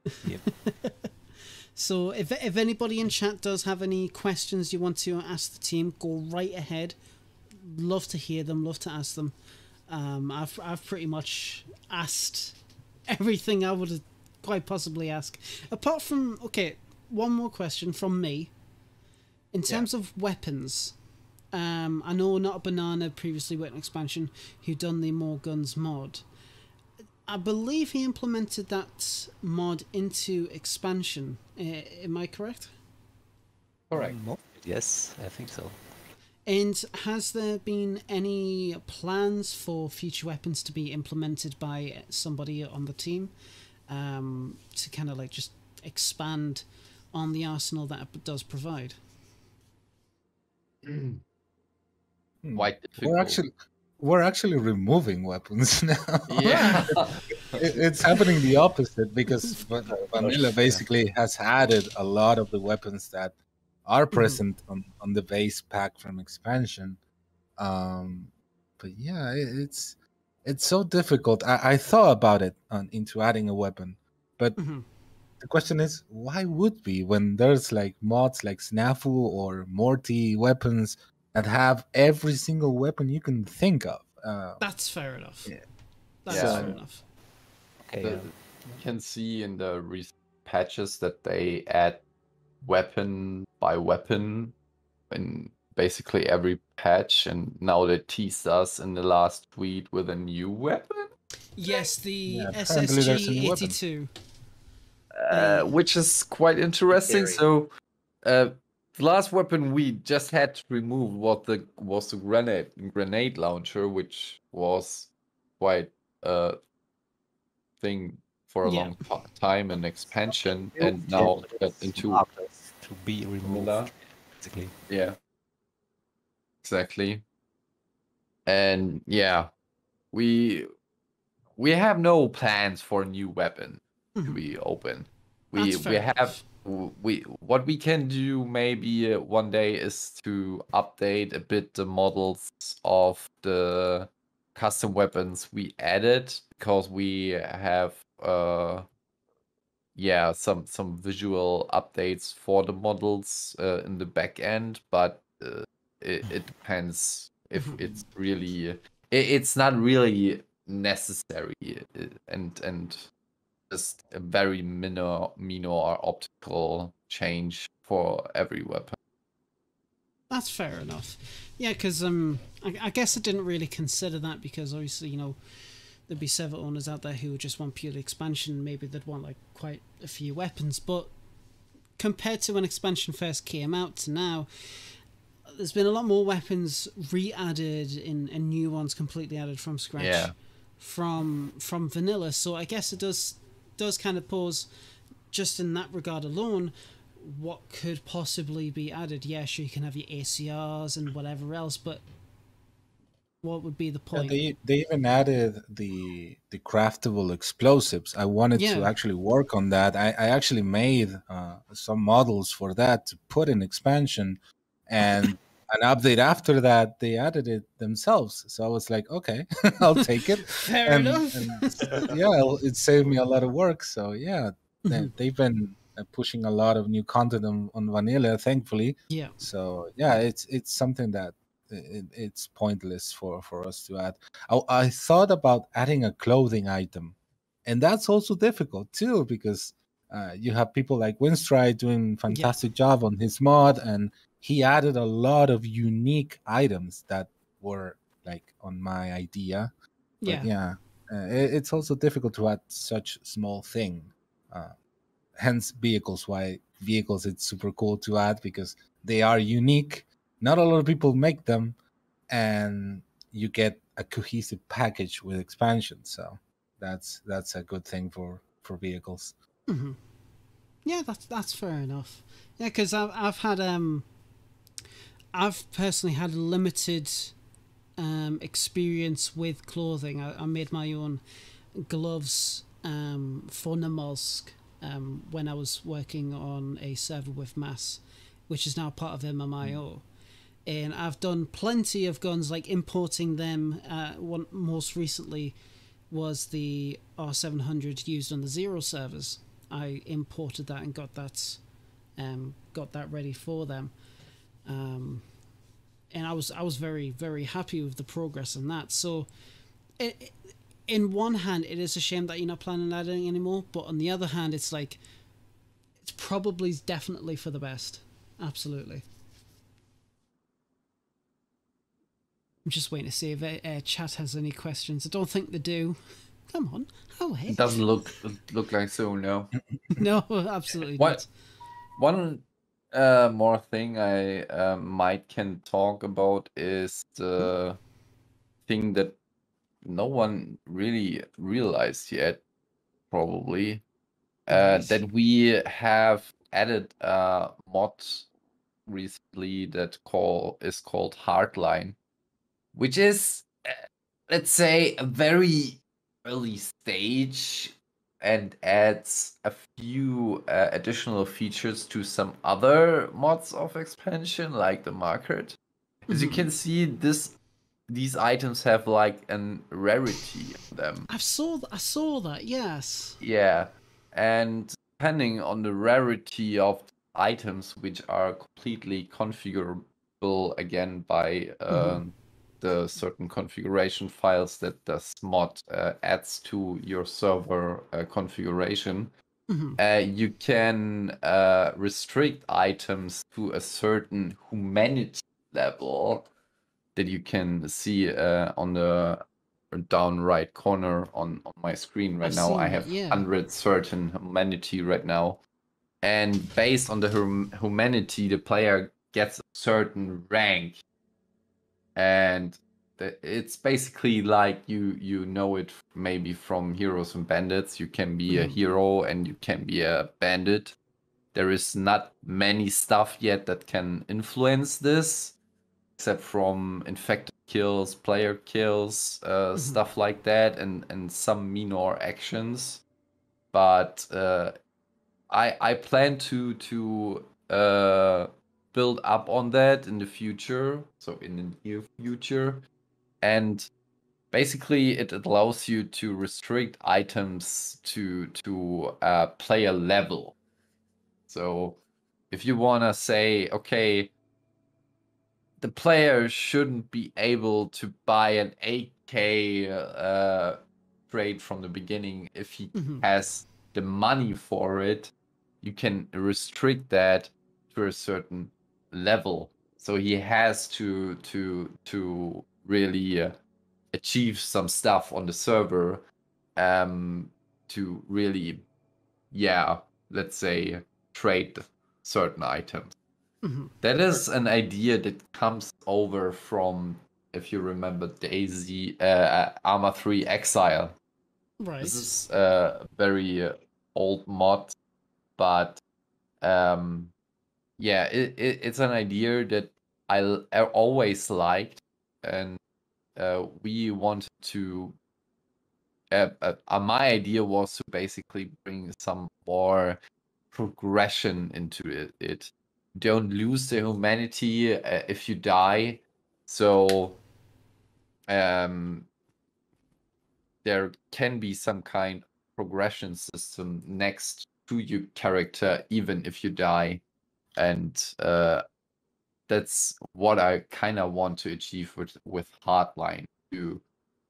Speaker 1: So if if anybody in chat does have any questions you want to ask the team, go right ahead. Love to hear them. Love to ask them. Um, I've I've pretty much asked everything I would quite possibly ask. Apart from okay, one more question from me. In terms of weapons, um, I know not a banana previously went expansion who done the more guns mod. I believe he implemented that mod into expansion. Uh, am I correct?
Speaker 2: Correct.
Speaker 5: Yes, I think so.
Speaker 1: And has there been any plans for future weapons to be implemented by somebody on the team um, to kind of like just expand on the arsenal that it does provide?
Speaker 4: Hmm.
Speaker 2: Quite difficult.
Speaker 4: We're actually we're actually removing weapons now.
Speaker 2: yeah.
Speaker 4: It- it's happening the opposite because vanilla basically has added a lot of the weapons that are present on, on the base pack from expansion um but yeah it, it's it's so difficult i, I thought about it on, into adding a weapon but
Speaker 1: Mhm.
Speaker 4: the question is why would we when there's like mods like snafu or morty weapons that have every single weapon you can think of uh,
Speaker 1: That's fair enough.
Speaker 4: Yeah.
Speaker 1: That's
Speaker 2: Yeah.
Speaker 1: fair enough.
Speaker 5: Okay,
Speaker 2: The-
Speaker 5: uh,
Speaker 2: you can see in the recent patches that they add weapon by weapon in basically every patch, and now they teased us in the last tweet with a new weapon,
Speaker 1: Yes, the
Speaker 4: Yeah, apparently there's a new
Speaker 1: SSG
Speaker 4: weapon.
Speaker 1: 82.
Speaker 2: uh, which is quite interesting. So, uh, the last weapon we just had to remove was the was the grenade grenade launcher, which was quite a thing for a
Speaker 1: Yeah.
Speaker 2: long time in expansion, and now that
Speaker 5: it's
Speaker 2: into
Speaker 5: to be removed, basically.
Speaker 2: Yeah. Exactly. And yeah, we we have no plans for a new weapon to
Speaker 1: Mhm.
Speaker 2: be open. We we have we what we can do maybe uh, one day is to update a bit the models of the custom weapons we added because we have uh yeah some some visual updates for the models uh, in the back end but uh, it, it depends if it's really it, it's not really necessary and and just a very minor minor optical change for every weapon
Speaker 1: That's fair enough. Yeah, because um, I, I guess I didn't really consider that because obviously, you know, there'd be several owners out there who would just want purely expansion. Maybe they'd want like quite a few weapons, but compared to when expansion first came out to now, there's been a lot more weapons re-added in and new ones completely added from scratch
Speaker 2: Yeah.
Speaker 1: from from vanilla. So I guess it does does kind of pose just in that regard alone what could possibly be added. Yeah, sure, you can have your ACRs and whatever else, but what would be the
Speaker 4: Yeah,
Speaker 1: point?
Speaker 4: they they even added the the craftable explosives. I wanted to actually work on that. I, I actually made uh, some models for that to put in expansion, and an update after that, they added it themselves. So I was like, okay, I'll take it.
Speaker 1: Fair
Speaker 4: and,
Speaker 1: enough.
Speaker 4: and yeah, it'll- saved me a lot of work. So yeah, they,
Speaker 1: Mhm.
Speaker 4: they've been uh, pushing a lot of new content on, on vanilla, thankfully.
Speaker 1: yeah.
Speaker 4: So yeah, it's it's something that it, it's pointless for for us to add. I, I thought about adding a clothing item, and that's also difficult too because uh, you have people like Winstride doing fantastic job on his mod, and he added a lot of unique items that were like on my idea. But
Speaker 1: Yeah.
Speaker 4: yeah, uh, it, it's also difficult to add such small thing. Uh, hence, vehicles. Why vehicles? It's super cool to add because they are unique. Not a lot of people make them, and you get a cohesive package with expansion. So that's that's a good thing for for vehicles.
Speaker 1: hmm Yeah, that's that's fair enough. Yeah, because I've I've had um, I've personally had a limited um experience with clothing. I, I made my own gloves um for Namalsk um when I was working on a server with Mass, which is now part of MMIO. And I've done plenty of guns, like importing them. Uh, one most recently was the R700 used on the Zero servers. I imported that and got that, um, got that ready for them, um, and I was I was very very happy with the progress in that. So, it, in one hand, it is a shame that you're not planning on adding anymore, but on the other hand, it's like it's probably definitely for the best. Absolutely. I'm just waiting to see if uh, chat has any questions. I don't think they do. Come on, how
Speaker 2: It doesn't look look like so. No.
Speaker 1: No, absolutely
Speaker 2: What? One uh, more thing I uh, might can talk about is the thing that no one really realized yet, probably, uh,
Speaker 1: Nice.
Speaker 2: that we have added a mod recently that call is called Hardline, which is, uh, let's say, a very early stage and adds a few uh, additional features to some other mods of expansion like the market as you
Speaker 1: Mhm.
Speaker 2: can see this these items have like an rarity on them
Speaker 1: I saw th- I saw that. Yes.
Speaker 2: yeah and depending on the rarity of items which are completely configurable again by um, the certain configuration files that this mod uh, adds to your server uh, configuration
Speaker 1: hmm
Speaker 2: uh, you can uh, restrict items to a certain humanity level that you can see uh, on the down right corner on, on my screen right
Speaker 1: I've
Speaker 2: now. I have
Speaker 1: yeah.
Speaker 2: 100 certain humanity right now. And based on the hum- humanity, the player gets a certain rank. And it's basically like you you know it maybe from heroes and bandits you can be a
Speaker 1: Mhm.
Speaker 2: hero and you can be a bandit there is not many stuff yet that can influence this except from infected kills player kills uh,
Speaker 1: Mhm.
Speaker 2: stuff like that and and some minor actions but uh, i i plan to to uh build up on that in the future so in the near future and basically it allows you to restrict items to to a player level so if you want to say okay the player shouldn't be able to buy an 8k uh, trade from the beginning if he
Speaker 1: Mhm.
Speaker 2: has the money for it you can restrict that to a certain level. So he has to to to really uh, achieve some stuff on the server um to really yeah let's say trade certain items.
Speaker 1: Hmm
Speaker 2: that is an idea that comes over from if you remember DayZ uh Arma 3 exile.
Speaker 1: Right.
Speaker 2: this is a very uh, old mod, but um, yeah, it, it, it's an idea that I I always liked, and uh, we wanted to. Uh, uh, uh, my idea was to basically bring some more progression into it, it don't lose the humanity uh, if you die. So um, there can be some kind of progression system next to your character, even if you die, and uh, that's what I kind of want to achieve with with Hardline to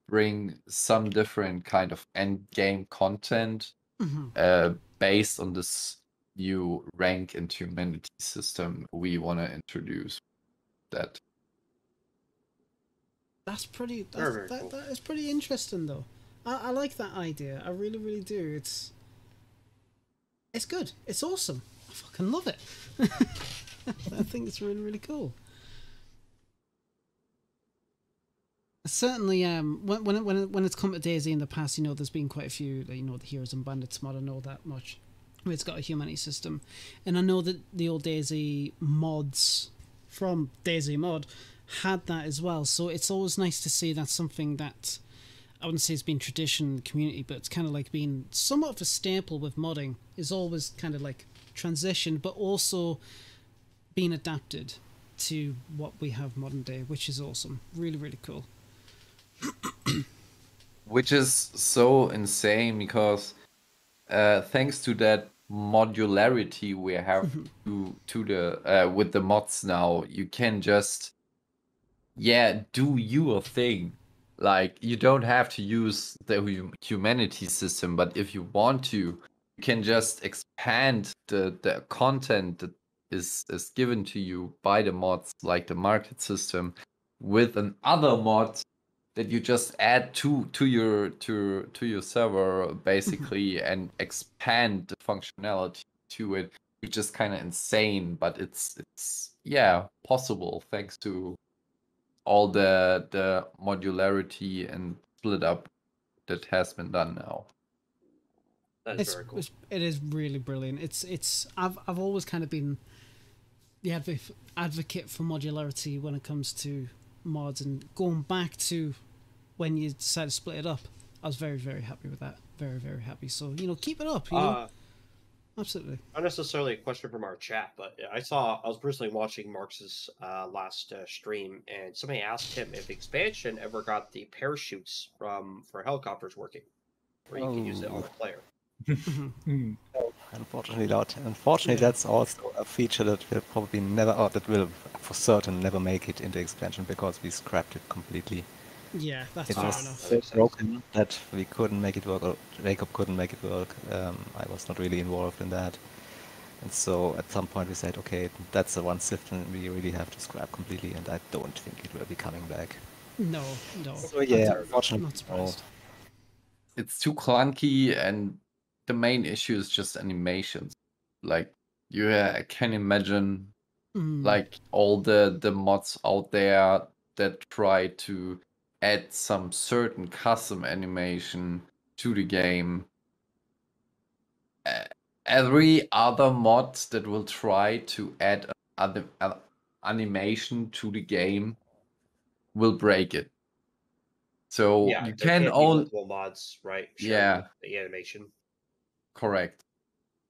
Speaker 2: bring some different kind of end game content
Speaker 1: Mhm.
Speaker 2: uh, based on this new rank and humanity system we want to introduce. That
Speaker 1: That's pretty.
Speaker 3: Very,
Speaker 1: That's,
Speaker 3: very
Speaker 1: that,
Speaker 3: cool.
Speaker 1: that is pretty interesting, though. I, I like that idea. I really, really do. It's it's good. It's awesome. Fucking love it. I think it's really, really cool. Certainly, um, when when when when it's come to DayZ in the past, you know, there's been quite a few, you know, the Heroes and Bandits mod. I know that much. It's got a humanity system, and I know that the old DayZ mods from DayZ Mod had that as well. So it's always nice to see that something that I wouldn't say it's been tradition in the community, but it's kind of like being somewhat of a staple with modding is always kind of like transition, but also being adapted to what we have modern day, which is awesome. Really, really cool.
Speaker 2: which is so insane because uh, thanks to that modularity we have to to the uh, with the mods now you can just yeah do your thing like you don't have to use the humanity system but if you want to can just expand the the content that is is given to you by the mods like the market system with another mod that you just add to to your to to your server mm-hmm. basically and expand the functionality to it which is kind of insane but it's it's yeah possible thanks to all the the modularity and split up that has been done now
Speaker 3: That's
Speaker 1: it's,
Speaker 3: very cool.
Speaker 1: it's it is really brilliant. It's it's I've I've always kind of been the adv- advocate for modularity when it comes to mods and going back to when you decided to split it up. I was very very happy with that. Very very happy. So you know keep it up. You know
Speaker 3: Uh,
Speaker 1: absolutely.
Speaker 3: not necessarily a question from our chat, but I saw I was personally watching Marx's uh, last uh, stream, and somebody asked him if expansion ever got the parachutes from for helicopters working, where you can use it on the player.
Speaker 4: Hmm.
Speaker 5: Unfortunately not. Unfortunately,
Speaker 1: Yeah.
Speaker 5: that's also a feature that will probably never, or that will for certain never make it into expansion because we scrapped it completely.
Speaker 1: Yeah, that's
Speaker 5: it
Speaker 1: fair
Speaker 5: was
Speaker 1: enough.
Speaker 5: so broken that we couldn't make it work. Or Jacob couldn't make it work. Um, I was not really involved in that, and so at some point we said, okay, that's the one system we really have to scrap completely, and I don't think it will be coming back.
Speaker 1: No, no.
Speaker 5: So yeah,
Speaker 1: I'm
Speaker 5: unfortunately,
Speaker 1: not
Speaker 5: no.
Speaker 1: surprised.
Speaker 2: it's too clunky and the main issue is just animations like you uh, can imagine
Speaker 1: Mm,
Speaker 2: like all the the mods out there that try to add some certain custom animation to the game Uh, every other mod that will try to add other uh, animation to the game will break it so
Speaker 3: yeah,
Speaker 2: you can
Speaker 3: can't
Speaker 2: only
Speaker 3: mods, right?
Speaker 2: Yeah.
Speaker 3: the animation.
Speaker 2: Correct.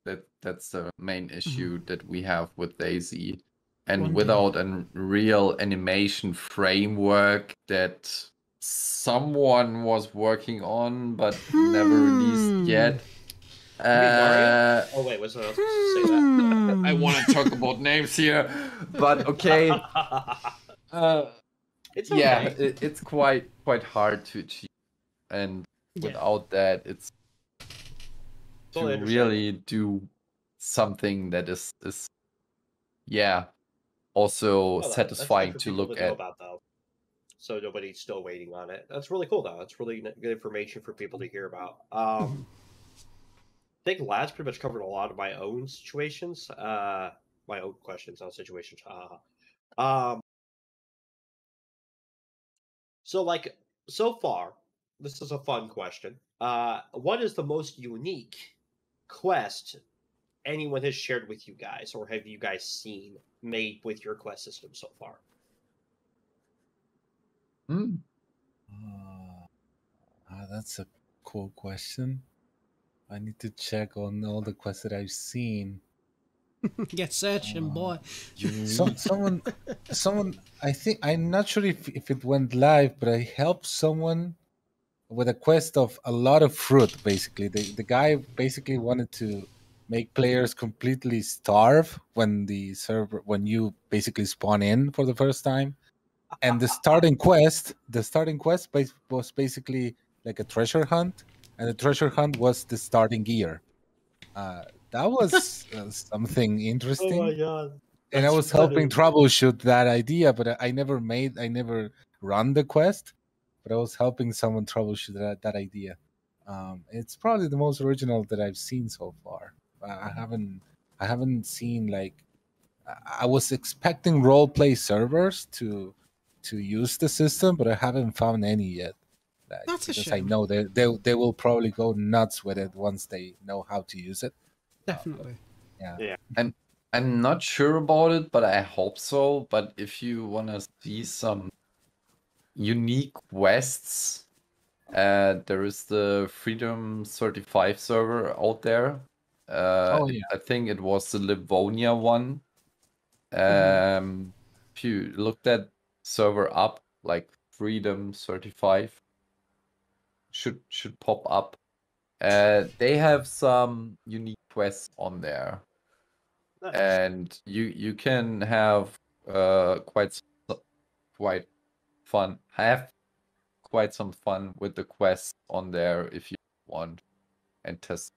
Speaker 2: That that's the main issue that we have with DayZ. And
Speaker 1: One day.
Speaker 2: without a real animation framework that someone was working on but never
Speaker 1: Hmm.
Speaker 2: released yet. Uh,
Speaker 3: Oh wait, was someone else supposed to say that?
Speaker 2: I want to talk about names here, but okay. Uh,
Speaker 3: it's
Speaker 2: yeah, it, it's quite quite hard to achieve, and
Speaker 1: Yeah.
Speaker 2: without that, it's to
Speaker 3: Totally understand.
Speaker 2: really do something that is is yeah also
Speaker 3: Well, that- that's good
Speaker 2: satisfying to look at
Speaker 3: about though. So nobody's still waiting on it. That's really cool though. That's really good information for people to hear about. Um, I think Lad's pretty much covered a lot of my own situations, uh, my own questions on situations. haha. Um, so like so far, this is a fun question. Uh, what is the most unique quest anyone has shared with you guys, or have you guys seen made with your quest system so far?
Speaker 2: Hmm,
Speaker 4: Uh, ah, that's a cool question. I need to check on all the quests that I've seen.
Speaker 1: Get searching, boy.
Speaker 4: So, someone, someone. I think I'm not sure if if it went live, but I helped someone with a quest of a lot of fruit. Basically, the the guy basically wanted to make players completely starve when the server when you basically spawn in for the first time. And the starting quest the starting quest was basically like a treasure hunt and the treasure hunt was the starting gear. Uh, that was uh, something interesting.
Speaker 3: Oh my god.
Speaker 4: and I was helping troubleshoot that idea, but I never made, I never run the quest, but I was helping someone troubleshoot that, that idea. Um, it's probably the most original that I've seen so far. I I haven't, I haven't seen like, I- I was expecting role play servers to, to use the system, but I haven't found any yet. Like,
Speaker 1: That's a
Speaker 4: because I
Speaker 1: shame.
Speaker 4: know they, they they will probably go nuts with it once they know how to use it.
Speaker 1: Definitely.
Speaker 4: Yeah. Yeah.
Speaker 2: And I'm not sure about it, but I hope so. But if you want to see some unique quests, uh, there is the Freedom 35 server out there. Uh,
Speaker 4: Oh, yeah.
Speaker 2: I think it was the Livonia one.
Speaker 1: Mhm.
Speaker 2: Um, if you look that server up, like Freedom 35, should should pop up. Uh, they have some unique quests on there
Speaker 3: Nice.
Speaker 2: and you you can have uh quite quite fun I have quite some fun with the quests on there if you want and test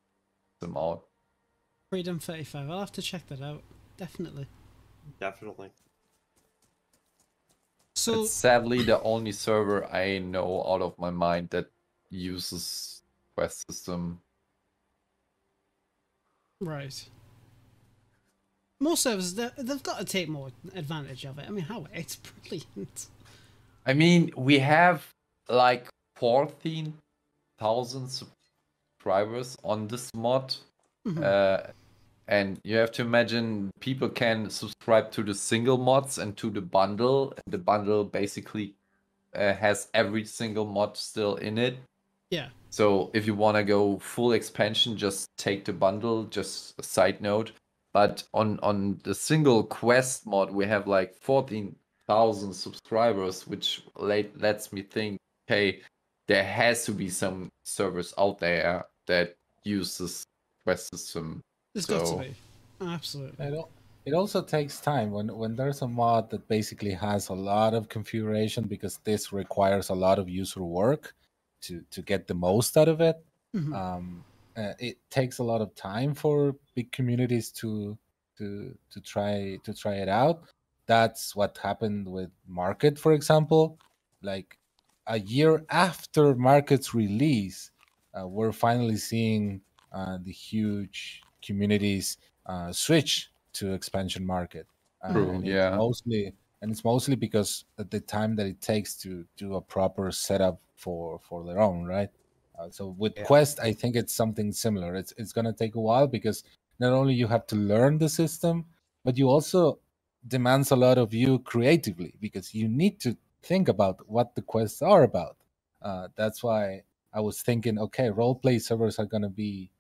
Speaker 2: them out
Speaker 1: Freedom 35. I'll have to check that out. Definitely.
Speaker 3: Definitely.
Speaker 1: So,
Speaker 2: it's sadly the only server i know out of my mind that uses quest system
Speaker 1: right. More servers, they've got to take more advantage of it. I mean, how? It's brilliant.
Speaker 2: I mean we have like 14000 subscribers on this mod
Speaker 1: Mhm.
Speaker 2: Uh, and you have to imagine people can subscribe to the single mods and to the bundle. And the bundle basically uh, has every single mod still in it.
Speaker 1: yeah.
Speaker 2: So if you want to go full expansion, just take the bundle. Just a side note. But on on the single quest mod, we have like fourteen thousand subscribers, which late lets me think, hey, there has to be some servers out there that use this quest system.
Speaker 1: There's got to be. Absolutely.
Speaker 4: It, al- it also takes time when when there's a mod that basically has a lot of configuration because this requires a lot of user work to to get the most out of it.
Speaker 1: Mhm.
Speaker 4: Um, uh, it takes a lot of time for big communities to to to try to try it out. That's what happened with Market, for example. Like a year after Market's release, uh, we're finally seeing uh, the huge communities uh, switch to expansion market.
Speaker 2: True,
Speaker 4: and it's
Speaker 2: yeah.
Speaker 4: Mostly, and it's mostly because of the time that it takes to do a proper setup for for their own, right? Uh, so with
Speaker 5: Yeah.
Speaker 4: Quest, I think it's something similar. It's it's gonna take a while because not only you have to learn the system, but you also demands a lot of you creatively because you need to think about what the quests are about. Uh, that's why I was thinking, okay, role play servers are gonna be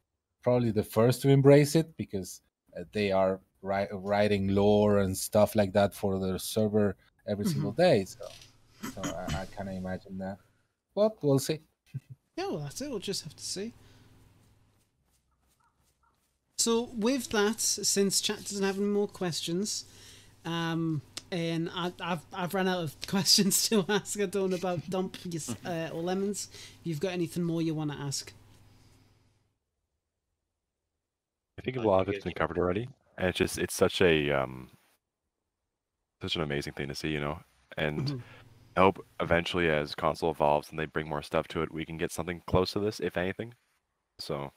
Speaker 4: probably the first to embrace it because uh, they are ri- writing lore and stuff like that for their server every single day. So, so I, I kind of imagine that. Well, we'll see.
Speaker 1: Yeah, well, that's it. We'll just have to see. So, with that, since chat doesn't have any more questions, um, and I, I've I've run out of questions to ask. I don't about dump uh, or lemons. If you've got anything more you want to ask,
Speaker 6: I think a
Speaker 3: I
Speaker 6: lot of it's been covered already, and it's just it's such a um, such an amazing thing to see, you know. And
Speaker 1: Mhm.
Speaker 6: I hope eventually, as console evolves and they bring more stuff to it, we can get something close to this, if anything. So,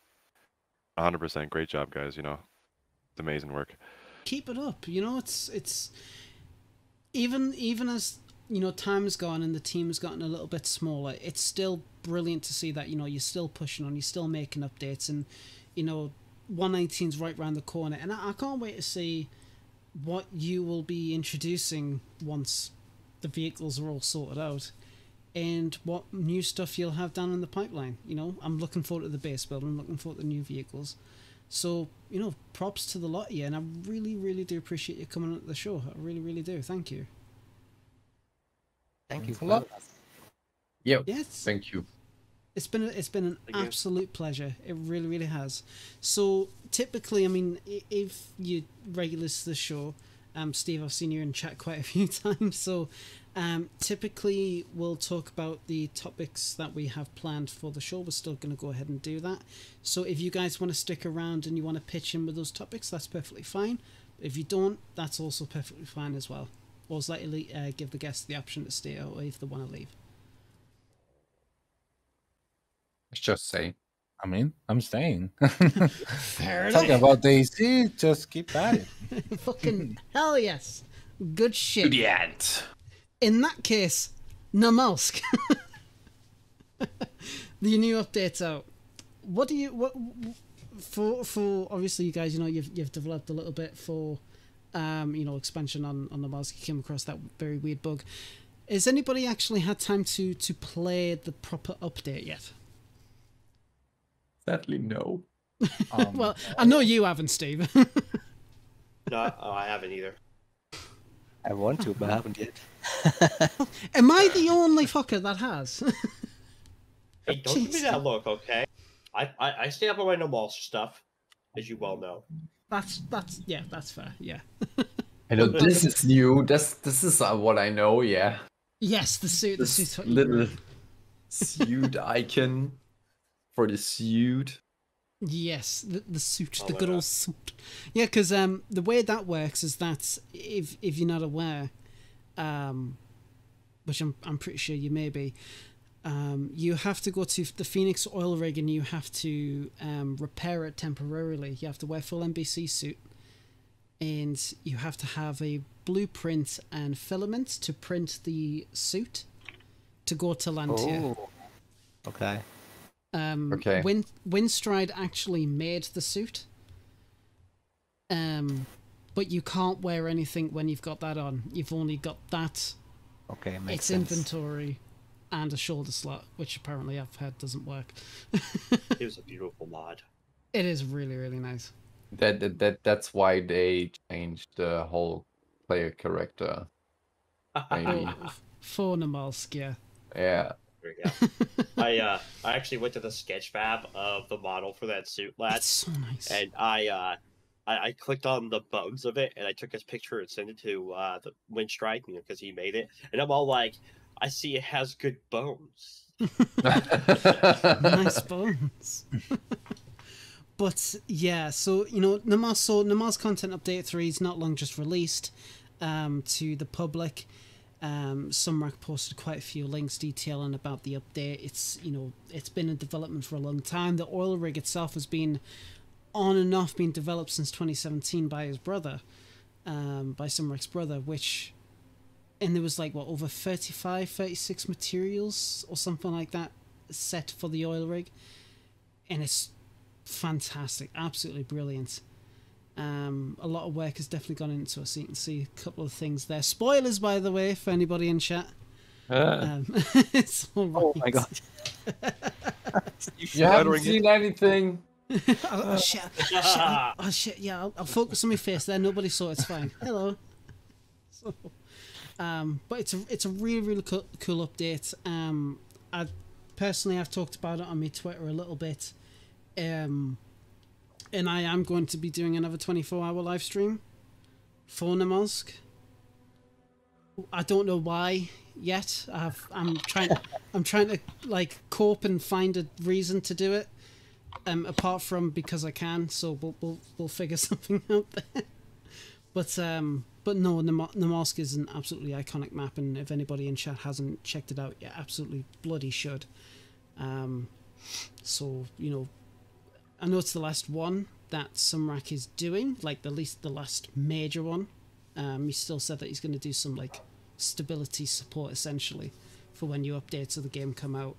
Speaker 6: 100%, great job, guys. You know, it's amazing work.
Speaker 1: Keep it up. You know, it's it's even even as you know time's gone and the team's gotten a little bit smaller. It's still brilliant to see that you know you're still pushing on, you're still making updates, and you know 119's right round the corner, and I, I can't wait to see what you will be introducing once the vehicles are all sorted out. And what new stuff you'll have down in the pipeline. You know, I'm looking forward to the base build. I'm looking forward to the new vehicles. So you know, props to the lot of you, and I really, really do appreciate you coming on the show. I really, really do. Thank you.
Speaker 5: Thank you for
Speaker 4: lot.
Speaker 5: having.
Speaker 2: Yeah.
Speaker 1: Yes.
Speaker 2: Thank you.
Speaker 1: It's been it's been an
Speaker 3: Thank you.
Speaker 1: absolute pleasure. It really really has. So typically, I mean, if you regulars to the show, um, Steve, I've seen you in chat quite a few times. So, um, typically we'll talk about the topics that we have planned for the show. We're still going to go ahead and do that. So if you guys want to stick around and you want to pitch in with those topics, that's perfectly fine. If you don't, that's also perfectly fine as well. Or slightly uh, give the guests the option to stay or if they want to leave.
Speaker 2: Let's just say.
Speaker 4: I mean, I'm staying.
Speaker 1: Fair
Speaker 4: Talking about DayZ, just keep at it.
Speaker 1: Fucking hell yes. Good shit.
Speaker 2: the end.
Speaker 1: In that case, Namalsk. the new update's out. What do you what for for obviously you guys you know you've you've developed a little bit for um you know expansion on on Namalsk you came across that very weird bug. Has anybody actually had time to to play the proper update yet?
Speaker 2: Sadly, no.
Speaker 4: Um,
Speaker 1: Well, I know you haven't, Steve.
Speaker 3: No, I haven't either.
Speaker 5: I want to, but I haven't yet.
Speaker 1: Am I the only fucker that has?
Speaker 3: Hey, don't give me that look, okay? I, I, I stay up on my Namalsk stuff, as you well know.
Speaker 1: that's that's yeah, that's fair. Yeah.
Speaker 2: I know this is new. This this is uh, what I know. Yeah.
Speaker 1: Yes, the suit. The
Speaker 2: This
Speaker 1: suit's what
Speaker 2: little suit icon for the suit.
Speaker 1: Yes, the, the suit,
Speaker 3: Oh
Speaker 1: the good
Speaker 3: God.
Speaker 1: old suit. Yeah, because um, the way that works is that if if you're not aware, um, which I'm I'm pretty sure you may be, um, you have to go to the Phoenix oil rig and you have to um, repair it temporarily. You have to wear full NBC suit, and you have to have a blueprint and filament to print the suit to go to Lantia.
Speaker 5: Oh. Okay.
Speaker 1: Um,
Speaker 2: Okay.
Speaker 1: Win Winstride actually made the suit. Um, but you can't wear anything when you've got that on. You've only got that,
Speaker 5: Okay, makes
Speaker 1: its
Speaker 5: sense.
Speaker 1: inventory, and a shoulder slot, which apparently I've heard doesn't work.
Speaker 3: It was a beautiful mod.
Speaker 1: It is really really nice.
Speaker 2: That, that that that's why they changed the whole player character. Maybe.
Speaker 1: Oh, f- for Namalsk, yeah.
Speaker 2: Yeah.
Speaker 3: There we go. I uh I actually went to the Sketchfab of the model for that suit
Speaker 1: It's
Speaker 3: lad,
Speaker 1: so nice.
Speaker 3: and I uh I, I clicked on the bones of it and I took his picture and sent it to uh the Windstrike, you know, because he made it. And I'm all like, I see it has good bones.
Speaker 1: nice bones. but yeah, so you know, Namalsk so Namalsk content update three is not long just released um, to the public. Um, Sumrak posted quite a few links detailing about the update. It's you know it's been in development for a long time. The oil rig itself has been on and off being developed since 2017 by his brother, um, by Sumrak's brother, which and there was like what over 35 36 materials or something like that set for the oil rig and it's fantastic absolutely brilliant um, a lot of work has definitely gone into it so you can see a couple of things there spoilers by the way for anybody in chat um, it's all right.
Speaker 5: Oh my god.
Speaker 2: you haven't seen anything.
Speaker 1: oh, oh, shit, shit, oh, shit, yeah, I'll, I'll focus on my face there. Nobody saw it, it's fine. Hello. So, um, but it's a it's a really really cool, cool update. Um, I personally I've talked about it on my Twitter a little bit, um, and I am going to be doing another twenty four hour live stream for Namalsk. I don't know why yet. I've, I'm trying. I'm trying to like cope and find a reason to do it um, apart from because I can, so we'll we'll, we'll figure something out there. But um, but no, Nam- Namalsk is an absolutely iconic map, and if anybody in chat hasn't checked it out yet, absolutely bloody should. Um, so you know, I know it's the last one that Sumrak is doing, like the least the last major one. Um, he still said that he's going to do some like stability support essentially for when new updates of the game come out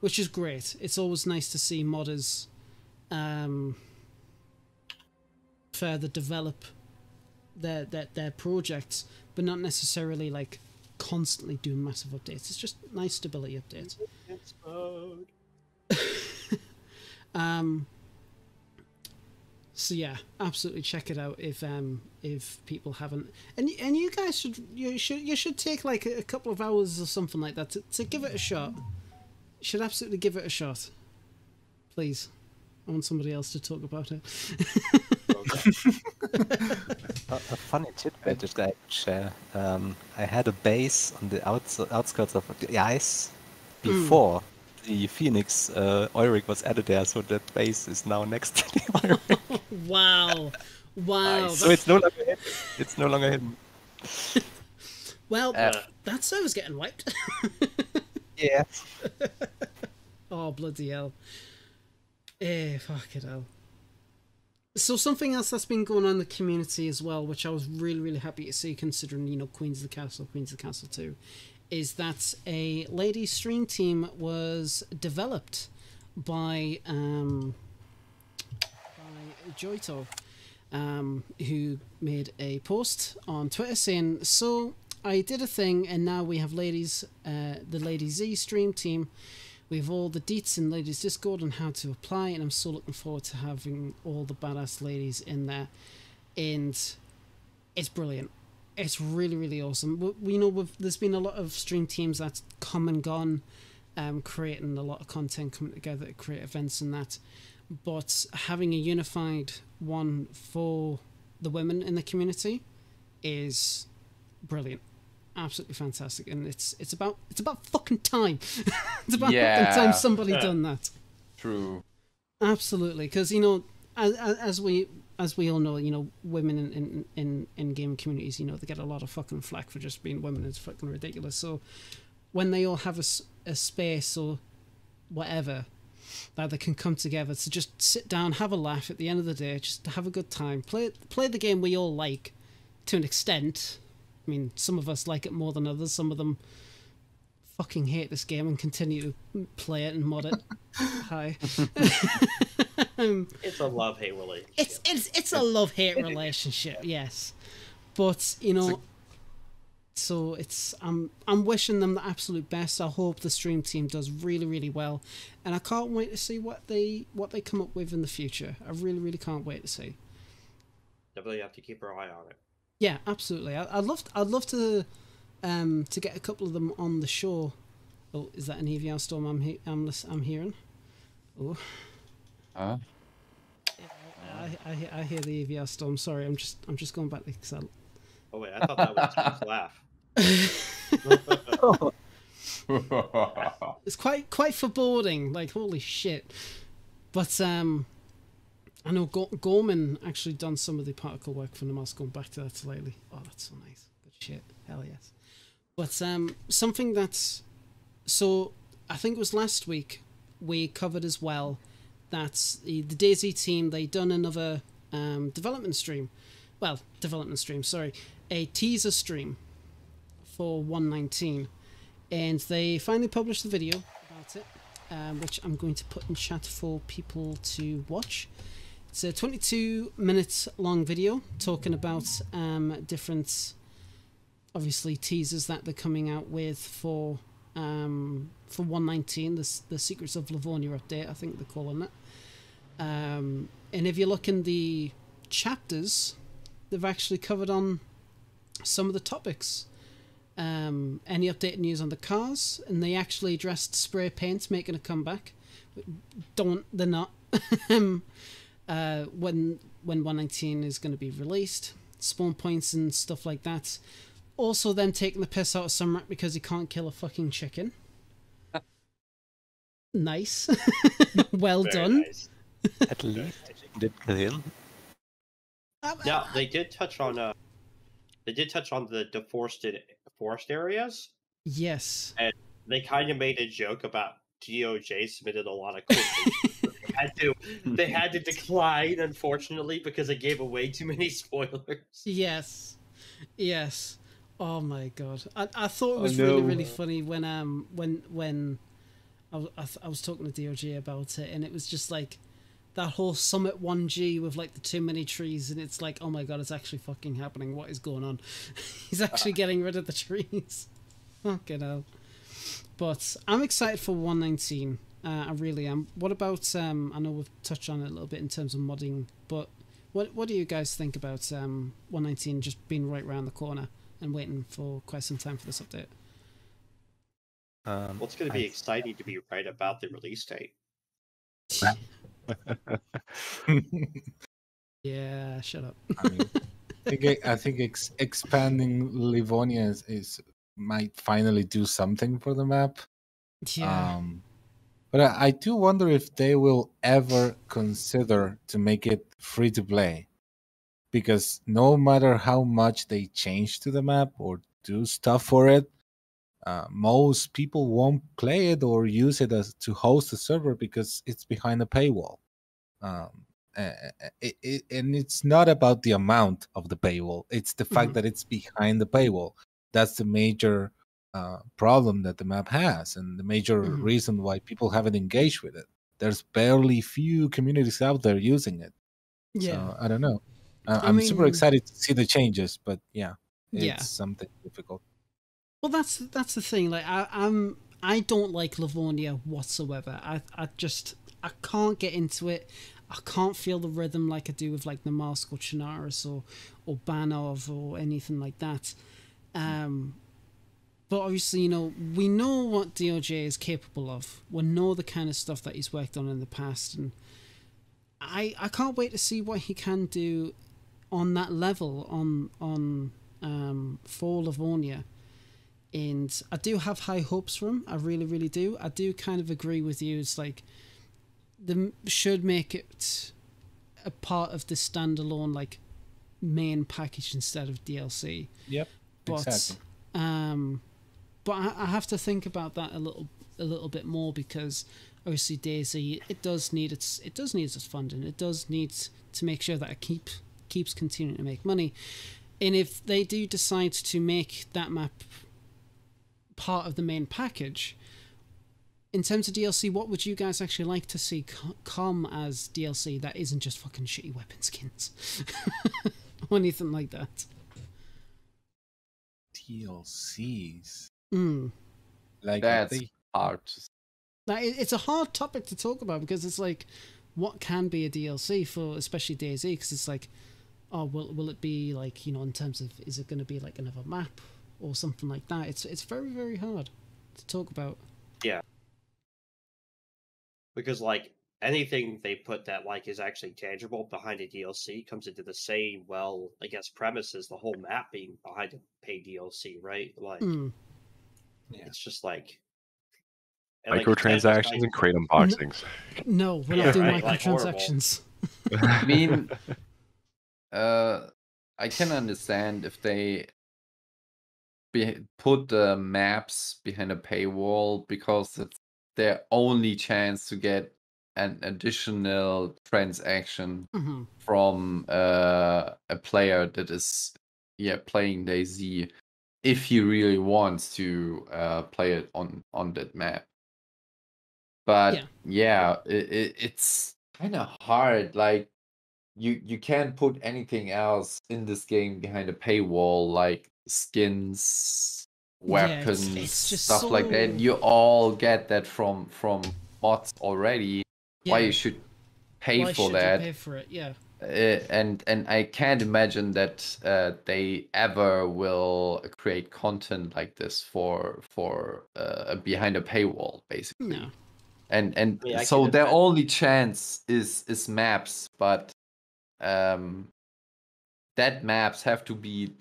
Speaker 1: which is great. It's always nice to see modders um, further develop their, their their projects, but not necessarily like constantly doing massive updates. It's just nice stability updates. Um, So yeah, absolutely check it out if um if people haven't. And and you guys should you should you should take like a, a couple of hours or something like that to, to give it a shot. You should absolutely give it a shot. Please. I want somebody else to talk about it.
Speaker 5: A, a funny tidbit that I could share. Um, I had a base on the outs- outskirts of the ice before the Phoenix uh, Eurik was added there, so that base is now next to the Eurik.
Speaker 1: wow. Wow.
Speaker 5: so it's no longer hidden. It's no longer hidden.
Speaker 1: well,
Speaker 2: Uh,
Speaker 1: that server's getting wiped.
Speaker 5: Yeah.
Speaker 1: oh bloody hell. Eh, fuck it hell. So something else that's been going on in the community as well, which I was really, really happy to see considering, you know, Queens of the Castle, Queens of the Castle 2, is that a lady stream team was developed by um by Joyto, um, who made a post on Twitter saying, So I did a thing and now we have ladies uh the Lady Z stream team. We have all the deets in ladies discord on how to apply and i'm so looking forward to having all the badass ladies in there. And it's brilliant it's really really awesome. We, we know we've, there's been a lot of stream teams that's come and gone um, creating a lot of content coming together to create events and that. But having a unified one for the women in the community is brilliant. Absolutely fantastic. And it's it's about it's about fucking time. It's about
Speaker 2: Yeah.
Speaker 1: fucking time somebody done that.
Speaker 2: True.
Speaker 1: absolutely. Because you know as, as we as we all know you know women in, in in in game communities you know they get a lot of fucking flack for just being women it's fucking ridiculous so when they all have a, a space or whatever that they can come together to just sit down have a laugh at the end of the day just to have a good time play play the game we all like to an extent I mean, some of us like it more than others. Some of them fucking hate this game and continue to play it and mod it. Hi.
Speaker 3: It's a love hate relationship.
Speaker 1: it's it's it's a love hate relationship, yes. But you know, so it's I'm I'm wishing them the absolute best. I hope the stream team does really really well, and I can't wait to see what they what they come up with in the future. I really really can't wait to see.
Speaker 3: Definitely have to keep our eye on it.
Speaker 1: Yeah, absolutely. I, I'd love to, I'd love to um to get a couple of them on the show. Oh, is that an EVR storm I'm he- I'm lis- I'm hearing? Oh,
Speaker 2: Huh?
Speaker 1: I, I I hear the EVR storm. Sorry, I'm just I'm just going back to because I,
Speaker 3: Oh wait, I thought that was Steve's laugh.
Speaker 1: it's quite quite foreboding. Like holy shit. But um, I know Go- Gorman actually done some of the particle work for them. I going back to that lately. Oh, that's so nice. Good shit. Hell yes. But um, something that's so I think it was last week we covered as well that the, the DayZ team they done another um, development stream. Well, development stream. Sorry, a teaser stream for 119 and they finally published the video about it, um, which I'm going to put in chat for people to watch. It's a 22 minutes long video talking about um, different, obviously teasers that they're coming out with for um, for 119, the the Secrets of Livonia update, I think they're calling it. Um, and if you look in the chapters, they've actually covered on some of the topics um, any updated news on the cars, and they actually addressed spray paint making a comeback. Don't they're not uh, when when 119 is going to be released, spawn points and stuff like that. Also, them taking the piss out of Sumrak because he can't kill a fucking chicken. nice, well
Speaker 3: Very
Speaker 1: done.
Speaker 3: nice.
Speaker 5: At least the did kill him.
Speaker 1: Um,
Speaker 3: Now they did touch on uh, they did touch on the deforested forest areas.
Speaker 1: yes, And
Speaker 3: They kind of made a joke about DOJ submitted a lot of quotes. they had to they had to decline unfortunately because it gave away too many spoilers.
Speaker 1: Yes, yes. Oh my god, I, I thought it was really really funny when um when when I, was- I, I was talking to DOG about it and it was just like that whole Summit One G with like the too many trees and it's like oh my god it's actually fucking happening. What is going on? He's actually getting rid of the trees. Fucking hell. But I'm excited for 119. Uh, I really am. What about um? I know we've touched on it a little bit in terms of modding, but What What do you guys think about um 119 just being right around the corner and waiting for quite some time for this update?
Speaker 5: Um,
Speaker 3: Well, it's going to
Speaker 5: I-
Speaker 3: be exciting to be right about the release date.
Speaker 1: yeah, shut up.
Speaker 4: I mean, I think, I think ex- expanding Livonia is, is might finally do something for the map.
Speaker 1: yeah.
Speaker 4: Um, but I, I do wonder if they will ever consider to make it free to play, because no matter how much they change to the map or do stuff for it, uh, most people won't play it or use it as to host a server because it's behind a paywall. Um, a- a- it, it, and it's not about the amount of the paywall; it's the fact
Speaker 1: Mhm.
Speaker 4: that it's behind the paywall. That's the major uh, problem that the map has, and the major
Speaker 1: Mhm.
Speaker 4: reason why people haven't engaged with it. There's barely few communities out there using it.
Speaker 1: yeah.
Speaker 4: So I don't know. I,
Speaker 1: I
Speaker 4: I'm super excited to see the changes, but yeah, it's
Speaker 1: Yeah.
Speaker 4: something difficult.
Speaker 1: Well, that's that's the thing. Like, I, I'm I don't like Livonia whatsoever. I I just I can't get into it. I can't feel the rhythm like I do with like Namalsk or Chernarus or or Banov or anything like that. Um, but obviously, you know, we know what DOJ is capable of. We know the kind of stuff that he's worked on in the past, and I I can't wait to see what he can do on that level on on um, for Livonia and I do have high hopes for him. I really, really do. I do kind of agree with you. It's like they should make it a part of the standalone like main package instead of DLC.
Speaker 4: Yep,
Speaker 1: But
Speaker 4: exactly.
Speaker 1: um, but I, I have to think about that a little a little bit more because obviously DayZ it does need its it does need its funding. It does need to make sure that it keep keeps continuing to make money. And if they do decide to make that map part of the main package, in terms of DLC, what would you guys actually like to see come as DLC that isn't just fucking shitty weapon skins or anything like that?
Speaker 4: DLCs.
Speaker 1: Mm.
Speaker 4: Like
Speaker 2: That's
Speaker 4: they,
Speaker 2: hard. to s-
Speaker 1: Like, it- it's a hard topic to talk about because it's like, what can be a DLC for, especially DayZ? Because it's like, oh, will will it be like you know, in terms of is it going to be like another map or something like that? It's it's very very hard to talk about.
Speaker 3: Yeah because like anything they put that like is actually tangible behind a DLC comes into the same well I guess premise as the whole map being behind a paid DLC, right? Like
Speaker 1: Mm.
Speaker 4: Yeah.
Speaker 3: it's just like and, like, it's
Speaker 6: Microtransactions
Speaker 3: emphasized-
Speaker 6: and crate unboxings.
Speaker 1: No, we're
Speaker 3: Yeah,
Speaker 1: not doing
Speaker 3: right, like
Speaker 1: microtransactions.
Speaker 2: I mean, uh, I can understand if they be- put the maps behind a paywall because it's their only chance to get an additional transaction
Speaker 1: hmm
Speaker 2: from uh, a player that is yeah playing DayZ if he really wants to uh, play it on on that map. But
Speaker 1: Yeah.
Speaker 2: yeah, it, it, it's kind of hard. Like you you can't put anything else in this game behind a paywall, like skins,
Speaker 1: Yeah, it's-
Speaker 2: weapons,
Speaker 1: it's just
Speaker 2: stuff like that.
Speaker 1: so-
Speaker 2: You all get that from from mods already. Why you should pay
Speaker 1: Why
Speaker 2: for
Speaker 1: should
Speaker 2: that?
Speaker 1: You pay for it, yeah.
Speaker 2: uh, and and I can't imagine that uh, they ever will create content like this for for uh, behind a paywall, basically.
Speaker 1: No.
Speaker 2: And and
Speaker 3: Yeah,
Speaker 2: so their
Speaker 3: imagine.
Speaker 2: only chance is is maps, but um, that maps have to be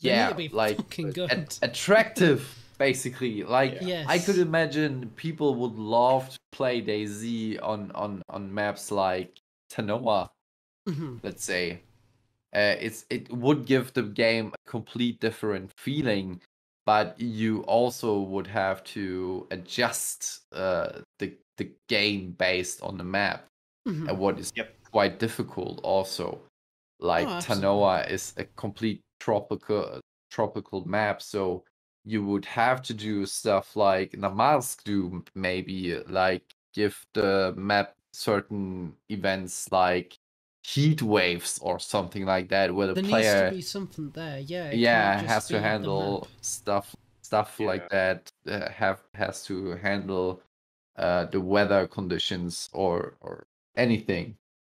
Speaker 2: yeah
Speaker 1: be
Speaker 2: like
Speaker 1: fucking
Speaker 2: a- attractive, basically. Like
Speaker 1: Yes.
Speaker 2: I could imagine people would love to play DayZ on on on maps like Tanoa
Speaker 1: hmm
Speaker 2: let's say uh, it's it would give the game a complete different feeling but you also would have to adjust uh, the the game based on the map
Speaker 1: hmm
Speaker 2: and what is
Speaker 3: Yep.
Speaker 2: Quite difficult also like
Speaker 1: Oh.
Speaker 2: Tanoa is a complete tropical tropical map so you would have to do stuff like Namalsk do maybe like give the map certain events like heat waves or something like that where the
Speaker 1: There
Speaker 2: player
Speaker 1: needs to be something there, yeah.
Speaker 2: yeah
Speaker 1: can't
Speaker 2: has to handle
Speaker 1: map.
Speaker 2: stuff stuff like that uh, have has to handle uh, the weather conditions or or anything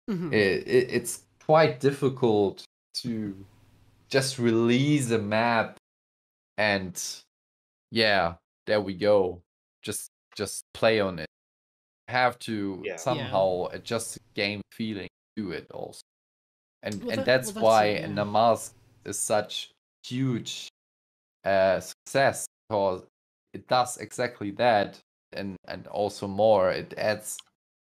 Speaker 1: Mhm.
Speaker 2: it, it, it's quite difficult to just release a map and yeah, there we go. Just just play on it. Have to
Speaker 3: Yeah. Yeah.
Speaker 2: somehow adjust the game feeling to it also. And
Speaker 1: Well,
Speaker 2: and
Speaker 1: that-
Speaker 2: that's
Speaker 1: well, that's
Speaker 2: why
Speaker 1: it, yeah.
Speaker 2: Namalsk is such huge uh success because it does exactly that and and also more. It adds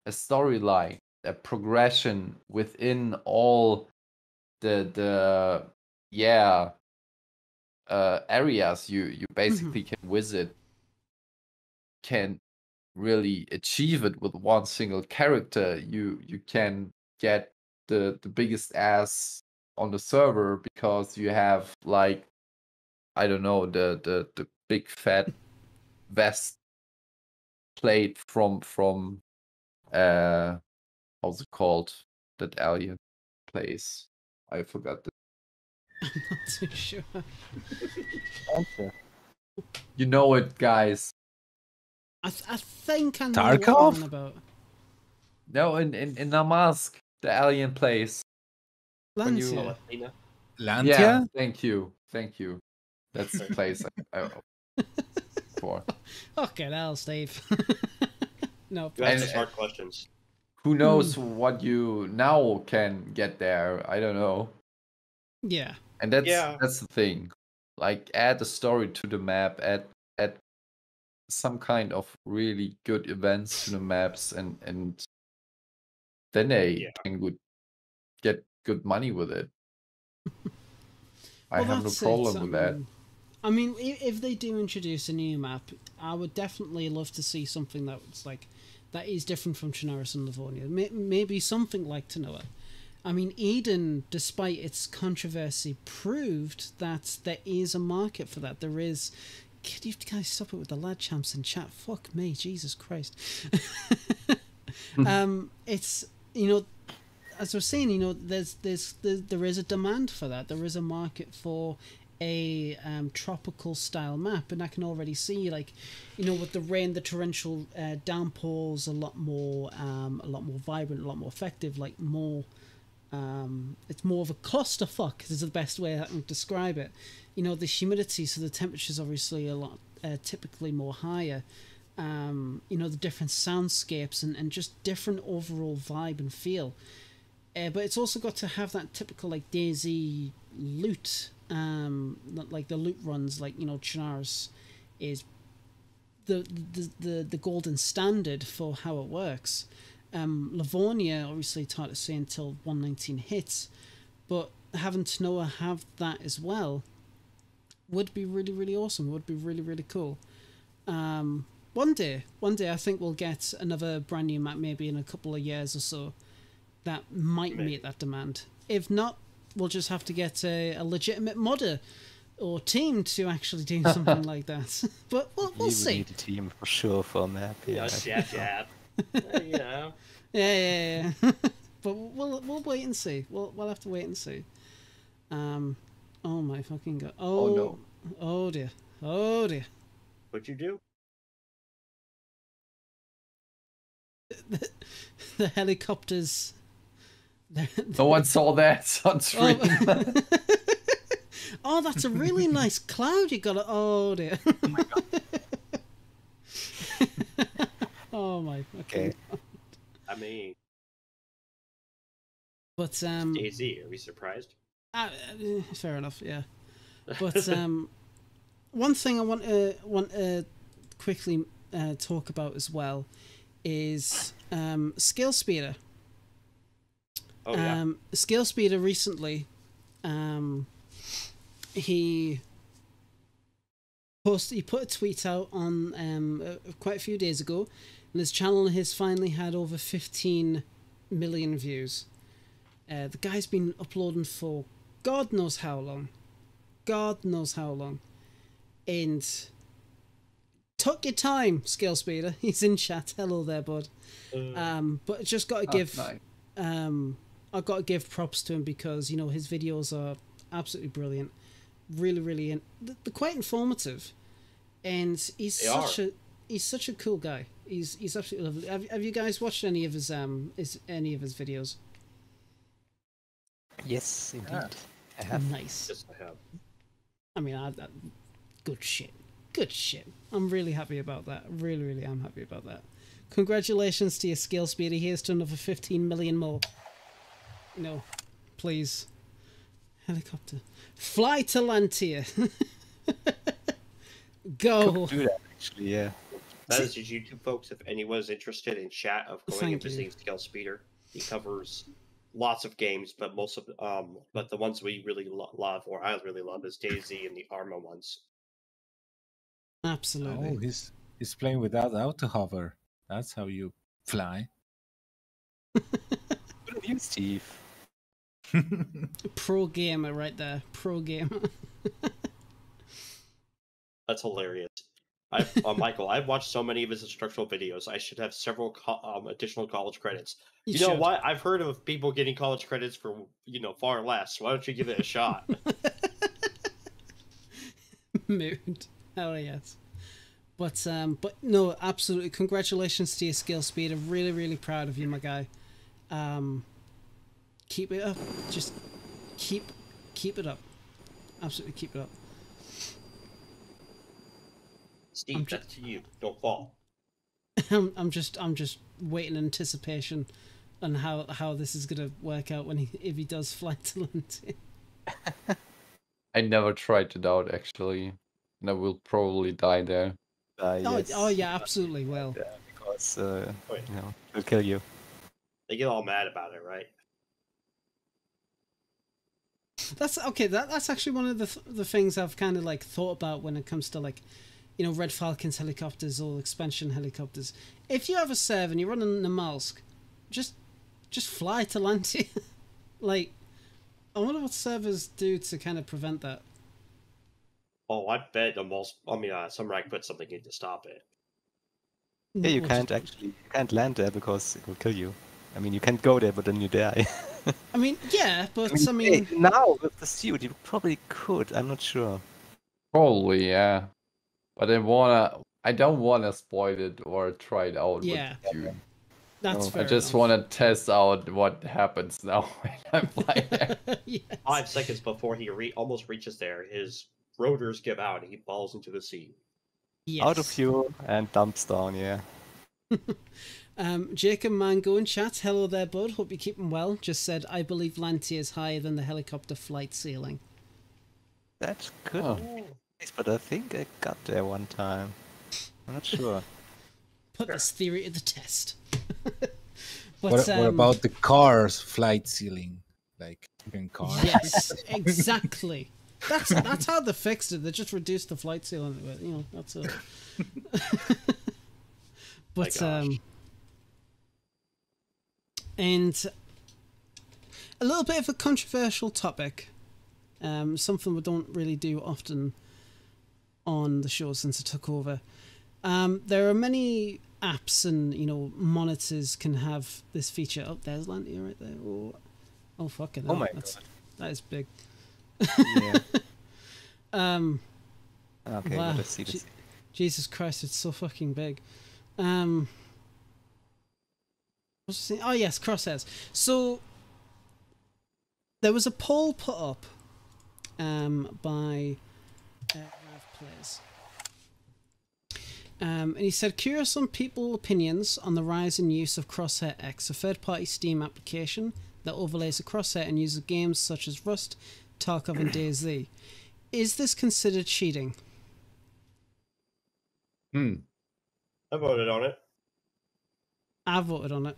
Speaker 2: a storyline, a progression within all the the yeah uh areas you you basically can visit can really achieve it with one single character. You you can get the the biggest ass on the server because you have like i don't know the the the big fat vest plate from from uh how's it called that alien place i forgot the
Speaker 1: I'm not too sure.
Speaker 5: Answer.
Speaker 2: you know it guys
Speaker 1: I, th- I think I know what you're
Speaker 4: Tarkov?
Speaker 1: on about.
Speaker 2: no in in, in Namalsk, the alien place When you-
Speaker 4: Lantia?
Speaker 2: Yeah, thank you, thank you. That's the place I, I for.
Speaker 1: Fucking hell, Steve. no,
Speaker 3: You ask
Speaker 2: And-
Speaker 3: us hard questions.
Speaker 2: Who knows what you now can get there? I don't know.
Speaker 1: yeah.
Speaker 2: And that's
Speaker 3: Yeah.
Speaker 2: that's the thing. Like add a story to the map, add add some kind of really good events to the maps and and then they
Speaker 3: Yeah.
Speaker 2: can good get good money with it. I
Speaker 1: Well,
Speaker 2: have no
Speaker 1: that's it,
Speaker 2: problem with that.
Speaker 1: um, I mean, if they do introduce a new map, I would definitely love to see something that's like that is different from Chernarus and Livonia. May- Maybe something like Tanoa. I mean, Eden, despite its controversy, proved that there is a market for that. There is. Could you guys stop it with the lad champs in chat? Fuck me, Jesus Christ. um, it's you know as I was saying, you know, there's there's there, there is a demand for that. There is a market for a um, tropical style map, and I can already see like, you know, with the rain, the torrential uh, downpours, a lot more, um, a lot more vibrant, a lot more effective, like more. Um, it's more of a clusterfuck is the best way I can describe it. You know, the humidity, so the temperature's obviously a lot, uh, typically more higher. Um, you know, the different soundscapes and, and just different overall vibe and feel. Uh, but it's also got to have that typical like DayZ loot, um, like the loot runs, like you know, Chernarus is the the the, the golden standard for how it works. Um, Livonia obviously it's hard to say until 119 hits, but having Tanoa have that as well would be really really awesome. Would be really really cool. Um, one day, one day, I think we'll get another brand new map, maybe in a couple of years or so that might
Speaker 3: Maybe.
Speaker 1: meet that demand. If not, we'll just have to get a, a legitimate modder or team to actually do something like that. But we'll, we'll
Speaker 5: you
Speaker 1: see.
Speaker 5: need a team for sure for a map.
Speaker 3: You know,
Speaker 5: Yeah.
Speaker 3: jab jab. Uh, you know.
Speaker 1: Yeah, yeah, yeah. but we'll we'll wait and see. We'll we'll have to wait and see. Um, oh my fucking god! Oh,
Speaker 2: Oh, no.
Speaker 1: Oh dear! Oh dear!
Speaker 3: What'd you do?
Speaker 1: The helicopters. They're-
Speaker 2: No one saw that on stream.
Speaker 1: Oh. oh, that's a really nice cloud you got. Oh dear.
Speaker 5: Oh my god.
Speaker 1: oh my. Okay.
Speaker 5: Okay.
Speaker 3: I mean,
Speaker 1: But um.
Speaker 3: DayZ. Are we surprised?
Speaker 1: Uh, uh, fair enough, yeah. But um, one thing I want to want to quickly uh, talk about as well is um, Scale Speeder.
Speaker 3: Oh yeah.
Speaker 1: Um, Scale Speeder recently, um, he post he put a tweet out on um, uh, quite a few days ago, and his channel has finally had over fifteen million views. Uh, the guy's been uploading for God knows how long, God knows how long, and took your time, Scale Speeder. He's in chat. Hello there, bud.
Speaker 3: Uh,
Speaker 1: Um, but just got to
Speaker 2: Oh,
Speaker 1: give
Speaker 2: nice.
Speaker 1: um, I've got to give props to him because you know his videos are absolutely brilliant, really, really, in- they're quite informative, and he's
Speaker 3: They
Speaker 1: such
Speaker 3: are.
Speaker 1: a he's such a cool guy. He's he's absolutely lovely. Have, have you guys watched any of his um is any of his videos?
Speaker 5: Yes, indeed.
Speaker 4: Yeah.
Speaker 5: I have.
Speaker 1: Nice.
Speaker 3: Just I have.
Speaker 1: I mean, I, that, good shit. Good shit. I'm really happy about that. Really, really I'm happy about that. Congratulations to your Scale Speeder. Here's to another 15 million more. No, please. Helicopter. Fly to Lantia. Go.
Speaker 5: Do that actually, yeah.
Speaker 3: That is his YouTube, folks. If anyone's interested in chat of going
Speaker 1: Thank
Speaker 3: and
Speaker 1: you.
Speaker 3: visiting Scale Speeder, he covers lots of games, but most of um, but the ones we really lo- love, or I really love, is DayZ and the Arma ones.
Speaker 1: Absolutely.
Speaker 4: Oh, he's he's playing without auto hover. That's how you fly.
Speaker 5: Good on you, Steve.
Speaker 1: Pro gamer right there. Pro gamer.
Speaker 3: That's hilarious. I, uh, Michael, I've watched so many of his instructional videos. I should have several co- um, additional college credits. You, know
Speaker 1: should.
Speaker 3: what? I've heard of people getting college credits for you know far less. Why don't you give it a shot?
Speaker 1: mood. Hell yes. But um, but no, absolutely. Congratulations to your skill speed. I'm really, really proud of you, my guy. Um, keep it up. Just keep keep it up. Absolutely keep it up.
Speaker 3: Steve,
Speaker 1: I'm ju-
Speaker 3: that's to you. Don't fall.
Speaker 1: I'm, I'm just I'm just waiting in anticipation on how how this is gonna work out when he if he does fly to Lantia.
Speaker 2: I never tried it out actually, and I will probably die there.
Speaker 5: Uh,
Speaker 1: Oh,
Speaker 5: yes.
Speaker 1: oh yeah, absolutely. Well,
Speaker 5: Yeah, because uh,
Speaker 3: Wait.
Speaker 5: you know, it'll kill you.
Speaker 3: They get all mad about it, right?
Speaker 1: That's okay. That that's actually one of the th- the things I've kind of like thought about when it comes to like, you know, Red Falcons helicopters or expansion helicopters. If you have a serve and you're running Namalsk, just just fly to Lantia. like, I wonder what servers do to kind of prevent that.
Speaker 3: Oh, I bet the most. I mean, uh, Sumrak put something in to stop it.
Speaker 5: Yeah, you can't actually you can't land there because it will kill you. I mean, you can't go there, but then you die.
Speaker 1: I mean, yeah, but I
Speaker 5: hey,
Speaker 1: mean,
Speaker 5: now with the suit, you probably could. I'm not sure.
Speaker 2: Probably, yeah. But I wanna. I don't wanna spoil it or try it out. with
Speaker 1: Yeah.
Speaker 2: you.
Speaker 1: that's
Speaker 5: no, I
Speaker 1: fair
Speaker 2: I just
Speaker 1: enough.
Speaker 2: want to test out what happens now when I fly there.
Speaker 1: yes.
Speaker 3: Five seconds before he re- almost reaches there, his rotors give out and he falls into the sea.
Speaker 5: Out of
Speaker 1: Yes.
Speaker 5: fuel and dumps down. Yeah.
Speaker 1: Um, Jacob Mango in chat, hello there, bud. Hope you're keeping well. Just said, I believe Lantia is higher than the helicopter flight ceiling.
Speaker 5: That's good.
Speaker 2: Oh.
Speaker 5: be the case, but I think I got there one time. I'm not sure.
Speaker 1: Put this theory to the test. but,
Speaker 4: what, what
Speaker 1: um,
Speaker 4: about the car's flight ceiling? Like in cars?
Speaker 1: Yes, exactly. That's that's how they fixed it. They just reduced the flight ceiling. a bit, You know, that's it. but
Speaker 3: gosh.
Speaker 1: um, and a little bit of a controversial topic. Um, something we don't really do often on the show since I took over. Um, there are many apps and you know monitors can have this feature. Oh, there's Lantia right there. Oh, oh fucking.
Speaker 5: Oh
Speaker 1: hell,
Speaker 5: my
Speaker 1: that's,
Speaker 5: god.
Speaker 1: That is big.
Speaker 5: Yeah.
Speaker 1: Um,
Speaker 5: Okay,
Speaker 1: Wow.
Speaker 5: let's see
Speaker 1: Je-
Speaker 5: this.
Speaker 1: Jesus Christ, it's so fucking big. Um, what's the thing? Oh yes, crosshairs. So there was a poll put up um, by uh, Ralph Plays. Um, and he said, curious on people opinions on the rise in use of Crosshair X, a third-party Steam application that overlays a crosshair and uses games such as Rust, Tarkov, and DayZ. Is this considered cheating?
Speaker 2: Hmm.
Speaker 3: I voted on it.
Speaker 1: I voted on it.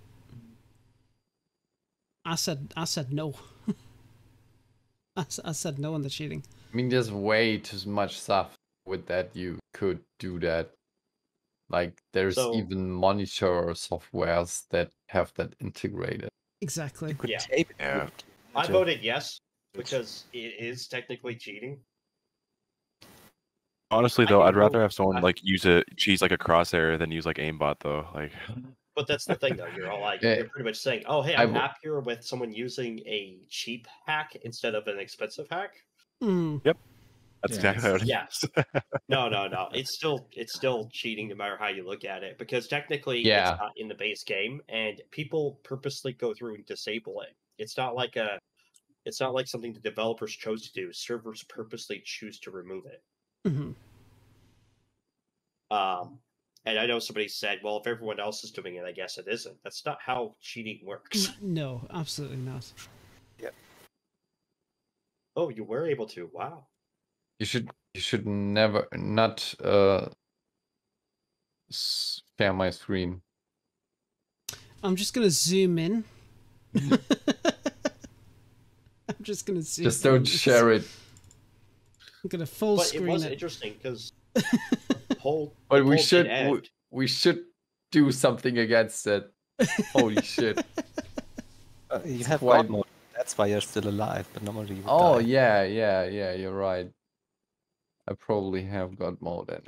Speaker 1: I said I said no. I said no on the cheating.
Speaker 2: I mean, there's way too much stuff with that you could do that. Like, there's
Speaker 3: So-
Speaker 2: even monitor softwares that have that integrated.
Speaker 1: Exactly.
Speaker 5: You could
Speaker 3: Yeah.
Speaker 5: tape it.
Speaker 6: Yeah.
Speaker 3: I voted yes because it is technically cheating.
Speaker 6: Honestly, though, I'd rather have someone like use a cheese like a crosshair than use like aimbot though. Like,
Speaker 3: But that's the thing, though. You're all like, you're pretty much saying, "Oh, hey,
Speaker 2: I
Speaker 3: I'm
Speaker 2: w-
Speaker 3: happier with someone using a cheap hack instead of an expensive hack."
Speaker 1: Mm,
Speaker 6: that's
Speaker 4: Yeah,
Speaker 6: exactly how it is.
Speaker 3: Yes. No, no, no. It's still it's still cheating no matter how you look at it because technically
Speaker 2: Yeah.
Speaker 3: it's not in the base game and people purposely go through and disable it. It's not like a It's not like something the developers chose to do. Servers purposely choose to remove it.
Speaker 1: hmm
Speaker 3: Um, and I know somebody said, "Well, if everyone else is doing it, I guess it isn't." That's not how cheating works.
Speaker 1: No, absolutely not. Yep.
Speaker 3: Oh, you were able to. Wow.
Speaker 2: You should you should never not uh s- share my screen.
Speaker 1: I'm just gonna zoom in. I'm just gonna zoom.
Speaker 2: Just don't
Speaker 1: in.
Speaker 2: share it.
Speaker 1: I'm gonna full
Speaker 3: but it
Speaker 1: screen
Speaker 3: was
Speaker 1: it.
Speaker 3: interesting because whole.
Speaker 2: But
Speaker 3: the
Speaker 2: we
Speaker 3: poll
Speaker 2: should we, we should do something against it. Holy shit.
Speaker 5: Uh, you have
Speaker 2: quite-
Speaker 5: God. That's why you're still alive, but normally you would
Speaker 2: Oh
Speaker 5: die.
Speaker 2: yeah, yeah, yeah, you're right. I probably have got more than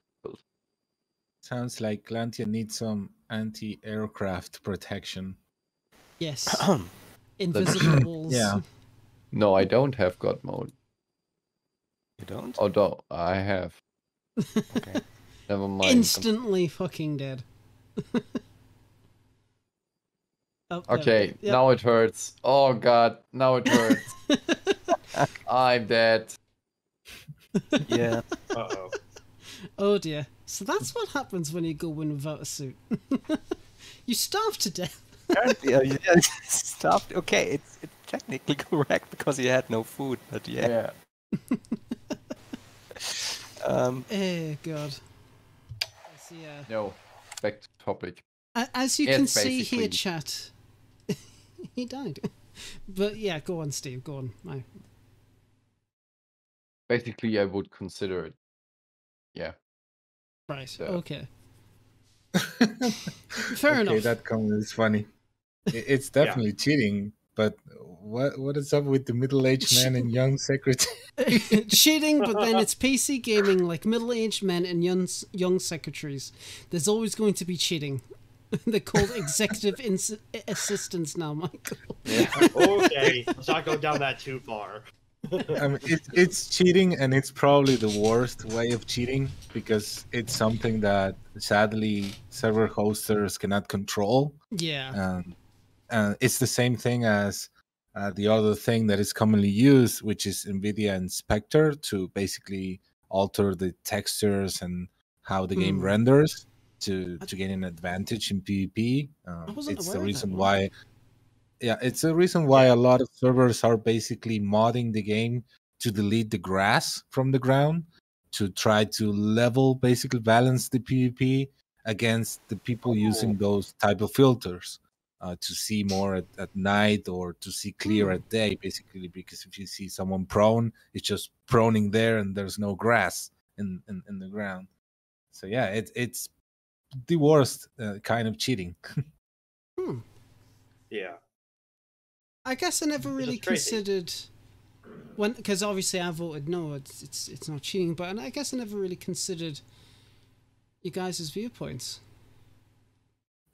Speaker 4: Sounds like Glantia needs some anti-aircraft protection.
Speaker 1: Yes. Invisible walls.
Speaker 4: Yeah.
Speaker 2: No, I don't have God mode.
Speaker 5: You don't?
Speaker 2: Although I have.
Speaker 5: Okay.
Speaker 2: Never mind.
Speaker 1: Instantly fucking dead. Oh,
Speaker 2: Okay.
Speaker 1: Yep.
Speaker 2: now it hurts. Oh god, now it hurts. I'm dead.
Speaker 5: yeah.
Speaker 3: Uh-oh.
Speaker 1: oh dear. So that's what happens when you go in without a suit. you starve to death.
Speaker 5: Apparently, uh, yeah, stopped. Okay, it's, it's technically correct because he had no food, but yeah.
Speaker 2: Yeah.
Speaker 5: Um,
Speaker 1: Oh god. So, yeah.
Speaker 2: No. Back to topic.
Speaker 1: As you
Speaker 2: Yes,
Speaker 1: can see here, chat, he died. But yeah, go on, Steve. Go on. I,
Speaker 2: Basically I would consider it. Yeah.
Speaker 1: right.
Speaker 2: Yeah.
Speaker 1: Okay. Fair
Speaker 4: okay,
Speaker 1: enough.
Speaker 4: that comment is funny. It's definitely cheating, but what what is up with the middle-aged man and young secretary?
Speaker 1: Cheating, but then it's PC gaming like middle-aged men and young young secretaries. There's always going to be cheating. They're called executive ins- assistants now, Michael.
Speaker 3: okay, let's not go down that too far.
Speaker 4: I mean, it, it's cheating, and it's probably the worst way of cheating because it's something that sadly server hosters cannot control.
Speaker 1: Yeah.
Speaker 4: Um, uh, it's the same thing as uh, the other thing that is commonly used, which is NVIDIA Inspector to basically alter the textures and how the game
Speaker 1: Hmm.
Speaker 4: renders to to gain an advantage in PvP. Um, it's the reason why. Yeah, it's a reason why a lot of servers are basically modding the game to delete the grass from the ground to try to level, basically balance the PvP against the people using those type of filters uh, to see more at, at night or to see clear
Speaker 1: Hmm.
Speaker 4: at day, basically. Because if you see someone prone, it's just proning there and there's no grass in, in, in the ground. So yeah, it, it's the worst uh, kind of cheating.
Speaker 1: Hmm.
Speaker 3: Yeah.
Speaker 1: I guess I never really considered when because obviously I voted no, it's it's it's not cheating, but I guess I never really considered you guys' viewpoints.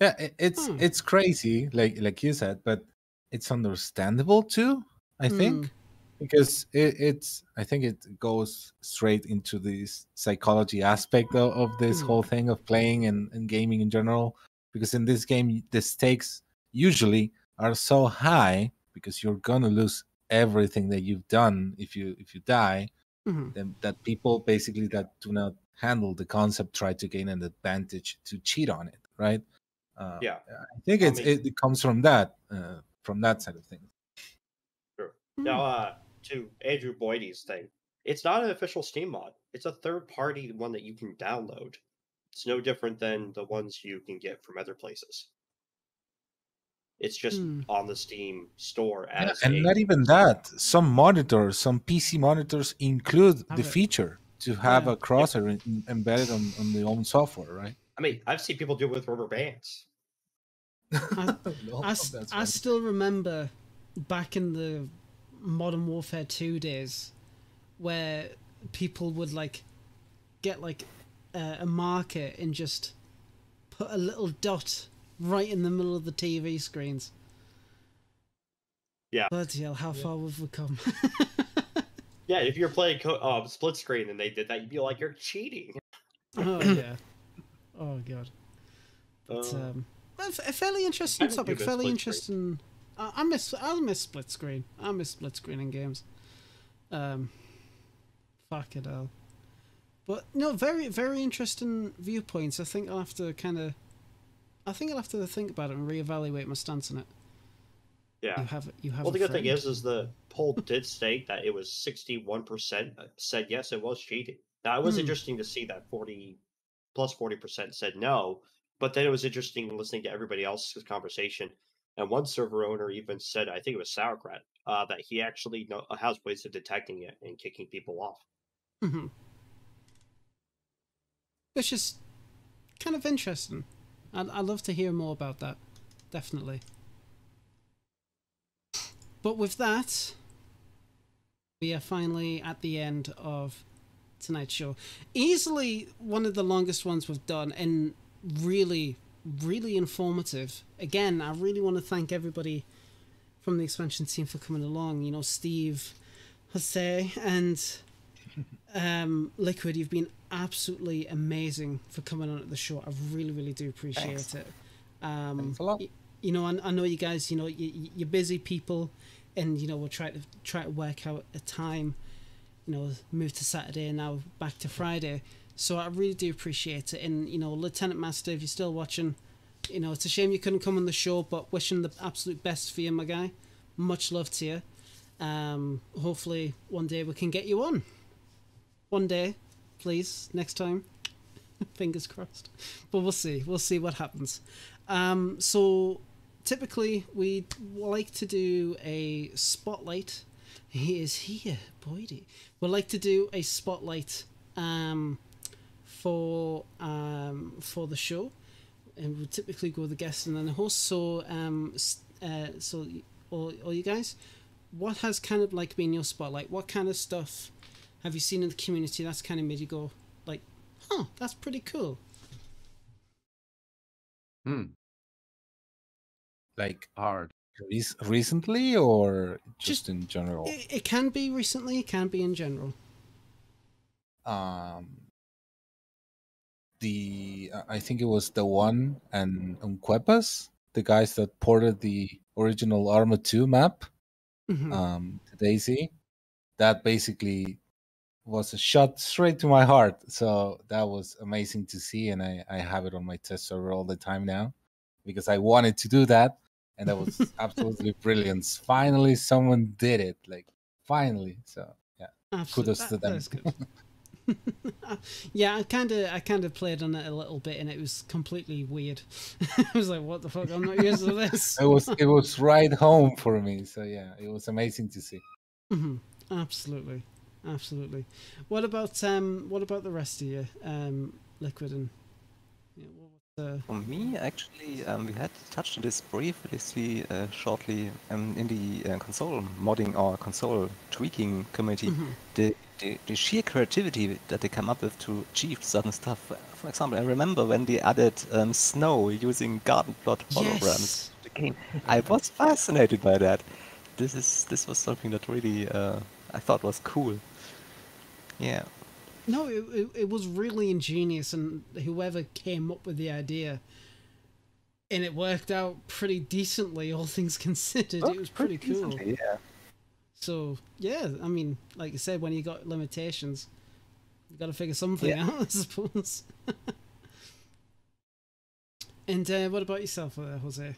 Speaker 4: Yeah, it's
Speaker 1: Hmm.
Speaker 4: it's crazy, like like you said, but it's understandable too. I think because it, it's I think it goes straight into this psychology aspect of, of this
Speaker 1: Hmm.
Speaker 4: whole thing of playing and, and gaming in general. Because in this game, the stakes usually are so high because you're gonna lose everything that you've done if you if you die.
Speaker 1: Mhm.
Speaker 4: Then that people basically that do not handle the concept try to gain an advantage to cheat on it, right? Uh,
Speaker 3: Yeah.
Speaker 4: I think
Speaker 3: I
Speaker 4: it's
Speaker 3: mean-
Speaker 4: it, it comes from that uh, from that side of things.
Speaker 1: Hmm.
Speaker 3: Now, uh, to Andrew Boyd's thing, it's not an official Steam mod. It's a third-party one that you can download. It's no different than the ones you can get from other places. It's just
Speaker 1: Hmm.
Speaker 3: on the Steam store
Speaker 4: Yeah, and
Speaker 3: a
Speaker 4: not even that. Some monitors, some PC monitors include
Speaker 1: Have
Speaker 4: the
Speaker 1: it.
Speaker 4: feature to have
Speaker 1: Yeah.
Speaker 4: a crosshair in- embedded on, on the own software, right?
Speaker 3: I mean, I've seen people do it with rubber bands.
Speaker 1: I,
Speaker 4: No,
Speaker 1: I, s-
Speaker 4: that's
Speaker 1: I still remember back in the Modern Warfare 2 days where people would like get like uh, a marker and just put a little dot right in the middle of the TV screens.
Speaker 3: Yeah.
Speaker 1: Bloody hell, how far we've we come.
Speaker 3: Yeah, if you're playing co- uh, split screen and they did that, you'd be like, "You're cheating."
Speaker 1: oh, yeah. Oh, God. But,
Speaker 3: Uh,
Speaker 1: um, f- a fairly interesting
Speaker 3: I don't do
Speaker 1: topic, fairly interesting I, I miss I miss split screen. I miss split screen in games. Um, fuck it all. But no, very very interesting viewpoints. I think I'll have to kind of. I think I'll have to think about it and reevaluate my stance on it.
Speaker 3: Yeah.
Speaker 1: You have you have.
Speaker 3: Well, the good thing is, is the poll did state that it was sixty-one percent said yes, it was cheating. Now it was
Speaker 1: Hmm.
Speaker 3: interesting to see that forty plus forty percent said no, but then it was interesting listening to everybody else's conversation. And one server owner even said, I think it was Sauerkraut, uh, that he actually know, has ways of detecting it and kicking people off.
Speaker 1: Mm-hmm. Which is kind of interesting. I'd, I'd love to hear more about that. Definitely. But with that, we are finally at the end of tonight's show. Easily one of the longest ones we've done, and really, really informative. Again, I really want to thank everybody from the expansion team for coming along. You know, Steve, Jose, and um, Liquid, you've been absolutely amazing for coming on at the show. I really, really do appreciate
Speaker 5: Thanks.
Speaker 1: it. Um,
Speaker 4: Thanks a lot.
Speaker 1: y- You know, I, I know you guys. You know, you, you- you're busy people, and you know we'll try to try to work out a time. You know, move to Saturday and now back to Friday. So I really do appreciate it. And you know, Lieutenant Master, if you're still watching, you know it's a shame you couldn't come on the show, but wishing the absolute best for you, my guy. Much love to you. Um, hopefully one day we can get you on. One day, please. Next time. Fingers crossed. But we'll see. We'll see what happens. Um, so typically we like to do a spotlight. He is here, Boydie. We'd like to do a spotlight um, for um, for the show, and we typically go with the guest and then the host. So um, uh, so all, all you guys, what has kind of like been your spotlight? What kind of stuff have you seen in the community that's kind of made you go like, huh, that's pretty cool.
Speaker 2: Hmm.
Speaker 4: Like
Speaker 2: Hard.
Speaker 4: Rec- recently or
Speaker 1: Just-
Speaker 4: just in general?
Speaker 1: It, it can be recently, it can be in general.
Speaker 4: um the I think it was the one and Unquepas, the guys that ported the original Arma 2 map
Speaker 1: Mhm.
Speaker 4: um to DayZ. That basically was a shot straight to my heart. So that was amazing to see and I, I have it on my test server all the time now because I wanted to do that and that was absolutely brilliant. Finally someone did it. Like finally. So yeah.
Speaker 1: Absolutely.
Speaker 4: kudos to them.
Speaker 1: Yeah, I kind of, I kind of played on it a little bit, and it was completely weird. I was like, "What the fuck? I'm not used to this."
Speaker 4: it was it was right home for me. So yeah, it was amazing to see.
Speaker 1: Mhm. Absolutely, absolutely. What about um? What about the rest of you, um, Liquid and? Yeah, what was the...
Speaker 5: For me, actually, um, we had touched this briefly, uh, shortly um, in the uh, console modding or console tweaking community.
Speaker 1: Mhm.
Speaker 5: The, the, the sheer creativity that they come up with to achieve certain stuff. For example, I remember when they added um, snow using garden plot holograms
Speaker 1: Yes.
Speaker 5: to the game. I was fascinated by that. This is this was something that really uh, I thought was cool. Yeah.
Speaker 1: No, it, it, it was really ingenious, and whoever came up with the idea, and it worked out pretty decently, all things considered. it was pretty cool.
Speaker 5: Decently, Yeah.
Speaker 1: So yeah, I mean, like you said, when you got limitations, you got to figure something
Speaker 5: Yeah.
Speaker 1: out, I suppose. and uh, what about yourself, uh, Jose?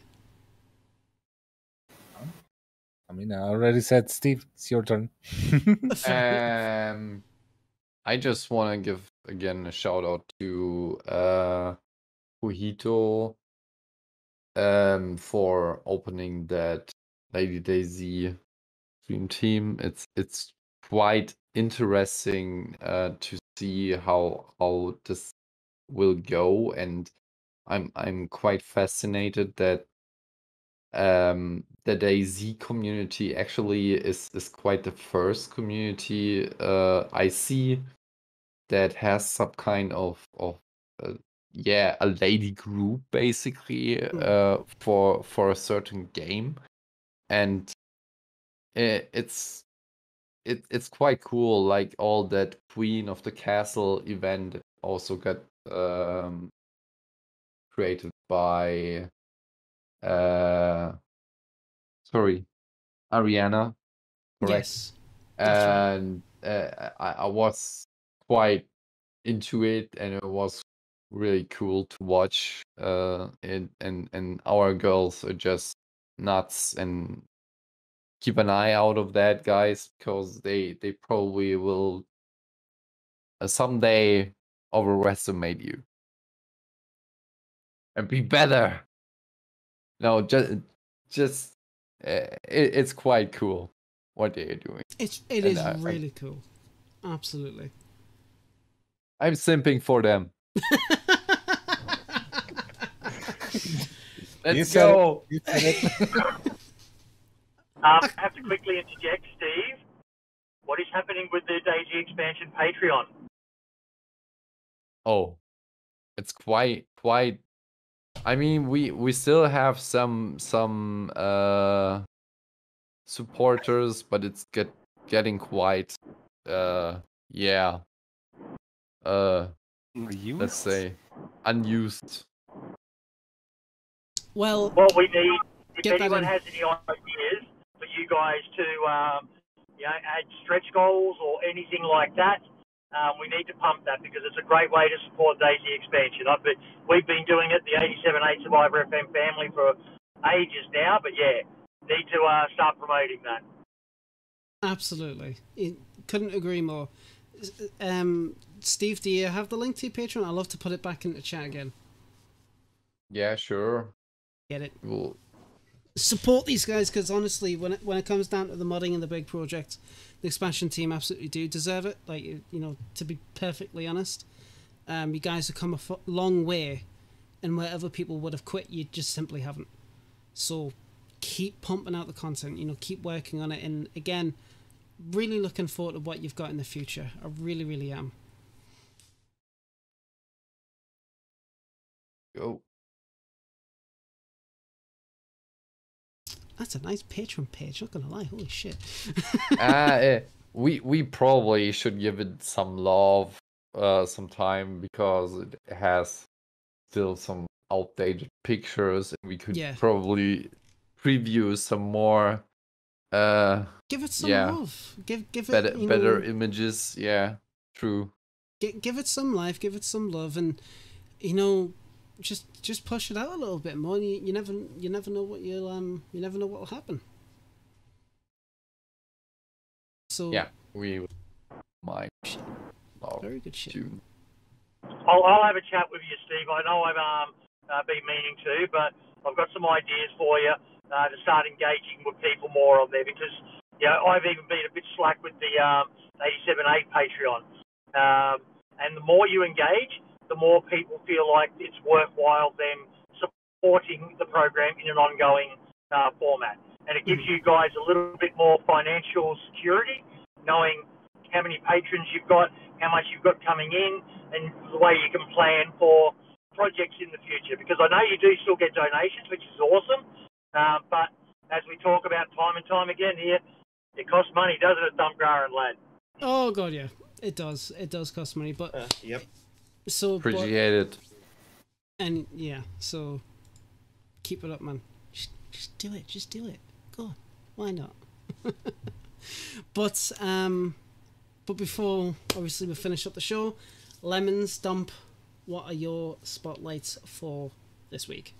Speaker 4: I mean, I already said, Steve, it's your turn.
Speaker 2: Um, I just want to give again a shout out to uh, Fujito um, for opening that Lady DayZ stream team. It's it's quite interesting uh, to see how how this will go, and I'm I'm quite fascinated that um the DayZ community actually is is quite the first community uh I see that has some kind of of uh, yeah a lady group basically
Speaker 1: Mm.
Speaker 2: uh for for a certain game and i- it's it, it's quite cool like all that queen of the castle event also got um created by uh sorry, Ariana, correct?
Speaker 1: Yes.
Speaker 2: and uh, I, I was quite into it, and it was really cool to watch. Uh, and and and our girls are just nuts, and keep an eye out of that, guys, because they they probably will uh, someday overestimate you and be better. No, just just uh, it, it's quite cool what they're doing.
Speaker 1: It's it
Speaker 2: And
Speaker 1: is
Speaker 2: I- I-
Speaker 1: really cool. Absolutely.
Speaker 2: I'm simping for them.
Speaker 4: You
Speaker 2: Let's
Speaker 4: said it.
Speaker 2: go.
Speaker 4: You said it.
Speaker 8: Um, I have to quickly interject, Steve. What is happening with the DayZ expansion Patreon?
Speaker 2: Oh, it's quite quite. I mean, we we still have some some uh supporters, but it's get getting quite uh yeah uh
Speaker 5: Used?
Speaker 2: let's say unused.
Speaker 1: well,
Speaker 8: What we need, if
Speaker 1: Get that
Speaker 8: anyone has any ideas for you guys to, um, you know, add stretch goals or anything like that, um, we need to pump that because it's a great way to support DayZ expansion. I've been, we've been doing it, the 87.8 Survivor FM family, for ages now, but yeah, need to uh, start promoting that.
Speaker 1: absolutely. It, couldn't agree more. Um, Steve, do you have the link to your Patreon? I'd love to put it back into chat again.
Speaker 2: Yeah, sure.
Speaker 1: Get it.
Speaker 2: We'll
Speaker 1: support these guys because honestly, when it, when it comes down to the modding and the big project, the expansion team absolutely do deserve it. Like you you know, to be perfectly honest, um, you guys have come a long way, and where other people would have quit, you just simply haven't. So, keep pumping out the content. You know, keep working on it, and again, really looking forward to what you've got in the future. I really, really am.
Speaker 2: go.
Speaker 1: That's a nice Patreon page. Not gonna lie, holy shit.
Speaker 2: uh, eh, we we probably should give it some love, uh, some time because it has still some outdated pictures, and we could
Speaker 1: Yeah.
Speaker 2: probably preview some more, uh,
Speaker 1: give it some
Speaker 2: Yeah.
Speaker 1: love. Give give it
Speaker 2: better better
Speaker 1: know,
Speaker 2: images. Yeah, true.
Speaker 1: gi- give it some life, give it some love, and you know, just just push it out a little bit more. You, you never you never know what you'll um you never know what will happen. So
Speaker 2: Yeah, we might love
Speaker 1: very good shit.
Speaker 8: I'll, I'll have a chat with you, Steve. I know I've um, uh, been meaning to, but I've got some ideas for you uh, to start engaging with people more on there because you know, I've even been a bit slack with the um, 87.8 Patreon. Um, and the more you engage, the more people feel like it's worthwhile them supporting the program in an ongoing uh, format. And it gives you guys a little bit more financial security, knowing how many patrons you've got, how much you've got coming in, and the way you can plan for projects in the future. Because I know you do still get donations, which is awesome. Um, but as we talk about time and time again here, it costs money, doesn't it, Dumpgrah and Lad?
Speaker 1: Oh god, yeah, it does. It does cost money, but
Speaker 3: Uh, yep.
Speaker 1: So but-
Speaker 2: Appreciate it.
Speaker 1: and yeah, so keep it up, man. Just, just do it. Just do it. Go on. Why not? but um, but before obviously we finish up the show, lemons dump. What are your spotlights for this week?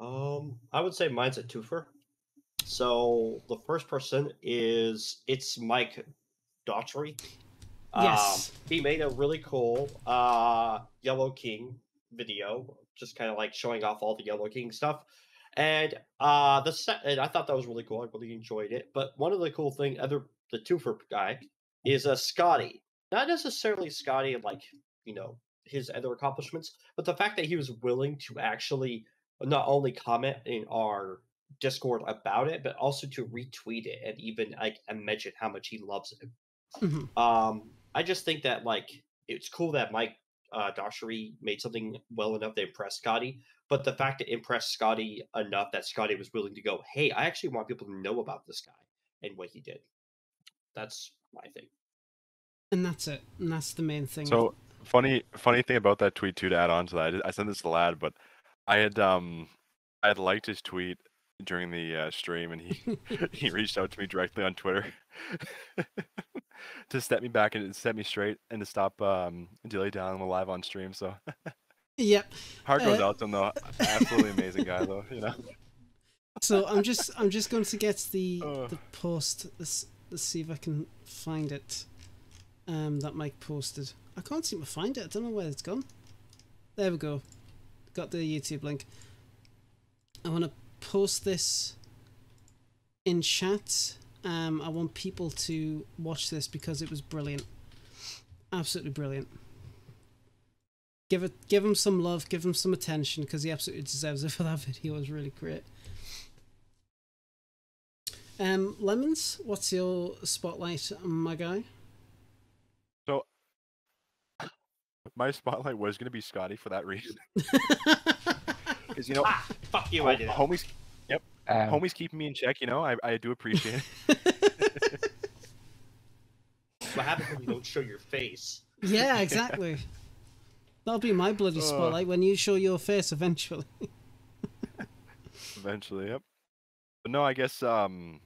Speaker 3: Um, I would say mine's a twofer. So the first person is it's Mike Daughtry.
Speaker 1: Yes.
Speaker 3: Um, he made a really cool uh Yellow King video, just kind of like showing off all the Yellow King stuff. And uh the set and I thought that was really cool. I really enjoyed it. But one of the cool thing, other the twofer guy, is a uh, Scotty. Not necessarily Scotty like, you know, his other accomplishments, but the fact that he was willing to actually not only comment in our Discord about it, but also to retweet it and even like mention how much he loves it.
Speaker 1: Mhm.
Speaker 3: Um, I just think that like it's cool that Mike uh, Doshery made something well enough to impress Scotty, but the fact that impressed Scotty enough that Scotty was willing to go, hey, I actually want people to know about this guy and what he did. That's my thing.
Speaker 1: And that's it. And that's the main thing.
Speaker 6: So funny, funny thing about that tweet too. To add on to that, I, I sent this to Lad, but I had um, I had liked his tweet during the uh, stream, and he he reached out to me directly on Twitter to step me back and set me straight and to stop um, Dilly down live on stream. So
Speaker 1: Yep.
Speaker 6: heart goes
Speaker 1: Uh,
Speaker 6: out to him though. Absolutely amazing guy though. You know.
Speaker 1: So I'm just I'm just going to get the
Speaker 6: Ugh.
Speaker 1: the post. Let's let's see if I can find it. Um, that Mike posted. I can't seem to find it. I don't know where it's gone. There we go. Got the YouTube link. I want to post this in chat. Um, I want people to watch this because it was brilliant. Absolutely brilliant. Give it, give him some love, give him some attention because he absolutely deserves it for that video. It was really great. Um, lemons, what's your spotlight, my guy?
Speaker 6: So my spotlight was gonna be Scotty for that reason, because you know,
Speaker 3: Ah, fuck you,
Speaker 6: ho-
Speaker 3: I did it.
Speaker 6: homies,
Speaker 2: Um,
Speaker 6: homies keeping me in check. You know, I I do appreciate it.
Speaker 3: What happens when you don't show your face?
Speaker 1: yeah, exactly. That'll be my bloody
Speaker 6: Ugh.
Speaker 1: spotlight when you show your face eventually.
Speaker 6: Eventually, yep. But no, I guess um,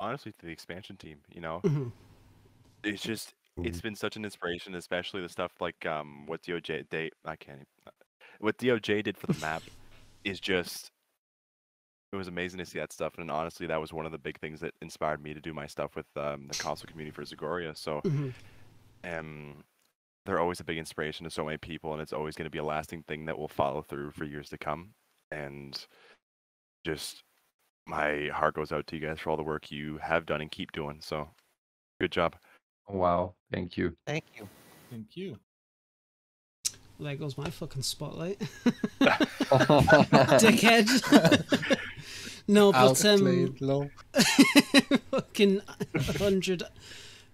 Speaker 6: honestly, to the expansion team, you know,
Speaker 1: Mhm.
Speaker 6: it's just it's been such an inspiration, especially the stuff like um what DOJ they I can't even, what DOJ did for the map is just it was amazing to see that stuff, and honestly, that was one of the big things that inspired me to do my stuff with um, the console community for Zagoria. So,
Speaker 1: Mhm.
Speaker 6: um, they're always a big inspiration to so many people, and it's always going to be a lasting thing that will follow through for years to come. And just my heart goes out to you guys for all the work you have done and keep doing. So, good job.
Speaker 2: wow, thank you.
Speaker 5: Thank you.
Speaker 4: Thank you.
Speaker 1: Well, there goes my fucking spotlight.
Speaker 2: Dickhead.
Speaker 1: Dickhead. no, but um,
Speaker 4: Outplayed low.
Speaker 1: fucking hundred.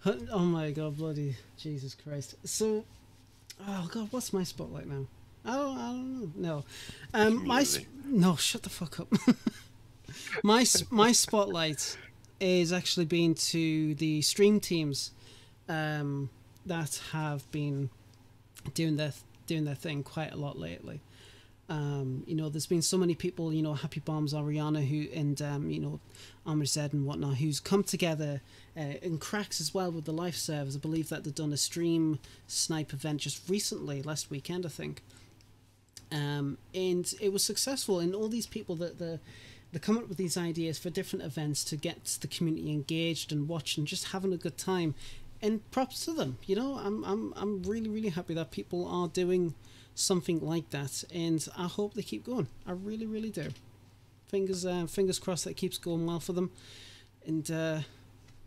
Speaker 1: Oh my god, bloody Jesus Christ! So, oh god, what's my spotlight now? I don't, I don't know. No, um, my s-
Speaker 6: Community.
Speaker 1: no, shut the fuck up. my my spotlight is actually been to the stream teams um, that have been doing their doing their thing quite a lot lately. Um, you know, there's been so many people, you know, Happy Bombs, Ariana, who and um, you know, Amr Zed and whatnot, who's come together uh, and cracks as well with the life servers. I believe that they've done a stream snipe event just recently, last weekend, I think. Um, and it was successful, and all these people that the they come up with these ideas for different events to get the community engaged and watch and just having a good time. And props to them, you know. I'm I'm I'm really really happy that people are doing something like that, and I hope they keep going. I really really do. Fingers uh, fingers crossed that it keeps going well for them, and uh,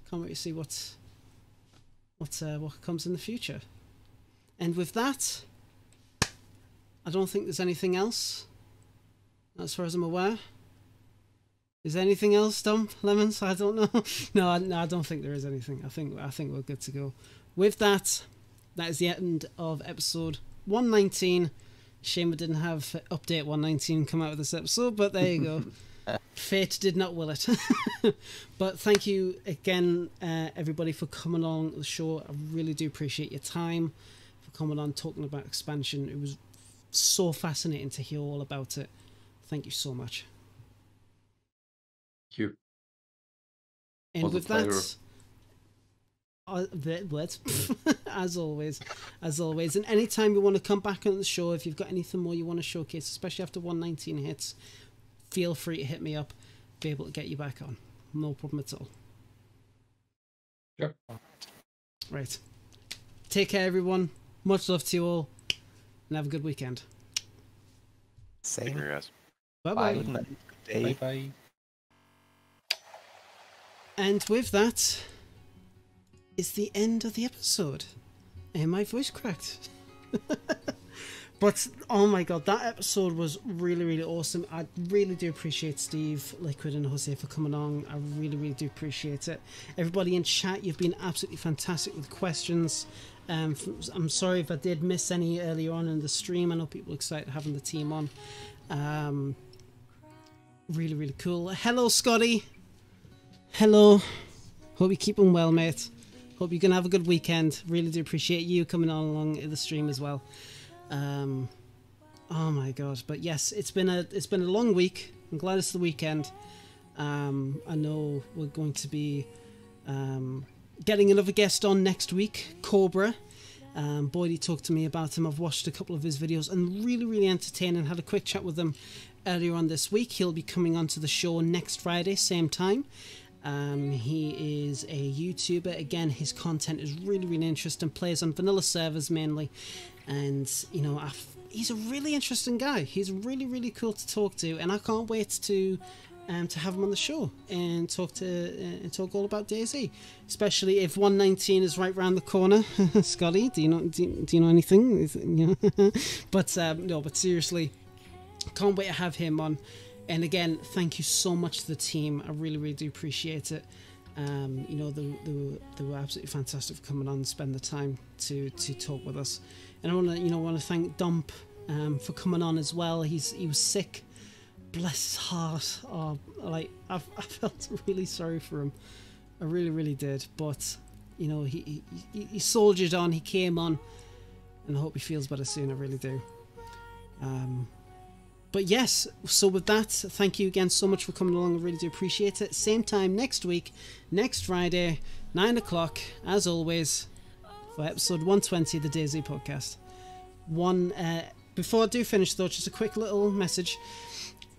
Speaker 1: can't wait to see what's what uh, what comes in the future. And with that, I don't think there's anything else, as far as I'm aware. Is there anything else, Dom Lemons? I don't know. no, I, no, I don't think there is anything. I think I think we're good to go. With that, that is the end of episode 119. Shame we didn't have update 119 come out of this episode, but there you go. Fate did not will it. but thank you again, uh, everybody, for coming on the show. I really do appreciate your time for coming on talking about expansion. It was so fascinating to hear all about it. Thank you so much.
Speaker 2: Thank you.
Speaker 1: And with that, uh, the- what? as always, as always, and anytime you want to come back on the show, if you've got anything more you want to showcase, especially after 119 hits, feel free to hit me up. Be able to get you back on. No problem at all.
Speaker 2: Sure.
Speaker 1: Right. Take care, everyone. Much love to you all, and have a good weekend.
Speaker 6: Take
Speaker 5: Same.
Speaker 6: care, guys.
Speaker 1: Bye
Speaker 2: Bye.
Speaker 1: bye.
Speaker 5: Good night. Good day.
Speaker 4: Bye bye.
Speaker 1: And with that is the end of the episode. And my voice cracked. but oh my god, that episode was really, really awesome. I really do appreciate Steve, Liquid, and Jose for coming on. I really, really do appreciate it. Everybody in chat, you've been absolutely fantastic with questions. Um, I'm sorry if I did miss any earlier on in the stream. I know people excited having the team on. Um, really, really cool. Hello, Scotty. Hello. Hope you're keeping well, mate. Hope you're gonna have a good weekend. Really do appreciate you coming on along in the stream as well. Um, oh my god! But yes, it's been a it's been a long week. I'm glad it's the weekend. Um, I know we're going to be um, getting another guest on next week, Cobra. Um, Boydie talked to me about him. I've watched a couple of his videos and really, really entertaining. Had a quick chat with him earlier on this week. He'll be coming onto the show next Friday, same time. Um, he is a YouTuber. Again, his content is really, really interesting. Plays on vanilla servers mainly, and you know, I've, he's a really interesting guy. He's really, really cool to talk to, and I can't wait to um, to have him on the show and talk to uh, and talk all about DayZ, Especially if 119 is right round the corner. Scotty, do you know do you, do you know anything? You know? but um, no, but seriously, can't wait to have him on. And again, thank you so much to the team. I really, really do appreciate it. Um, you know, they, they, were, they were absolutely fantastic for coming on and spend the time to, to talk with us. And I want to, you know, want to thank Dump um, for coming on as well. He's he was sick, bless his heart. Oh, like I, I felt really sorry for him. I really, really did. But you know, he, he he soldiered on. He came on, and I hope he feels better soon. I really do. Um, but yes, so with that, thank you again so much for coming along. I really do appreciate it. Same time next week, next Friday, 9 o'clock, as always, for episode 120 of the DayZ podcast. One, uh, before I do finish though, just a quick little message.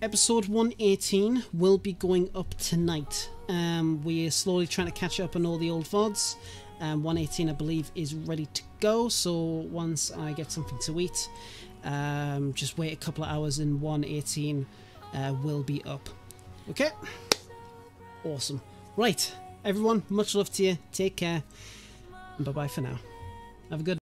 Speaker 1: Episode 118 will be going up tonight. Um, we're slowly trying to catch up on all the old VODs. Um, 118, I believe, is ready to go. So once I get something to eat, um, just wait a couple of hours and 118 uh, will be up. Okay? Awesome. Right, everyone, much love to you. Take care. And bye bye for now. Have a good